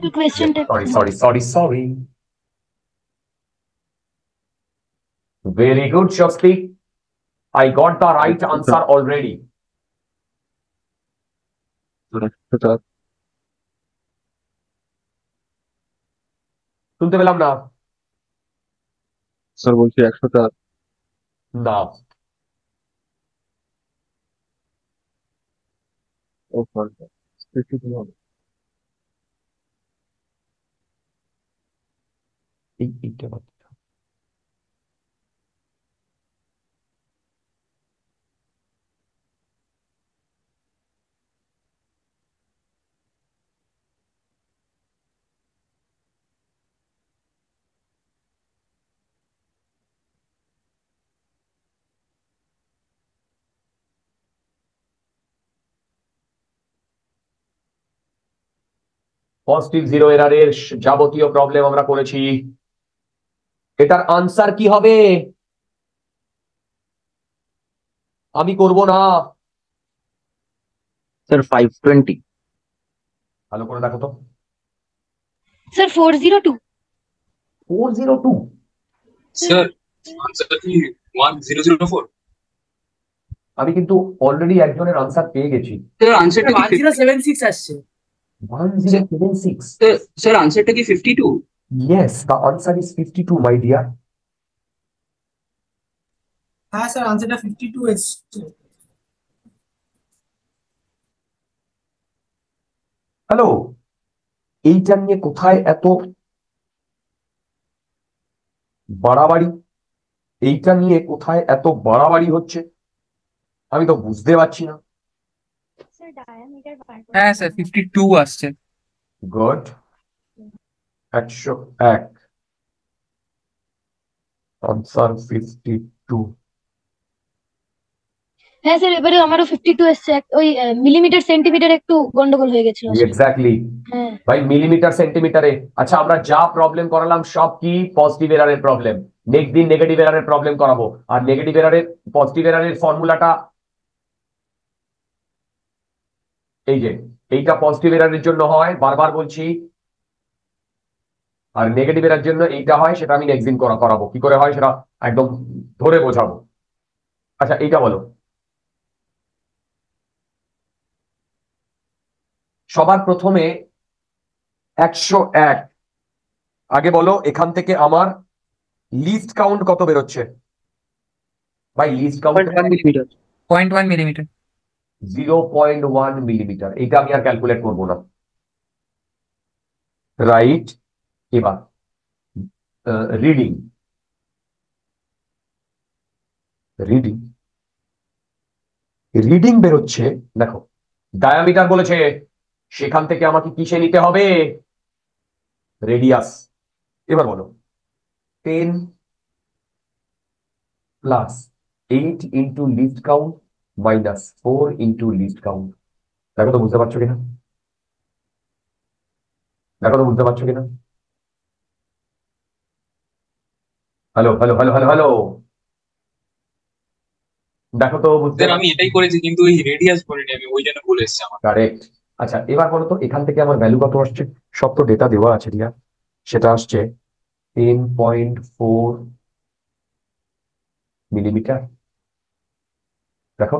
[SPEAKER 1] Sorry sorry sorry sorry very good Swastik got got right right answer already. শুনতে পেলাম না
[SPEAKER 8] স্যার বলছি একশো চার
[SPEAKER 1] না
[SPEAKER 8] ও সরি হবে
[SPEAKER 1] এই এইটা পজিটিভ জিরো এরারের যাবতীয় প্রবলেম আমরা করেছি। এটার আনসার কি হবে? আমি করব না।
[SPEAKER 7] স্যার ফাইভ টোয়েন্টি
[SPEAKER 1] ভালো করে দেখো তো।
[SPEAKER 11] Sir four zero two
[SPEAKER 1] four zero two
[SPEAKER 8] sir answer কি ওয়ান জিরো জিরো ফোর
[SPEAKER 1] আমি কিন্তু অলরেডি একজনের আনসার পেয়ে গেছি।
[SPEAKER 12] স্যার আনসারটা
[SPEAKER 4] ওয়ান জিরো সেভেন সিক্স আসছে।
[SPEAKER 1] Yes the answer is fifty two my
[SPEAKER 5] হ্যাঁ স্যার আনসারটা ফিফটি টু এসছে
[SPEAKER 1] হ্যালো এইটা নিয়ে কোথায় এত বাড়াবাড়ি? এইটা নিয়ে কোথায় এত বাড়াবাড়ি হচ্ছে? আমি তো বুঝতে পারছি না।
[SPEAKER 11] ডায়ামিটার বার
[SPEAKER 3] হ্যাঁ স্যার ফিফটি টু আসছে।
[SPEAKER 1] গুড একশো এক। আনসার ফিফটি টু
[SPEAKER 11] হ্যাঁ স্যার এবারে আমারও ফিফটি টু এসছে ওই মিলিমিটার সেন্টিমিটার একটু গন্ডগোল হয়ে গেছিল।
[SPEAKER 1] এক্স্যাক্টলি
[SPEAKER 11] হ্যাঁ।
[SPEAKER 1] ভাই মিলিমিটার সেন্টিমিটারে আচ্ছা আমরা যা প্রবলেম করালাম সব কি পজিটিভ এরারের প্রবলেম নেক্সট দিন নেগেটিভ এরারের প্রবলেম করাবো। আর নেগেটিভ এরারের পজিটিভ এরারের ফর্মুলাটা এই যে এইটা পজিটিভ এরারের জন্য হয় বারবার বলছি। আর নেগেটিভ এরার জন্য এইটা হয় সেটা আমি নেক্সট দিন করা করাবো। কি করে হয় সেটা একদম ধরে বোঝাবো। আচ্ছা এইটা বলো। সবার প্রথমে একশো এক। আগে বলো এখান থেকে আমার লিস্ট কাউন্ট কত বেরোচ্ছে? ভাই least
[SPEAKER 4] count
[SPEAKER 3] point one millimetre
[SPEAKER 1] zero point one millimetre এটা আমি আর ক্যালকুলেট করব না। রাইট এবার রিডিং রিডিং রিডিং বেরোচ্ছে, দেখো ডায়ামিটার বলেছে, সেখান থেকে আমাকে কিসে নিতে হবে? রেডিয়াস এবার বলো ten plus eight into least count minus four into least count দেখো তো বুঝতে পারছ কিনা? দেখো তো বুঝতে পারছ কিনা? Hello hello hello hello hello দেখো তো বুঝতে
[SPEAKER 8] আমি এটাই করেছি কিন্তু ওই রেডিয়াস করিনি আমি ওই জন্য ভুল এসছে আমার।
[SPEAKER 1] কারেক্ট আচ্ছা এবার বলো তো এখান থেকে আমার ভ্যালু কত আসছে? সব তো ডেটা দেওয়া আছে রিয়া সেটা আসছে টেন পয়েন্ট ফোর মিলিমিটার দেখো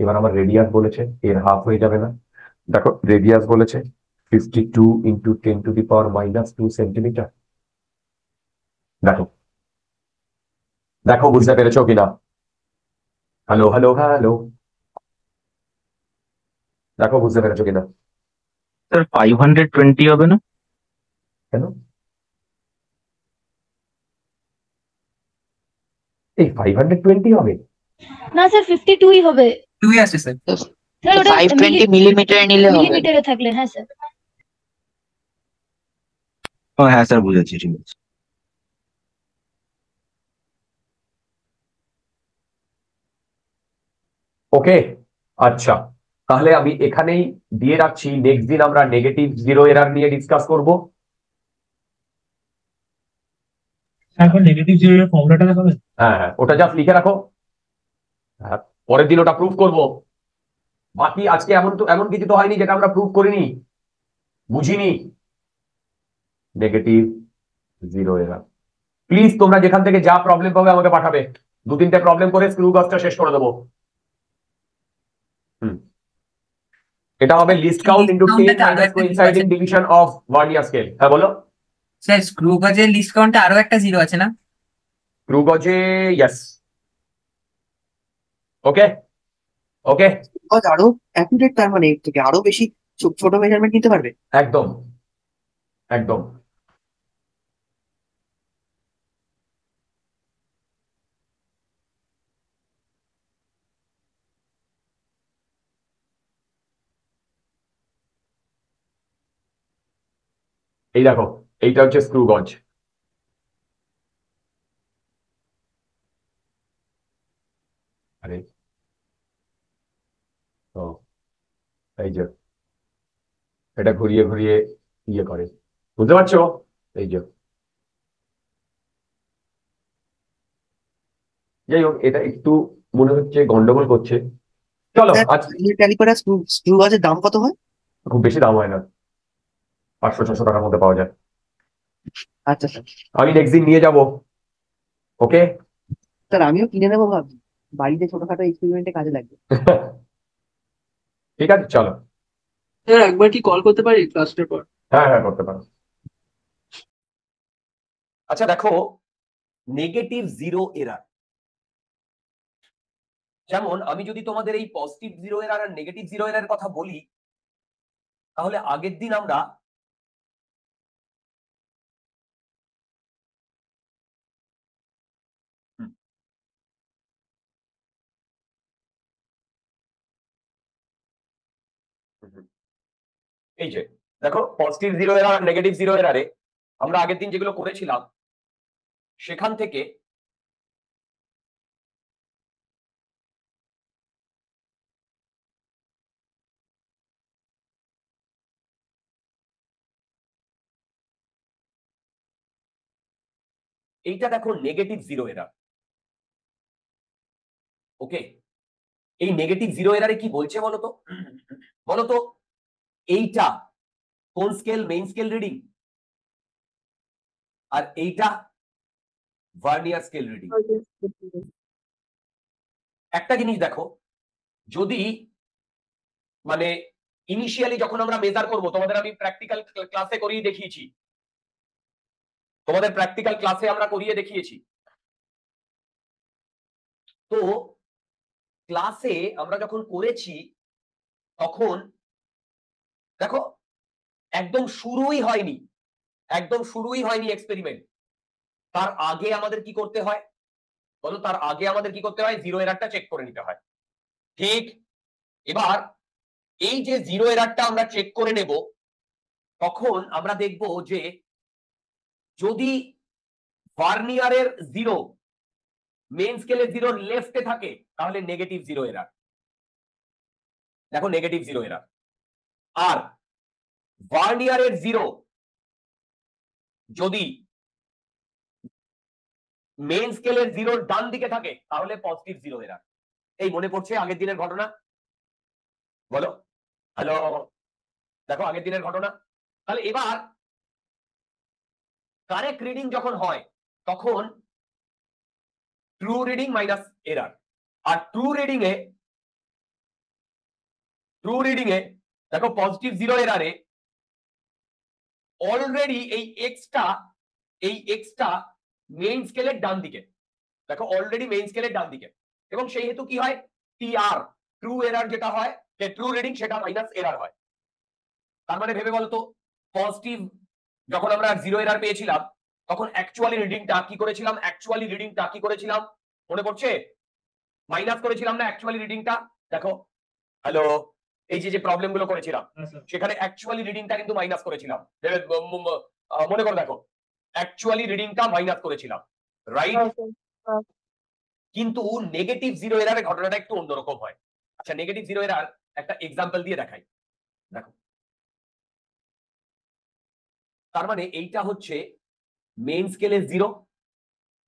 [SPEAKER 1] এবার আমার রেডিয়াস বলেছে এর হাফ হয়ে যাবে না। দেখো রেডিয়াস বলেছে fifty two into ten to the power minus two centimetre দেখো। দেখো বুঝতে পেরেছ কিনা? হ্যালো হ্যালো হ্যালো দেখো বুঝতে পেরেছ কিনা?
[SPEAKER 7] স্যার ফাইভ হান্ড্রেড টোয়েন্টি হবে না?
[SPEAKER 1] কেন? এই ফাইভ হান্ড্রেড টোয়েন্টি হবে?
[SPEAKER 11] না স্যার ফিফটি টুই হবে
[SPEAKER 3] টুই আসছে স্যার
[SPEAKER 11] স্যার ওটা
[SPEAKER 13] ফাইভ টোয়েন্টি মিলিমিটার নিলে হবে।
[SPEAKER 11] মিলিমিটারে থাকলে হ্যাঁ স্যার
[SPEAKER 7] ও হ্যাঁ স্যার বুঝেছি ঠিক আছে।
[SPEAKER 1] ওকে আচ্ছা। তাহলে আমি এখানেই দিয়ে রাখছি। নেক্সট দিন আমরা নেগেটিভ জিরো এরার নিয়ে ডিসকাস করব।
[SPEAKER 10] এখন নেগেটিভ জিরো এর ফর্মুলাটা দেখাবেন?
[SPEAKER 1] হ্যাঁ হ্যাঁ ওটা জাস্ট লিখে রাখো। পরের দিন ওটা প্রুফ করব। বাকি আজকে এমন তো এমন কিছু তো হয়নি যেটা আমরা প্রুফ করিনি। বুঝিনি। নেগেটিভ জিরো এরার প্লিজ তোমরা যেখান থেকে যা প্রবলেম পাবে আমাকে পাঠাবে। দু তিনটে প্রবলেম করে স্ক্রু গাছটা শেষ করে দেবো। হুম। এটা হবে least count into
[SPEAKER 3] List count
[SPEAKER 1] 10
[SPEAKER 3] টা minus
[SPEAKER 1] coinciding division of vernier scale হ্যাঁ বলো।
[SPEAKER 3] স্যার স্ক্রু গজের লিস্ট কাউন্টে আরও একটা জিরো আছে না?
[SPEAKER 1] স্ক্রু গজে ইয়েস ওকে ওকে
[SPEAKER 4] আরও অ্যাকুরেট তার মানে এর থেকে আরও বেশি ছোট মেজারমেন্ট নিতে পারবে?
[SPEAKER 1] একদম। একদম। এই দেখো এইটা হচ্ছে স্ক্রু গজ আরে ও এই যে এটা ঘুরিয়ে ঘুরিয়ে ইয়ে করে। বুঝতে পারছ? এই যে। যাই হোক এটা একটু মনে হচ্ছে গন্ডগোল করছে। চলো আজ
[SPEAKER 4] ক্যালিপার স্ক্রু স্ক্রু গজের দাম কত হয়?
[SPEAKER 1] খুব বেশি দাম হয় না। পাঁচশো ছশো টাকার মধ্যে পাওয়া যায়।
[SPEAKER 4] আচ্ছা স্যার।
[SPEAKER 1] আমি নেক্সট দিন নিয়ে যাব। ওকে
[SPEAKER 4] স্যার আমিও কিনে নেব ভাবছি। বাড়িতে ছোটখাটো এক্সপেরিমেন্টে কাজে লাগবে। *laughs*
[SPEAKER 1] ঠিক আছে চলো।
[SPEAKER 4] স্যার একবার কি কল করতে পারি ক্লাসের পর?
[SPEAKER 1] হ্যাঁ হ্যাঁ করতে পারো। আচ্ছা দেখো নেগেটিভ জিরো এরার যেমন আমি যদি তোমাদের এই পজিটিভ জিরো এরার আর নেগেটিভ জিরো এরার কথা বলি তাহলে আগের দিন আমরা এই যে, দেখো পজিটিভ জিরো এর আর নেগেটিভ জিরো এর আরে আমরা আগের দিন যেগুলো করেছিলাম, সেখান থেকে এইটা দেখো নেগেটিভ জিরো এরার ওকে এই নেগেটিভ জিরো এরারে কি বলছে বলতো বলতো এইটা কোন স্কেল মেইন স্কেল রিডিং আর এইটা ভার্নিয়ার স্কেল রিডিং একটা জিনিস দেখো, যদি মানে ইনিশিয়ালি যখন আমরা মেজার করব, তোমাদের আমি প্র্যাকটিক্যাল ক্লাসে করিয়ে দেখিয়েছি। তোমাদের প্র্যাকটিক্যাল ক্লাসে আমরা করিয়ে দেখিয়েছি। তো ক্লাসে আমরা যখন করেছি, তখন দেখো, একদম শুরুই হয়নি, একদম শুরুই হয়নি এক্সপেরিমেন্ট তার আগে আমাদের কি করতে হয়? বলো, তার আগে আমাদের কি করতে হয়? জিরো এরারটা চেক করে নিতে হয়। ঠিক? এবার, এই যে জিরো এরারটা আমরা চেক করে নেব, তখন আমরা দেখব যে, যদি ভার্নিয়ারের জিরো মেন স্কেলে জিরো লেফটে থাকে, তাহলে নেগেটিভ জিরো এরার দেখো নেগেটিভ জিরো এরার আর ভার্নিয়ারের জিরো যদি মেন স্কেলের জিরোর ডান দিকে থাকে, তাহলে পজিটিভ জিরো এরার এই মনে পড়ছে আগের দিনের ঘটনা? বলো। হ্যালো দেখো আগের দিনের ঘটনা। তাহলে এবার কারেক্ট রিডিং যখন হয়, তখন ট্রু রিডিং মাইনাস এরার আর ট্রু রিডিং এ ট্রু রিডিং এ দেখো পজিটিভ জিরো এরারে অলরেডি এই এক্সটা এই এক্সটা মেইন স্কেলের ডান দিকে। দেখো অলরেডি মেইন স্কেলের ডান দিকে। এবং সেই হেতু কি হয়? টি আর ট্রু এরার যেটা হয়, যে ট্রু রিডিং সেটা মাইনাস এরার হয়। তার মানে ভেবে বলতো পজিটিভ যখন আমরা জিরো এরার পেয়েছিলাম, তখন অ্যাকচুয়ালি রিডিংটা কি করেছিলাম? অ্যাকচুয়ালি রিডিংটা কি করেছিলাম? মনে পড়ছে? মাইনাস করেছিলাম না অ্যাকচুয়ালি রিডিংটা দেখো হ্যালো এই যে যে প্রবলেমগুলো করেছিলাম সেখানে অ্যাকচুয়ালি রিডিংটা কিন্তু মাইনাস করেছিলাম। মনে করে দেখো অ্যাকচুয়ালি রিডিংটা মাইনাস করেছিলাম রাইট কিন্তু নেগেটিভ জিরো এরারের ঘটনাটা একটু অন্যরকম হয়। আচ্ছা নেগেটিভ জিরো এরার একটা এক্সাম্পল দিয়ে দেখাই। দেখো। তার মানে এইটা হচ্ছে মেইন স্কেলের জিরো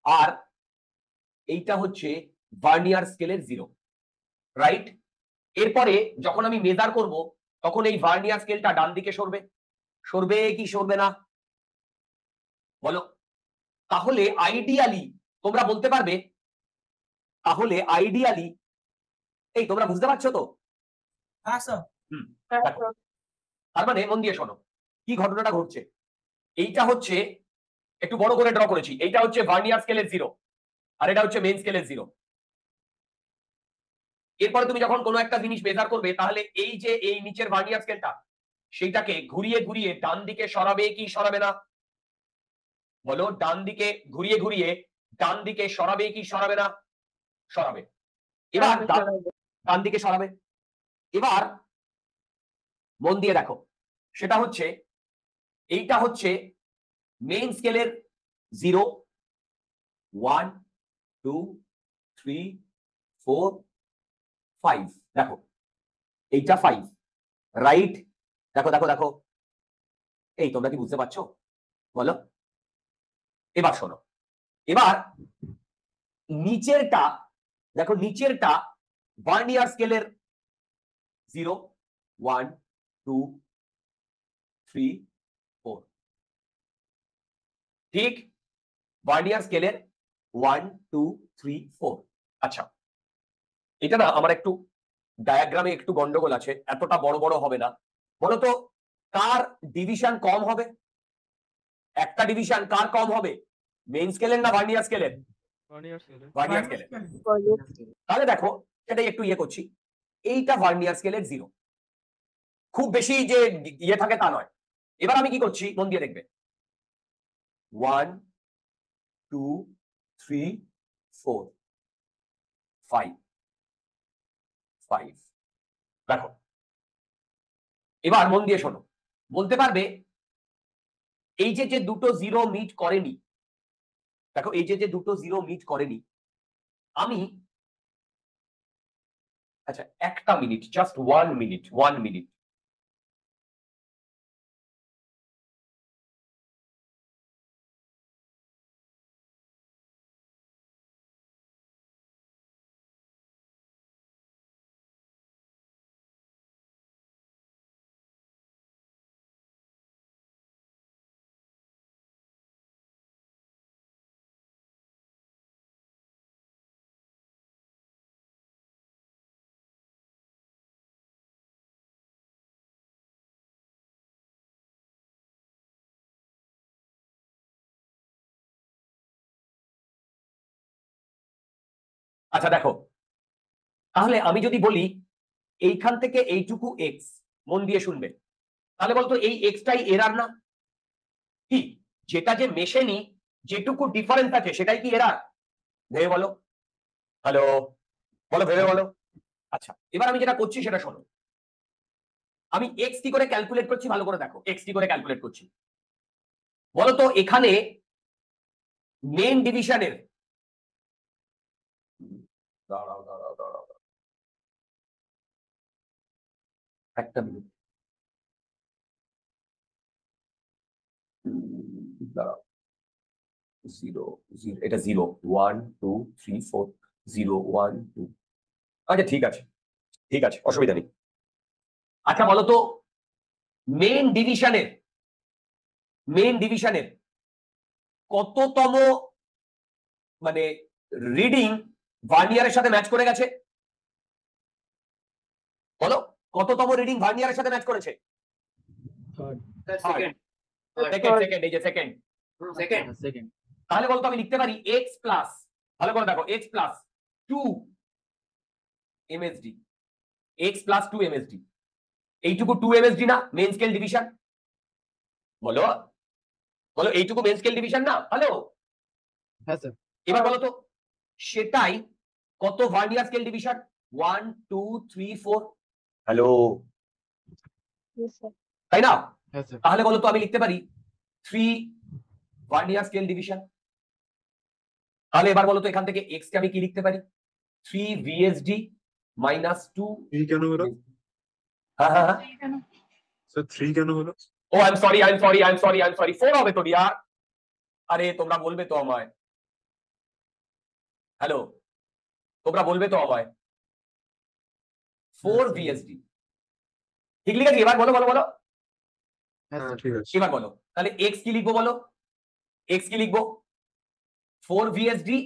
[SPEAKER 1] আর এইটা হচ্ছে ভার্নিয়ার স্কেলের জিরো রাইট এরপরে যখন আমি মেজার করব তখন এই ভার্নিয়ার স্কেলটা ডান দিকে সরবে। সরবে কি সরবে না? বলো। তাহলে আইডিয়ালি তোমরা বলতে পারবে তাহলে আইডিয়ালি এই তোমরা বুঝতে পারছ তো?
[SPEAKER 5] হ্যাঁ স্যার
[SPEAKER 1] তার মানে মন দিয়ে শোনো কি ঘটনাটা ঘটছে? এইটা হচ্ছে একটু বড় করে ড্র করেছি। এইটা হচ্ছে ভার্নিয়ার স্কেলের জিরো আর এটা হচ্ছে মেইন স্কেলের জিরো এরপরে তুমি যখন কোনো একটা জিনিস মেজার করবে তাহলে এই যে এই নিচের ভার্নিয়ার স্কেলটা সেইটাকে ঘুরিয়ে ঘুরিয়ে ডান দিকে সরাবে কি সরাবে না? বলো ডান দিকে ঘুরিয়ে ঘুরিয়ে ডান দিকে সরাবে কি সরাবে না? সরাবে। এবার ডান- ডান দিকে সরাবে। এবার মন দিয়ে দেখো সেটা হচ্ছে এইটা হচ্ছে মেইন স্কেলের zero one two three four five দেখো, এইটা ফাইভ রাইট দেখো দেখো দেখো। এই, তোমরা কি বুঝতে পারছ? বলো। এবার শোনো। এবার নিচেরটা, দেখো, নিচেরটা ভার্নিয়ার স্কেলের zero one two three four ঠিক? ভার্নিয়ার স্কেলের ওয়ান টু থ্রি ফোর আচ্ছা। এটা না আমার একটু ডায়াগ্রামে একটু গন্ডগোল আছে এতটা বড় বড় হবে না। বলতো কার ডিভিশন কম হবে? একটা ডিভিশন কার কম হবে? মেইন স্কেলের না ভার্নিয়ার স্কেলের ভার্নিয়ার স্কেলের তাহলে দেখো সেটাই একটু ইয়ে করছি। এইটা ভার্নিয়ার স্কেলের জিরো খুব বেশি যে ইয়ে থাকে তা নয়। এবার আমি কি করছি? মন দিয়ে দেখবে। One two three four five five দেখো। এবার মন দিয়ে শোনো। বলতে পারবে, এই যে যে দুটো জিরো মিট করেনি, দেখো, এই যে যে দুটো জিরো মিট করেনি, আমি আচ্ছা একটা minute just one minute one minute আচ্ছা দেখো। তাহলে আমি যদি বলি, এইখান থেকে এইটুকু এক্স মন দিয়ে শুনবে। তাহলে বলতো এই এক্সটাই এরার না? কি? যেটা যে মেশেনি যেটুকু ডিফারেন্স আছে, সেটাই কি এরার ভেবে বলো। হ্যালো বলো, ভেবে বলো। আচ্ছা এবার আমি যেটা করছি, সেটা শোনো। আমি এক্স কি করে ক্যালকুলেট করছি, ভালো করে দেখো। এক্স কি করে ক্যালকুলেট করছি? বলো তো এখানে মেন ডিভিশনের দাঁড়াও দাঁড়াও দাঁড়াও। একটা মিনিট। আচ্ছা ঠিক আছে। ঠিক আছে, অসুবিধা নেই। আচ্ছা বলো তো মেন ডিভিশনের কততম মানে রিডিং ভার্নিয়ারের সাথে ম্যাচ করে গেছে। বলো কততম রিডিং ভার্নিয়ারের সাথে ম্যাচ করেছে? সেকেন্ড সেকেন্ড এই যে সেকেন্ড
[SPEAKER 12] সেকেন্ড সেকেন্ড
[SPEAKER 1] তাহলে বলতো আমি লিখতে পারি এক্স প্লাস ভালো করে দেখো x plus two MSD x plus two MSD এইটুকু টু এমএসডি না মেন স্কেল ডিভিশন বলো। বলো এইটুকু মেন স্কেল ডিভিশন না হ্যালো
[SPEAKER 12] হ্যাঁ স্যার
[SPEAKER 1] এবার বলো তো। সেটাই কত vernier scale division? One two three four hello তাই না? তাহলে বলো তো আমি লিখতে পারি থ্রি ভার্নিয়ার স্কেল ডিভিশন। তাহলে এবার বলো তো এখান থেকে এক্স কে আমি কি লিখতে পারি? থ্রি ভিএসডি মাইনাস টু
[SPEAKER 14] কেন হলো?
[SPEAKER 1] হ্যাঁ হ্যাঁ হ্যাঁ।
[SPEAKER 14] স্যার থ্রি কেন? হলো
[SPEAKER 1] ও I am sorry I am sorry I am sorry I am sorry four হবে তো ইয়ার আরে তোমরা বলবে তো আমায়। হ্যালো তোমরা বলবে তো আমায় ফোর ভিএসডি ঠিক লিখেছি? এবার বলো বলো বলো।
[SPEAKER 12] হ্যাঁ
[SPEAKER 14] আছে।
[SPEAKER 1] এবার বলো। তাহলে এক্স কি লিখব বলো? এক্স কি লিখব? Four VSD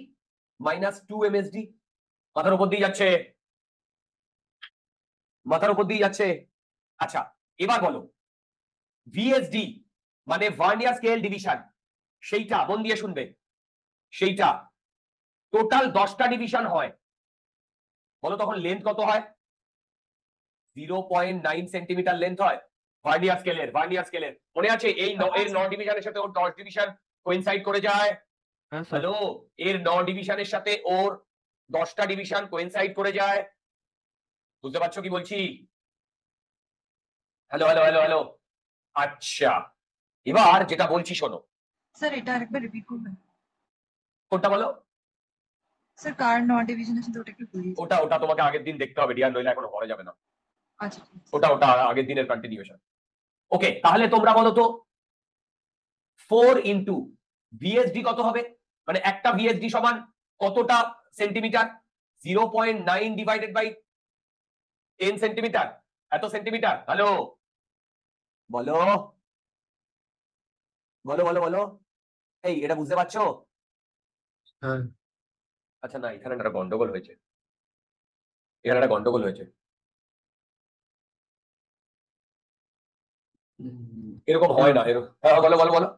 [SPEAKER 1] minus two MSD মাথার উপর দিয়ে যাচ্ছে। মাথার উপর দিয়ে যাচ্ছে। আচ্ছা এবার বলো। ভিএসডি মানে ভার্নিয়ার স্কেল ডিভিশন সেইটা মন দিয়ে শুনবে। সেইটা। টোটাল দশটা ডিভিশন হয়। বলো তখন লেন্থ কত হয়? Zero point nine centimetre length হয়। ভার্নিয়ার স্কেলের ভার্নিয়ার স্কেলের মনে আছে এই ন- এর ন ডিভিশনের সাথে ওর দশ ডিভিশন কোইনসাইড করে যায়?
[SPEAKER 12] হ্যাঁ
[SPEAKER 1] হ্যালো এর ন ডিভিশনের সাথে ওর দশটা ডিভিশন কোইনসাইড করে যায়। বুঝতে পারছ কি বলছি? হ্যালো হ্যালো হ্যালো হ্যালো আচ্ছা। এবার যেটা বলছি শোনো।
[SPEAKER 15] স্যার এটা আরেকবার রিপিট করবেন।
[SPEAKER 1] কোনটা বলো?
[SPEAKER 15] স্যার কার নট ডিভিশন আছে ওটা একটু বলিয়ে
[SPEAKER 1] ওটা ওটা তোমাকে আগের দিন দেখতে হবে ডিয়ার নইলে এখনও পরে যাবে না।
[SPEAKER 15] আচ্ছা
[SPEAKER 1] ওটা ওটা আগের দিনের কন্টিনিউশন ওকে তাহলে তোমরা বলো তো ফোর ইন্টু ভিএসডি কত হবে? মানে একটা ভিএসডি সমান কতটা centimetre zero point nine divided by ten centimetre এত সেন্টিমিটার হ্যালো বলো। বলো বলো বলো। এই এটা বুঝতে পারছ?
[SPEAKER 14] হ্যাঁ।
[SPEAKER 1] আচ্ছা না এখানে একটা গন্ডগোল হয়েছে। এখানে একটা গন্ডগোল হয়েছে। এরকম হয় না এরকম হ্যাঁ বলো বলো বলো।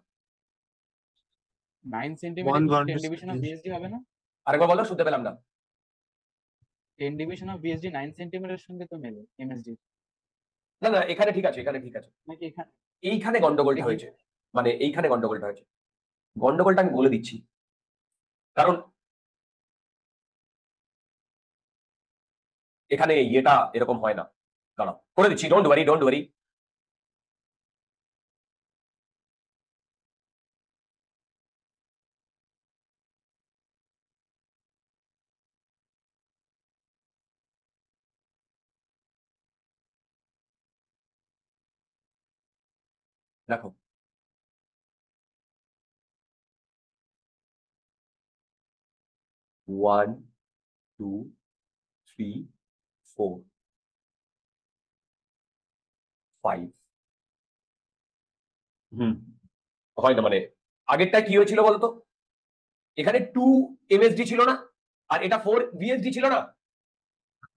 [SPEAKER 14] Nine
[SPEAKER 12] centimetre division
[SPEAKER 14] of
[SPEAKER 12] VSD হবে না?
[SPEAKER 1] আরেকবার বলো শুনতে পেলাম না।
[SPEAKER 12] Ten division of VSD nine centimetre সঙ্গে তো মেলে এমএসডি
[SPEAKER 1] না না এখানে ঠিক আছে এখানে ঠিক আছে।
[SPEAKER 12] নাকি এখানে?
[SPEAKER 1] এইখানে গন্ডগোলটা হয়েছে মানে এইখানে গন্ডগোলটা হয়েছে। গন্ডগোলটা আমি বলে দিচ্ছি। কারণ এখানে ইয়েটা এরকম হয় না। দাঁড়াও, করে দিচ্ছি ডোন্ট ওয়ারি ডোন্ট ওয়ারি দেখো। One two three four five হুম। হয় না মানে আগেরটা কি হয়েছিল বলতো? এখানে টু এমএসডি ছিল না আর এটা ফোর ভিএসডি ছিল না?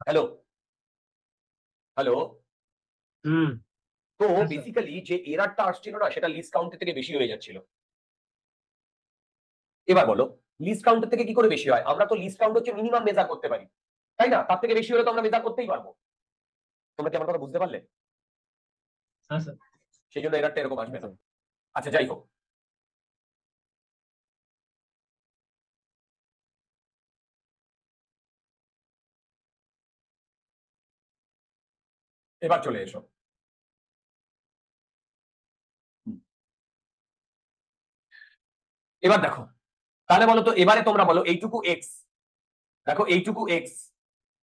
[SPEAKER 1] হ্যালো হ্যালো
[SPEAKER 14] হুম।
[SPEAKER 1] তো বেসিক্যালি যে এরারটা আসছিল না সেটা লিস্ট কাউন্টের থেকে বেশি হয়ে যাচ্ছিল। এবার বলো লিস্ট কাউন্টের থেকে কি করে বেশি হয়? আমরা তো লিস্ট কাউন্ট হচ্ছে মিনিমাম মেজার করতে পারি। তাই না? তার থেকে বেশি হলে তো আমরা মেজার করতেই পারব। তোমরা কি আমার কথা বুঝতে পারলে?
[SPEAKER 10] হ্যাঁ স্যার।
[SPEAKER 1] সেই জন্য এরারটা এরকম আসবে না। আচ্ছা যাই হোক। এবার চলে এসো। এবার দেখো। তাহলে বলো তো এবারে তোমরা বলো এইটুকু এক্স দেখো এইটুকু এক্স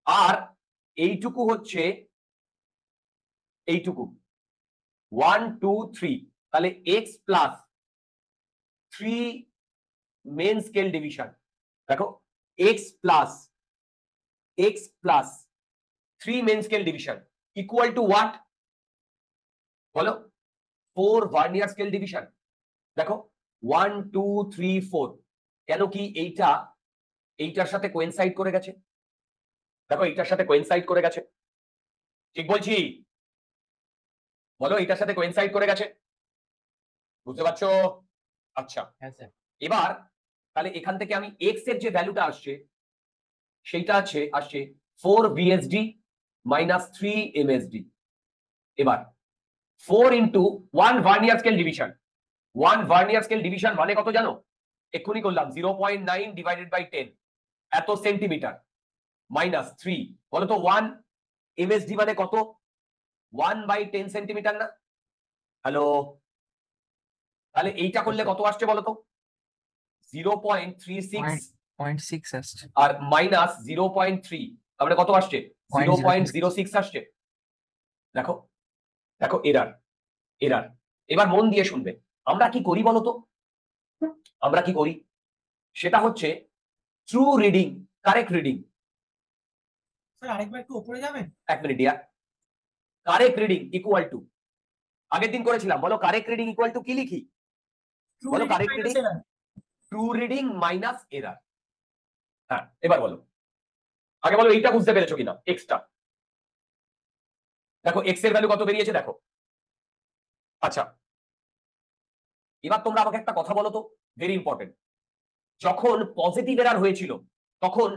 [SPEAKER 1] আর এইটুকু হচ্ছে এইটুকু। ওয়ান টু থ্রি তাহলে x plus three main scale division দেখো x plus x plus three main scale division equal to what বলো। ফোর ভার্নিয়ার স্কেল ডিভিশন দেখো ওয়ান টু থ্রি ফোর কেন কি এইটা, এইটার সাথে কোয়েনসাইড করে গেছে? দেখো এইটার সাথে কোয়েনসাইড করে গেছে। ঠিক বলছি? বলো এটার সাথে কোয়েনসাইড করে গেছে? বুঝতে পারছ? আচ্ছা।
[SPEAKER 12] হ্যাঁ
[SPEAKER 1] এবার তাহলে এখান থেকে আমি এক্সের যে ভ্যালুটা আসছে সেইটা আছে আসছে four VSD minus three MSD এবার four into one vernier scale division one vernier scale division মানে কত জানো? এক্ষুনি করলাম zero point nine divided by ten এত সেন্টিমিটার মাইনাস থ্রি বলো তো ওয়ান এমএসডি মানে কত? ওয়ান বাই টেন সেন্টিমিটার না? হ্যালো তাহলে এইটা করলে কত আসছে বলতো? Zero point three six
[SPEAKER 3] point six আসছে।
[SPEAKER 1] আর মাইনাস জিরো পয়েন্ট থ্রি তারপরে কত আসছে? জিরো পয়েন্ট জিরো সিক্স আসছে। দেখো দেখো এরার এরার এবার মন দিয়ে শুনবে। আমরা কি করি বলতো? আমরা কি করি? সেটা হচ্ছে true reading correct reading
[SPEAKER 5] sir আরেকবার একটু উপরে যাবেন?
[SPEAKER 1] এক মিনিট ইয়ার কারেক্ট রিডিং ইকুয়াল টু আগের দিন করেছিলাম বলো কারেক্ট রিডিং ইকুয়াল টু কি লিখি? বলো correct
[SPEAKER 5] reading
[SPEAKER 1] true
[SPEAKER 5] reading
[SPEAKER 1] minus
[SPEAKER 5] error
[SPEAKER 1] হ্যাঁ এবার বলো। আগে বলো এইটা বুঝতে পেরেছ কিনা? এক্সটা দেখো এক্সের ভ্যালু কত বেরিয়েছে দেখো। আচ্ছা। এবার তোমরা আমাকে একটা কথা বলো তো ভেরি ইম্পর্টেন্ট যখন পজিটিভ এরার হয়েছিল তখন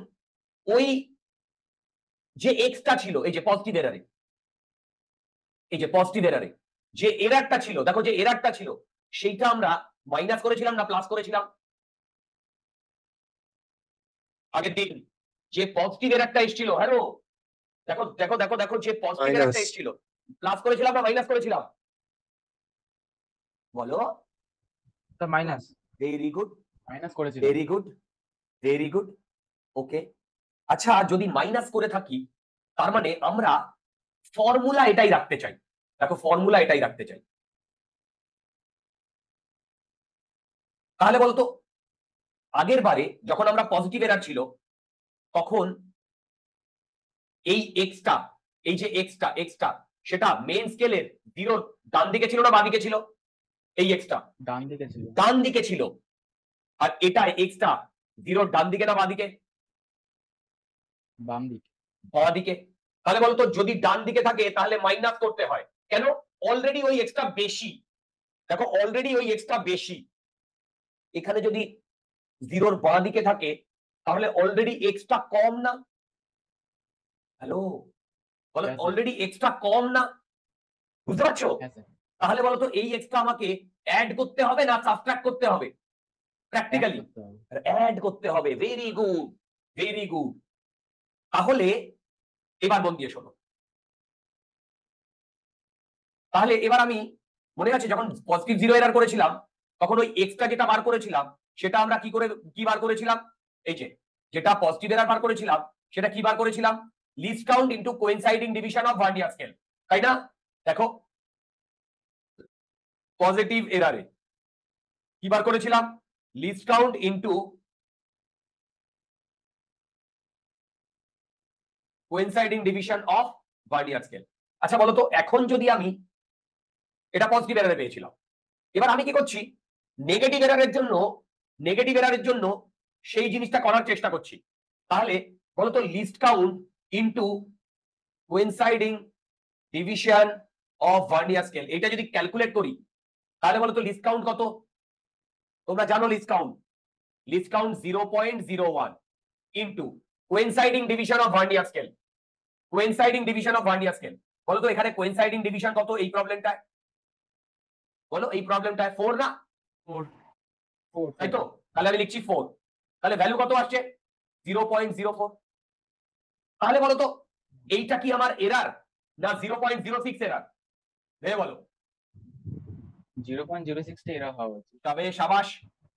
[SPEAKER 1] ওই যে এক্সটা ছিল এই যে পজিটিভ এরারে এই যে পজিটিভ এরারে যে এরারটা ছিল দেখো যে এরারটা ছিল সেইটা আমরা মাইনাস করেছিলাম না প্লাস করেছিলাম? আগের দিন যে পজিটিভ এরারটা এসেছিল হ্যালো দেখো দেখো দেখো দেখো যে পজিটিভ. এরারটা এসেছিল প্লাস করেছিলাম না মাইনাস করেছিলাম? বলো?
[SPEAKER 12] Sir minus
[SPEAKER 1] very good
[SPEAKER 12] minus করেছিল
[SPEAKER 1] very good very good okay আচ্ছা যদি মাইনাস করে থাকি তার মানে আমরা ফর্মুলা এটাই রাখতে চাই। দেখো ফর্মুলা এটাই রাখতে চাই। তাহলে বলতো আগের বারে যখন আমরা পজিটিভ এরার ছিল তখন এই এক্সটা এই যে এক্সটা এক্সটা সেটা মেন স্কেলের জিরোর ডান দিকে ছিল না বাঁ দিকে ছিল? এই এক্সটা
[SPEAKER 12] ডান দিকে ছিল।
[SPEAKER 1] ডান দিকে ছিল। আর এটা এক্সটা জিরোর ডান দিকে না বাঁ দিকে?
[SPEAKER 12] বাম দিক।
[SPEAKER 1] বাঁ দিকে। তাহলে বলতো যদি ডান দিকে থাকে তাহলে মাইনাস করতে হয়। কেন? অলরেডি ওই এক্সট্রা বেশি। দেখো অলরেডি ওই এক্সট্রা বেশি। এখানে যদি জিরোর বাঁ দিকে থাকে তাহলে অলরেডি এক্সট্রা কম না? হ্যালো বলো অলরেডি এক্সট্রা কম না? বুঝতে পারছ? তাহলে বলতো এই এক্সট্রা আমাকে অ্যাড করতে হবে না সাবট্রাক্ট করতে হবে? প্র্যাকটিক্যালি অ্যাড করতে হবে। ভেরি গুড ভেরি গুড তাহলে এবার মন দিয়ে শোনো। তাহলে এবার আমি মনে আছে যখন পজিটিভ জিরো এরার করেছিলাম, তখন ওই এক্সট্রা যেটা বার করেছিলাম, সেটা আমরা কি করে, কি বার করেছিলাম? এই যে, যেটা পজিটিভ এরার বার করেছিলাম, সেটা কি বার করেছিলাম? Least count into coinciding division of vernier scale তাই না? দেখো পজিটিভ এরারে কি বার করেছিলাম? Least count into coinciding division of vernier scale আচ্ছা বলো তো এখন যদি আমি এটা পজিটিভ এরারে পেয়েছিলাম, এবার আমি কি করছি? নেগেটিভ এরারের জন্য নেগেটিভ এরারের জন্য সেই জিনিসটা করার চেষ্টা করছি। তাহলে বলো তো least count into coinciding division of vernier scale এটা যদি ক্যালকুলেট করি, তাহলে বলো তো লিস্ট কাউন্ট কত? তোমরা জানো least count least count zero point zero one into coinciding division of vernier scale coinciding division of vernier scale বলো তো এখানে কোয়েনসাইডিং ডিভিশন কত? এই প্রবলেমটায় বলো এই প্রবলেমটায় ফোর না? তাই তো তাহলে আমি লিখছি ফোর তাহলে ভ্যালু কত আসছে? জিরো পয়েন্ট জিরো ফোর তাহলে বলো তো এইটা কি আমার এরার না zero point zero six error ভেবে বলো।
[SPEAKER 12] জিরো পয়েন্ট জিরো সিক্সটা এরা হওয়া উচিত।
[SPEAKER 1] তবে সাবাস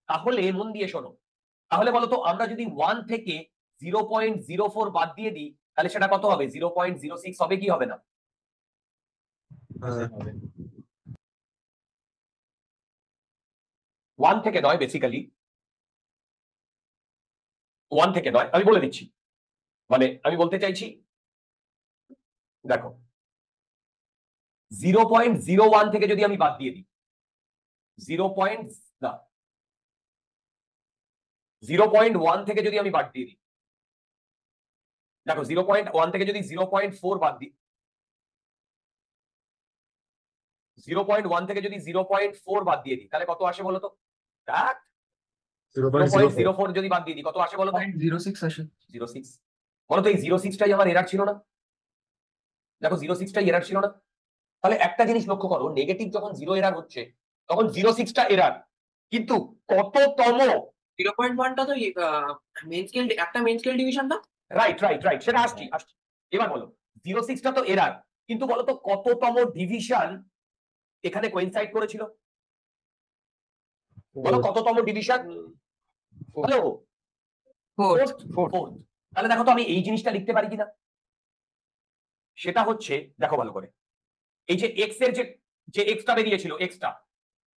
[SPEAKER 1] তাহলে মন দিয়ে শোনো। তাহলে বলো তো আমরা যদি ওয়ান থেকে জিরো পয়েন্ট জিরো ফোর বাদ দিয়ে দিই তাহলে সেটা কত হবে? জিরো পয়েন্ট জিরো সিক্স হবে কি হবে না?
[SPEAKER 14] হ্যাঁ।
[SPEAKER 1] ওয়ান থেকে নয় বেসিক্যালি ওয়ান থেকে নয়। আমি বলে দিচ্ছি। মানে আমি বলতে চাইছি দেখো জিরো পয়েন্ট জিরো ওয়ান থেকে যদি আমি বাদ দিয়ে দিই জিরো পয়েন্ট না জিরো পয়েন্ট ওয়ান থেকে যদি আমি বাদ দিয়ে দিই দেখো জিরো পয়েন্ট ওয়ান থেকে যদি জিরো পয়েন্ট ফোর বাদ দিই জিরো পয়েন্ট ওয়ান থেকে যদি জিরো পয়েন্ট ফোর বাদ দিয়ে দিই তাহলে কত আসে বলতো? তো দেখ
[SPEAKER 14] zero zero
[SPEAKER 1] point zero four যদি বাদ দিয়ে দিই কত আসে বলো তো
[SPEAKER 9] জিরো সিক্স আসে।
[SPEAKER 1] জিরো সিক্স বলো তো এই জিরো সিক্সটাই আমার এরার ছিল না? দেখো জিরো সিক্সটাই এরার ছিল না? তাহলে একটা জিনিস লক্ষ্য করো নেগেটিভ যখন জিরো এরার হচ্ছে তখন জিরো সিক্সটা এরার কিন্তু কততম?
[SPEAKER 4] জিরো পয়েন্ট ওয়ানটা তো মেন স্কেল একটা মেন স্কেল ডিভিশন না?
[SPEAKER 1] রাইট রাইট রাইট সেটা আসছি আসছি। এবার বলো জিরো সিক্সটা তো এরার কিন্তু বলো তো কততম ডিভিশন এখানে কোইনসাইড করেছিল? বলো কততম ডিভিশন হ্যালো তাহলে দেখো তো আমি এই জিনিসটা লিখতে পারি কিনা? সেটা হচ্ছে দেখো ভালো করে। এই যে এক্সের যে যে এক্সটা বেরিয়েছিল extra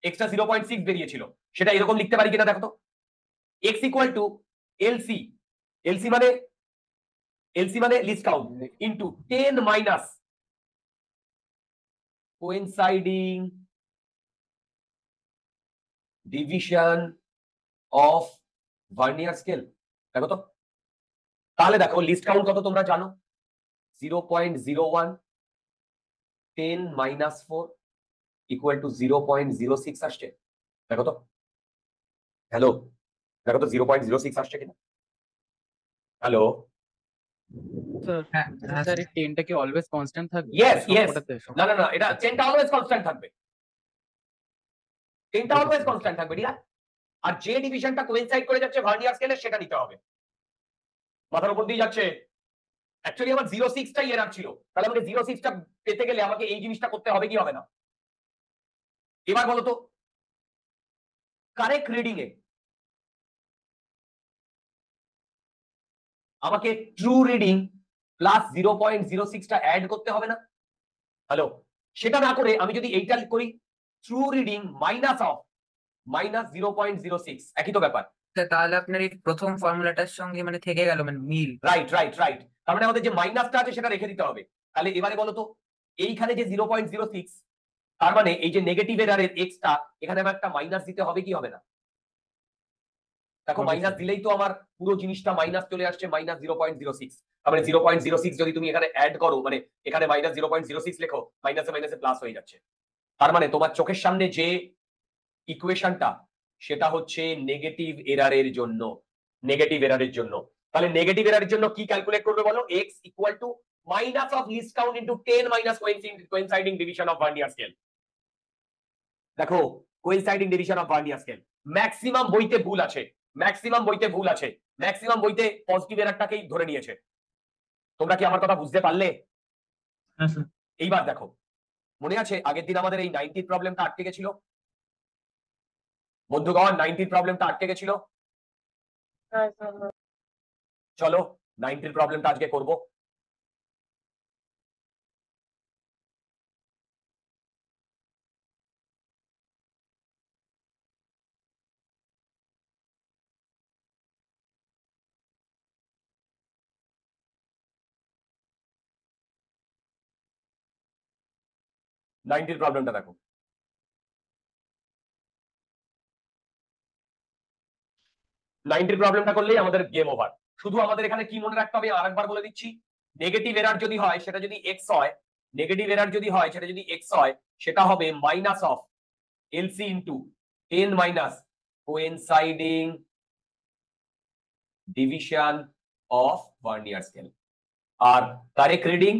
[SPEAKER 1] extra zero point six বেরিয়েছিল সেটা এরকম লিখতে পারি কিনা দেখো তো? X equal to LC LC মানে এলসি মানে least count into ten minus coinciding division of vernier scale দেখো তো? তাহলে দেখো লিস্ট কাউন্ট কত তোমরা জানো? Zero point zero one ten minus four equal to zero point zero six আসছে। দেখো তো? হ্যালো দেখো তো জিরো পয়েন্ট জিরো সিক্স আসছে কিনা? হ্যালো
[SPEAKER 12] স্যার স্যার এই টেনটা কি অলওয়েজ কনস্ট্যান্ট থাকবে?
[SPEAKER 1] ইয়েস ইয়েস না না না এটা টেনটা অলওয়েজ কনস্ট্যান্ট থাকবে। টেনটা অলওয়েজ কনস্ট্যান্ট থাকবে ঠিক আছে আর যে ডিভিশনটা কোইনসাইড করে যাচ্ছে ভার্নিয়ার স্কেলে সেটা নিতে হবে। মাথার উপর দিয়ে যাচ্ছে। অ্যাকচুয়ালি আমার জিরো সিক্সটাই এরার ছিল। তাহলে আমাকে জিরো সিক্সটা পেতে গেলে আমাকে এই জিনিসটা করতে হবে কি হবে না? এবার বলো তো কারেক্ট রিডিং এ আমাকে true reading plus zero point zero সিক্সটা add করতে হবে না। হ্যালো সেটা না করে আমি যদি এইটা করি true reading minus of minus zero point zero six একই তো ব্যাপার।
[SPEAKER 3] তাহলে আপনার এই প্রথম ফর্মুলাটার সঙ্গে মানে থেকে গেল মানে মিল।
[SPEAKER 1] রাইট রাইট রাইট তার মানে আমাদের যে মাইনাসটা আছে সেটা রেখে দিতে হবে। তাহলে এবারে বলো তো এইখানে যে জিরো পয়েন্ট জিরো সিক্স তার মানে এই যে নেগেটিভ এরারের এক্সটা এখানে আমার একটা মাইনাস দিতে হবে কি হবে না? দেখো মাইনাস দিলেই তো আমার পুরো জিনিসটা মাইনাস চলে আসছে minus zero point zero six মানে জিরো পয়েন্ট জিরো সিক্স যদি তুমি এখানে অ্যাড করো মানে এখানে minus zero point zero six লেখো মাইনাসে মাইনাসে প্লাস হয়ে যাচ্ছে। তার মানে তোমার চোখের সামনে যে ইকুয়েশনটা সেটা হচ্ছে নেগেটিভ এরারের জন্য নেগেটিভ এরারের জন্য। তাহলে নেগেটিভ এরারের জন্য কি ক্যালকুলেট করবে বলো? X equal to minus of least count into ten minus coinciding division of vernier scale দেখো coinciding division of vernier scale maximum বইতে ভুল আছে। ম্যাক্সিমাম বইতে ভুল আছে। ম্যাক্সিমাম বইতে পজিটিভ এরারটাকেই ধরে নিয়েছে। তোমরা কি আমার কথা বুঝতে পারলে?
[SPEAKER 10] হ্যাঁ
[SPEAKER 1] এইবার দেখো। মনে আছে আগের দিন আমাদের এই নাইনটির প্রবলেমটা আটকে গেছিল? বন্ধুগণ নাইনটির প্রবলেমটা আটকে গেছিল? চলো নাইনটির প্রবলেমটা আজকে করব। নাইনটির প্রবলেমটা দেখো। নাইনটির প্রবলেমটা করলেই আমাদের গেম ওভার শুধু আমাদের এখানে কি মনে রাখতে হবে আরেকবার বলে দিচ্ছি। নেগেটিভ এরার যদি হয়, সেটা যদি এক্স হয় নেগেটিভ এরার যদি হয়, সেটা যদি এক্স হয়, সেটা হবে minus of LC into ten minus coinciding division of vernier scale R correct reading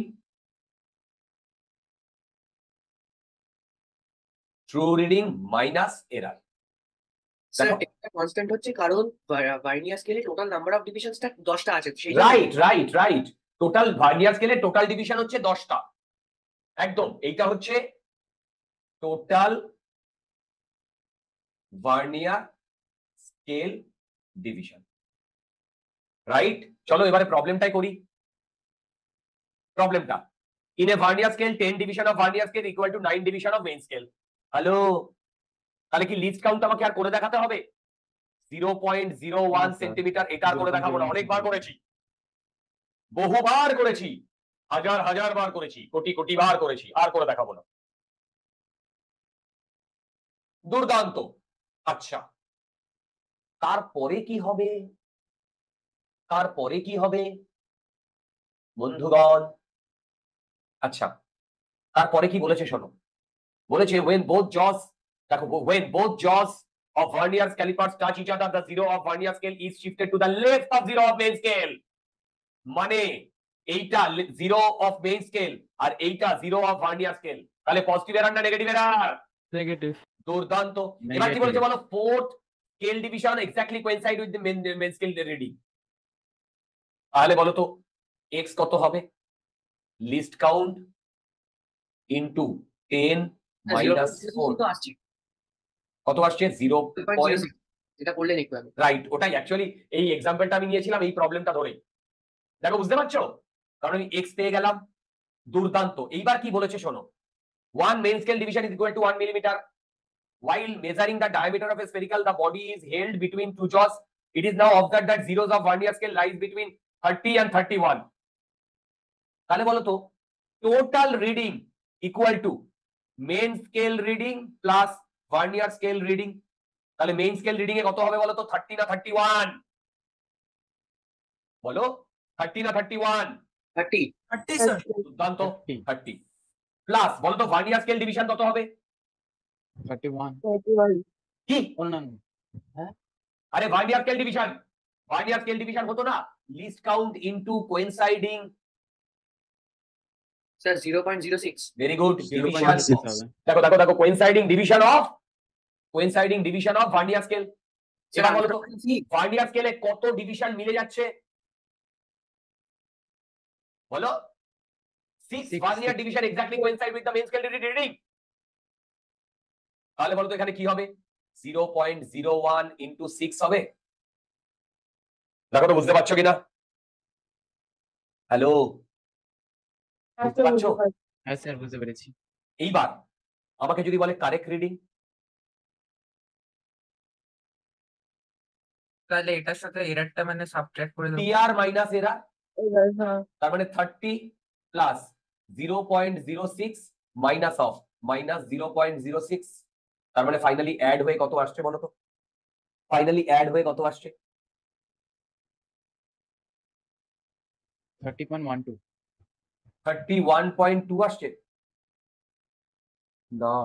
[SPEAKER 1] true reading
[SPEAKER 16] minus error constant হচ্ছে কারণ ভার্নিয়ার স্কেলে টোটাল নাম্বার অফ ডিভিশনসটা দশটা আছে
[SPEAKER 1] right right right total vernier স্কেলে টোটাল ডিভিশন হচ্ছে দশটা। একদম এইটা হচ্ছে total vernier scale division right চলো এবারে প্রবলেমটাই করি। প্রবলেমটা in a vernier scale ten division of vernier scale equal to nine division of main scale hello? তাহলে কি লিস্ট কাউন্ট আমাকে আর করে দেখাতে হবে? Zero point zero one centimetre এটা করে দেখাবো না। অনেকবার করেছি। বহুবার করেছি। হাজার হাজার বার করেছি। কোটি কোটি বার করেছি। আর করে দেখাবো না। দুর্দান্ত। আচ্ছা। তারপরে কি হবে? তারপরে কি হবে? বন্ধুগণ। আচ্ছা। তারপরে কি বলেছে শোনো? বলেছে when both jaws দেখো when both jaws of vernier calipers touch each other the zero of vernier scale is shifted to the left of zero of main scale. মানে এইটা জিরো অফ মেইন স্কেল আর এইটা zero of vernier scale তাহলে positive error না negative error
[SPEAKER 12] negative
[SPEAKER 1] দুর্দান্ত। এবার কি বলছে বলো? Fourth scale division exactly coincide with the main main scale reading তাহলে বলো তো এক্স কত হবে? Least count into ten
[SPEAKER 16] minus four
[SPEAKER 1] কত আসছে? জিরো পয়েন্ট
[SPEAKER 16] যেটা করলেন একটু আগে।
[SPEAKER 1] রাইট ওটাই অ্যাকচুয়ালি এই এক্সাম্পলটা আমি নিয়েছিলাম এই প্রবলেমটা ধরে দেখো বুঝতে পারছ? কারণ আমি এক্স পেয়ে গেলাম দুর্দান্ত। এইবার কি বলেছে শোনো? One main scale division is equal to one millimetre while measuring the diameter of a spherical the body is held between two jaws. It is now observed that zeros of vernier scale lies between 30 and 31 তাহলে বলো তো total reading equal to main scale reading plus vernier scale reading তাহলে main scale reading এ কত হবে বলো তো thirty না থার্টি ওয়ান বলো? থার্টি না থার্টি ওয়ান
[SPEAKER 16] থার্টি
[SPEAKER 1] দুর্দান্ত। থার্টি প্লাস বলো তো ভার্নিয়ার স্কেল ডিভিশন কত হবে?
[SPEAKER 12] থার্টি ওয়ান
[SPEAKER 1] কি?
[SPEAKER 12] অন্যান্য।
[SPEAKER 1] আরে vernier scale division vernier scale division হতো না? Least count into coinciding
[SPEAKER 16] sir zero point zero six
[SPEAKER 1] very good
[SPEAKER 12] 0.6
[SPEAKER 1] division
[SPEAKER 12] হবে।
[SPEAKER 1] দেখো দেখো দেখো coinciding division of coinciding division of vernier scale এবার বলো তো ভার্নিয়ার স্কেলে কত ডিভিশন মিলে যাচ্ছে? বলো। Six vernier division exactly coincide with the main scale reading তাহলে বলো তো এখানে কি হবে? Zero point zero one into six হবে। দেখো তো বুঝতে পারছ কিনা? হ্যালো বুঝতে পারছ?
[SPEAKER 12] হ্যাঁ স্যার বুঝতে পেরেছি।
[SPEAKER 1] এইবার আমাকে যদি বলে কারেক্ট রিডিং
[SPEAKER 3] তাহলে এটার সাথে এরারটা মানে সাবট্রাক্ট করে দেবো।
[SPEAKER 1] টিআর মাইনাস এরা তার মানে thirty plus zero point zero six minus of minus zero point zero six তার মানে ফাইনালি অ্যাড হয়ে কত আসছে বলো তো? ফাইনালি অ্যাড হয়ে কত আসছে?
[SPEAKER 12] Thirty point one two
[SPEAKER 1] thirty one point two আসছে। না।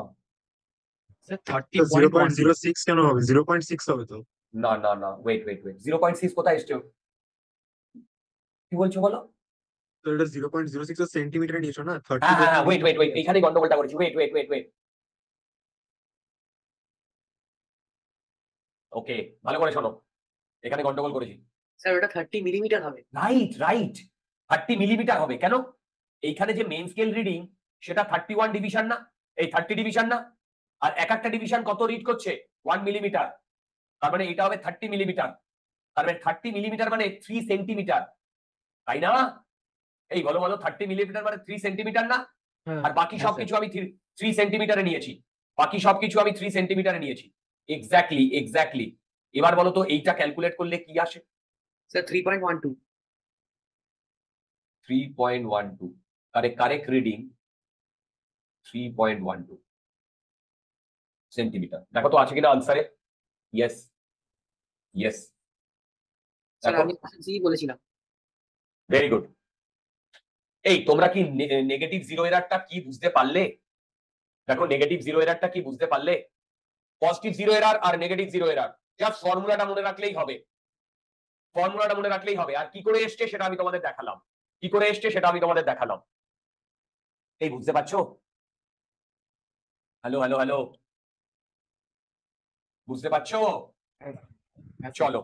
[SPEAKER 12] Sir thirty
[SPEAKER 14] zero point zero six কেন হবে? জিরো পয়েন্ট সিক্স হবে তো।
[SPEAKER 1] না না না wait wait wait zero point six কোথায় এসছে? কি বলছো বলো?
[SPEAKER 14] তো এটা zero point zero six centimetre নিয়েছো না? থার্টি
[SPEAKER 1] ওয়েট ওয়েট ওয়েট এখানে গন্ডগোলটা করেছি। Wait wait wait wait okay ভালো করে শোনো। এখানে গন্ডগোল করেছি।
[SPEAKER 16] স্যার ওটা থার্টি মিলিমিটার হবে।
[SPEAKER 1] রাইট রাইট থার্টি মিলিমিটার হবে। কেন? এইখানে যে মেন স্কেল রিডিং সেটা থার্টি ওয়ান ডিভিশন না এই থার্টি ডিভিশন না আর এক একটা ডিভিশন কত রিড করছে? ওয়ান মিলিমিটার তার মানে এটা হবে থার্টি মিলিমিটার তার মানে থার্টি মিলিমিটার মানে থ্রি সেন্টিমিটার তাই না? এই বলো বলো থার্টি মিলিমিটার মানে থ্রি সেন্টিমিটার না? আর বাকি
[SPEAKER 12] হ্যাঁ,
[SPEAKER 1] সবকিছু আমি থ্রি সেন্টিমিটারে নিয়েছি বাকি সবকিছু আমি থ্রি সেন্টিমিটারে নিয়েছি এক্স্যাক্টলি এক্স্যাক্টলি এবার বলো তো এইটা ক্যালকুলেট করলে কি আসে?
[SPEAKER 16] Sir three
[SPEAKER 1] point one two three point one two three point one two centimetre দেখো তো আছে কিনা আনসারে ইয়েস ইয়েস
[SPEAKER 16] বলেছিলাম।
[SPEAKER 1] ভেরি গুড এই তোমরা কি নেগেটিভ জিরো এরারটা কি বুঝতে পারলে? দেখো নেগেটিভ জিরো এরারটা কি বুঝতে পারলে? পজিটিভ জিরো এরার আর নেগেটিভ জিরো এরার জাস্ট ফর্মুলাটা মনে রাখলেই হবে। ফর্মুলাটা মনে রাখলেই হবে। আর কি করে এসছে সেটা আমি তোমাদের দেখালাম। কি করে এসছে সেটা আমি তোমাদের দেখালাম। এই বুঝতে পারছ? Hello hello hello. বুঝতে পারছ? চলো।